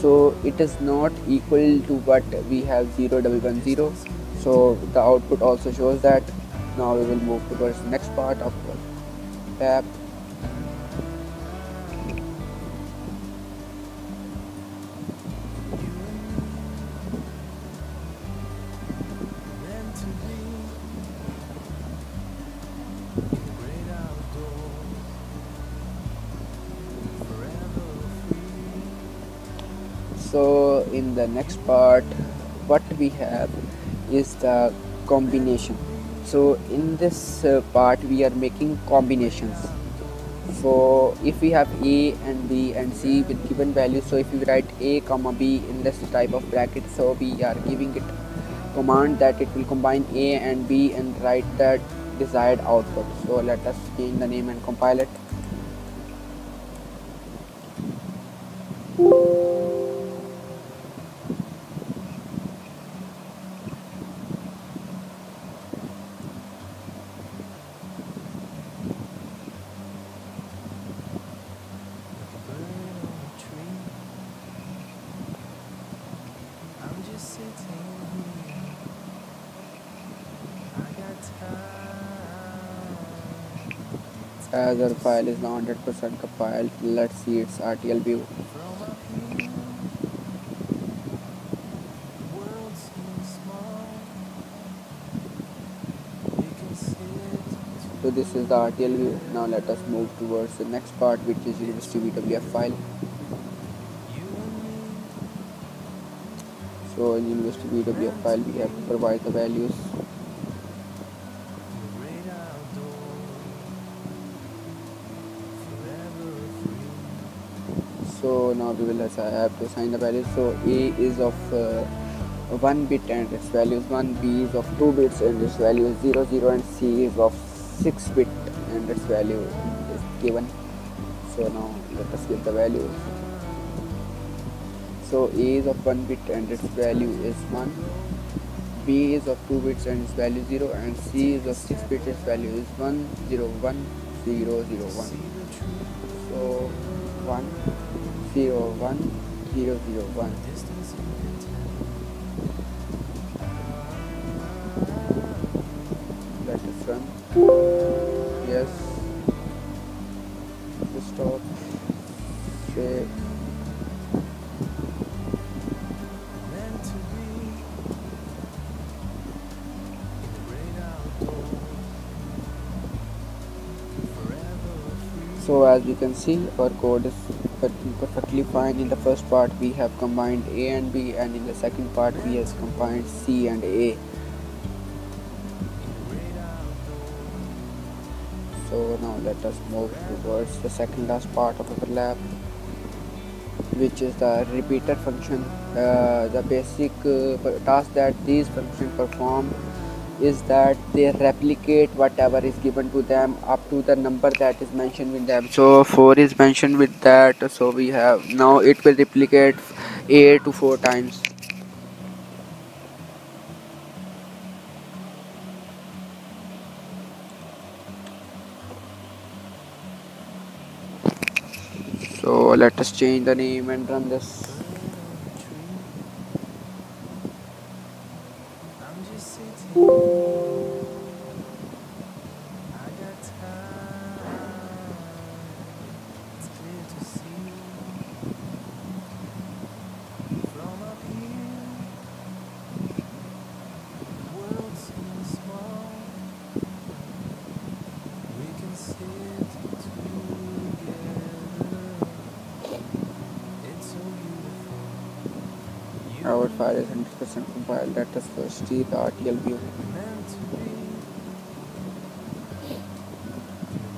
Speaker 1: So it is not equal to what we have 0 double one zero. So the output also shows that. Now we will move towards the next part of the tab
Speaker 2: in the
Speaker 1: next part what we have is the combination. So in this uh, part we are making combinations. So if we have a and b and c with given values so if we write a comma b in this type of bracket so we are giving it command that it will combine a and b and write that desired output. So let us change the name and compile it
Speaker 2: Like a bird on a tree. I'm just sitting here. I got time.
Speaker 1: As file is now 100% compiled let's see its rtl view. So this is the rtl view. Now let us move towards the next part which is university vwf file. So in university vwf file we have to provide the values now we will have to assign the values so a is of uh, 1 bit and its value is 1 b is of 2 bits and its value is 0 0 and c is of 6 bit and its value is given. So now let us give the values so a is of 1 bit and its value is 1 b is of 2 bits and its value is 0 and c is of 6 bits its value is 1 0 1 0 0 1 so 1 0 1 0 0 1
Speaker 2: Distance you
Speaker 1: let us run yes stop
Speaker 2: free.
Speaker 1: so as you can see our code is perfectly fine. In the first part we have combined a and b and in the second part we have combined c and a. So now let us move towards the second last part of our lab which is the repeater function. Uh, the basic uh, task that these functions perform is that they replicate whatever is given to them up to the number that is mentioned with them. So 4 is mentioned with that so we have now it will replicate a to 4 times. So let us change the name and run this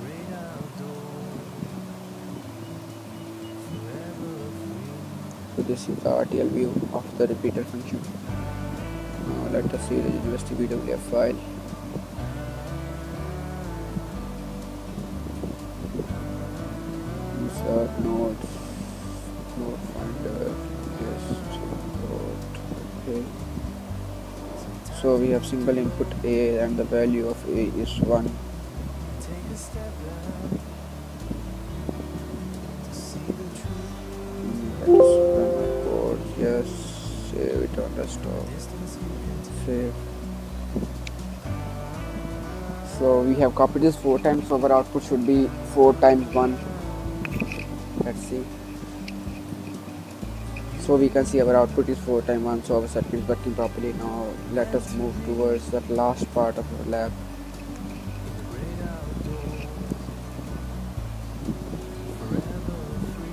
Speaker 2: great outdoors, forever free.
Speaker 1: so this is the RTL view of the repeater function now let us see the university VWF file single input a and the value of a is 1
Speaker 2: Take a step back to see the truth.
Speaker 1: Mm, let us run our code yes save it on desktop. Save. So we have copied this four times so our output should be four times one. Let's see. So we can see our output is four times one so our circuit is working properly now let us move towards the last part of our lab.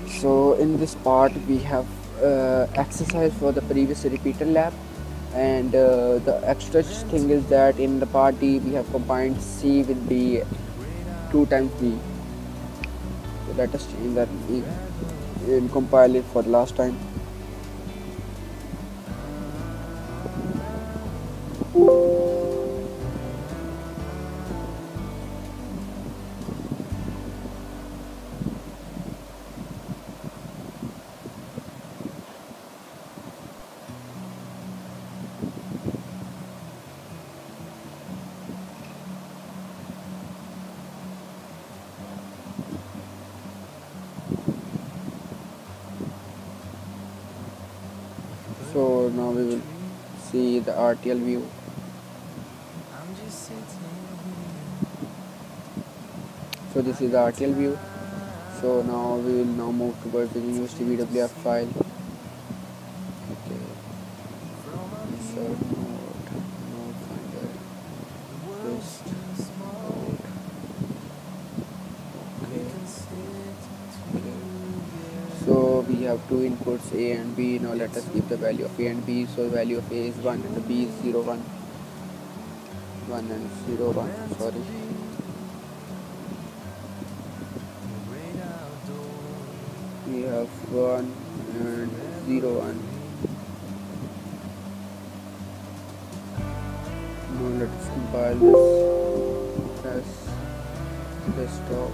Speaker 1: So in this part we have uh, exercise for the previous repeater lab. And uh, the extra thing is that in the part D we have combined C with B two times B. So let us change that will compile it for the last time see view
Speaker 2: I'm just sitting here.
Speaker 1: so this is the RTL view so now we will now move towards the university VWF file okay
Speaker 2: From up
Speaker 1: insert node node finder
Speaker 2: the world
Speaker 1: paste
Speaker 2: seems small.
Speaker 1: node
Speaker 2: We
Speaker 1: okay
Speaker 2: can sit
Speaker 1: okay
Speaker 2: together.
Speaker 1: so we inputs a and b now let us give the value of a and b. So the value of a is 1 and the b is 0 1 1 and 0 1 sorry. We have 1 and 0 1 now let's compile this. Press desktop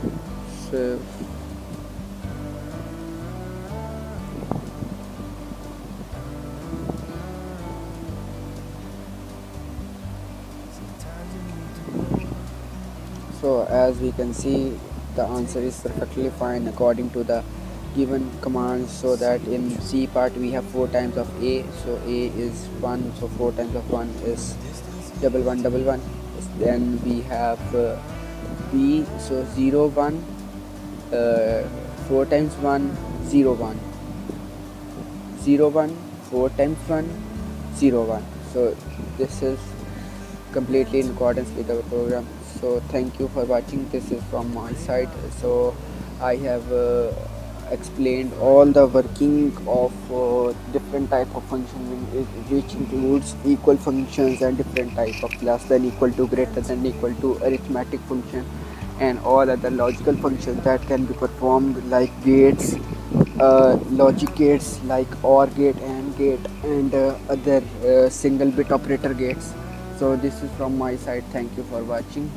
Speaker 1: save we can see the answer is perfectly fine according to the given commands so that in C part we have 4 times of A so A is 1 so 4 times of 1 is double 1 double 1 then we have uh, B so 0 1 uh, 4 times 1 0 1 0 1 4 times 1 0 1 so this is completely in accordance with our program so thank you for watching. This is from my side. So i have uh, explained all the working of uh, different type of functions which includes equal functions and different type of less than equal to greater than equal to arithmetic function and all other logical functions that can be performed like gates uh, logic gates like OR gate and gate and uh, other uh, single bit operator gates so this is from my side. Thank you for watching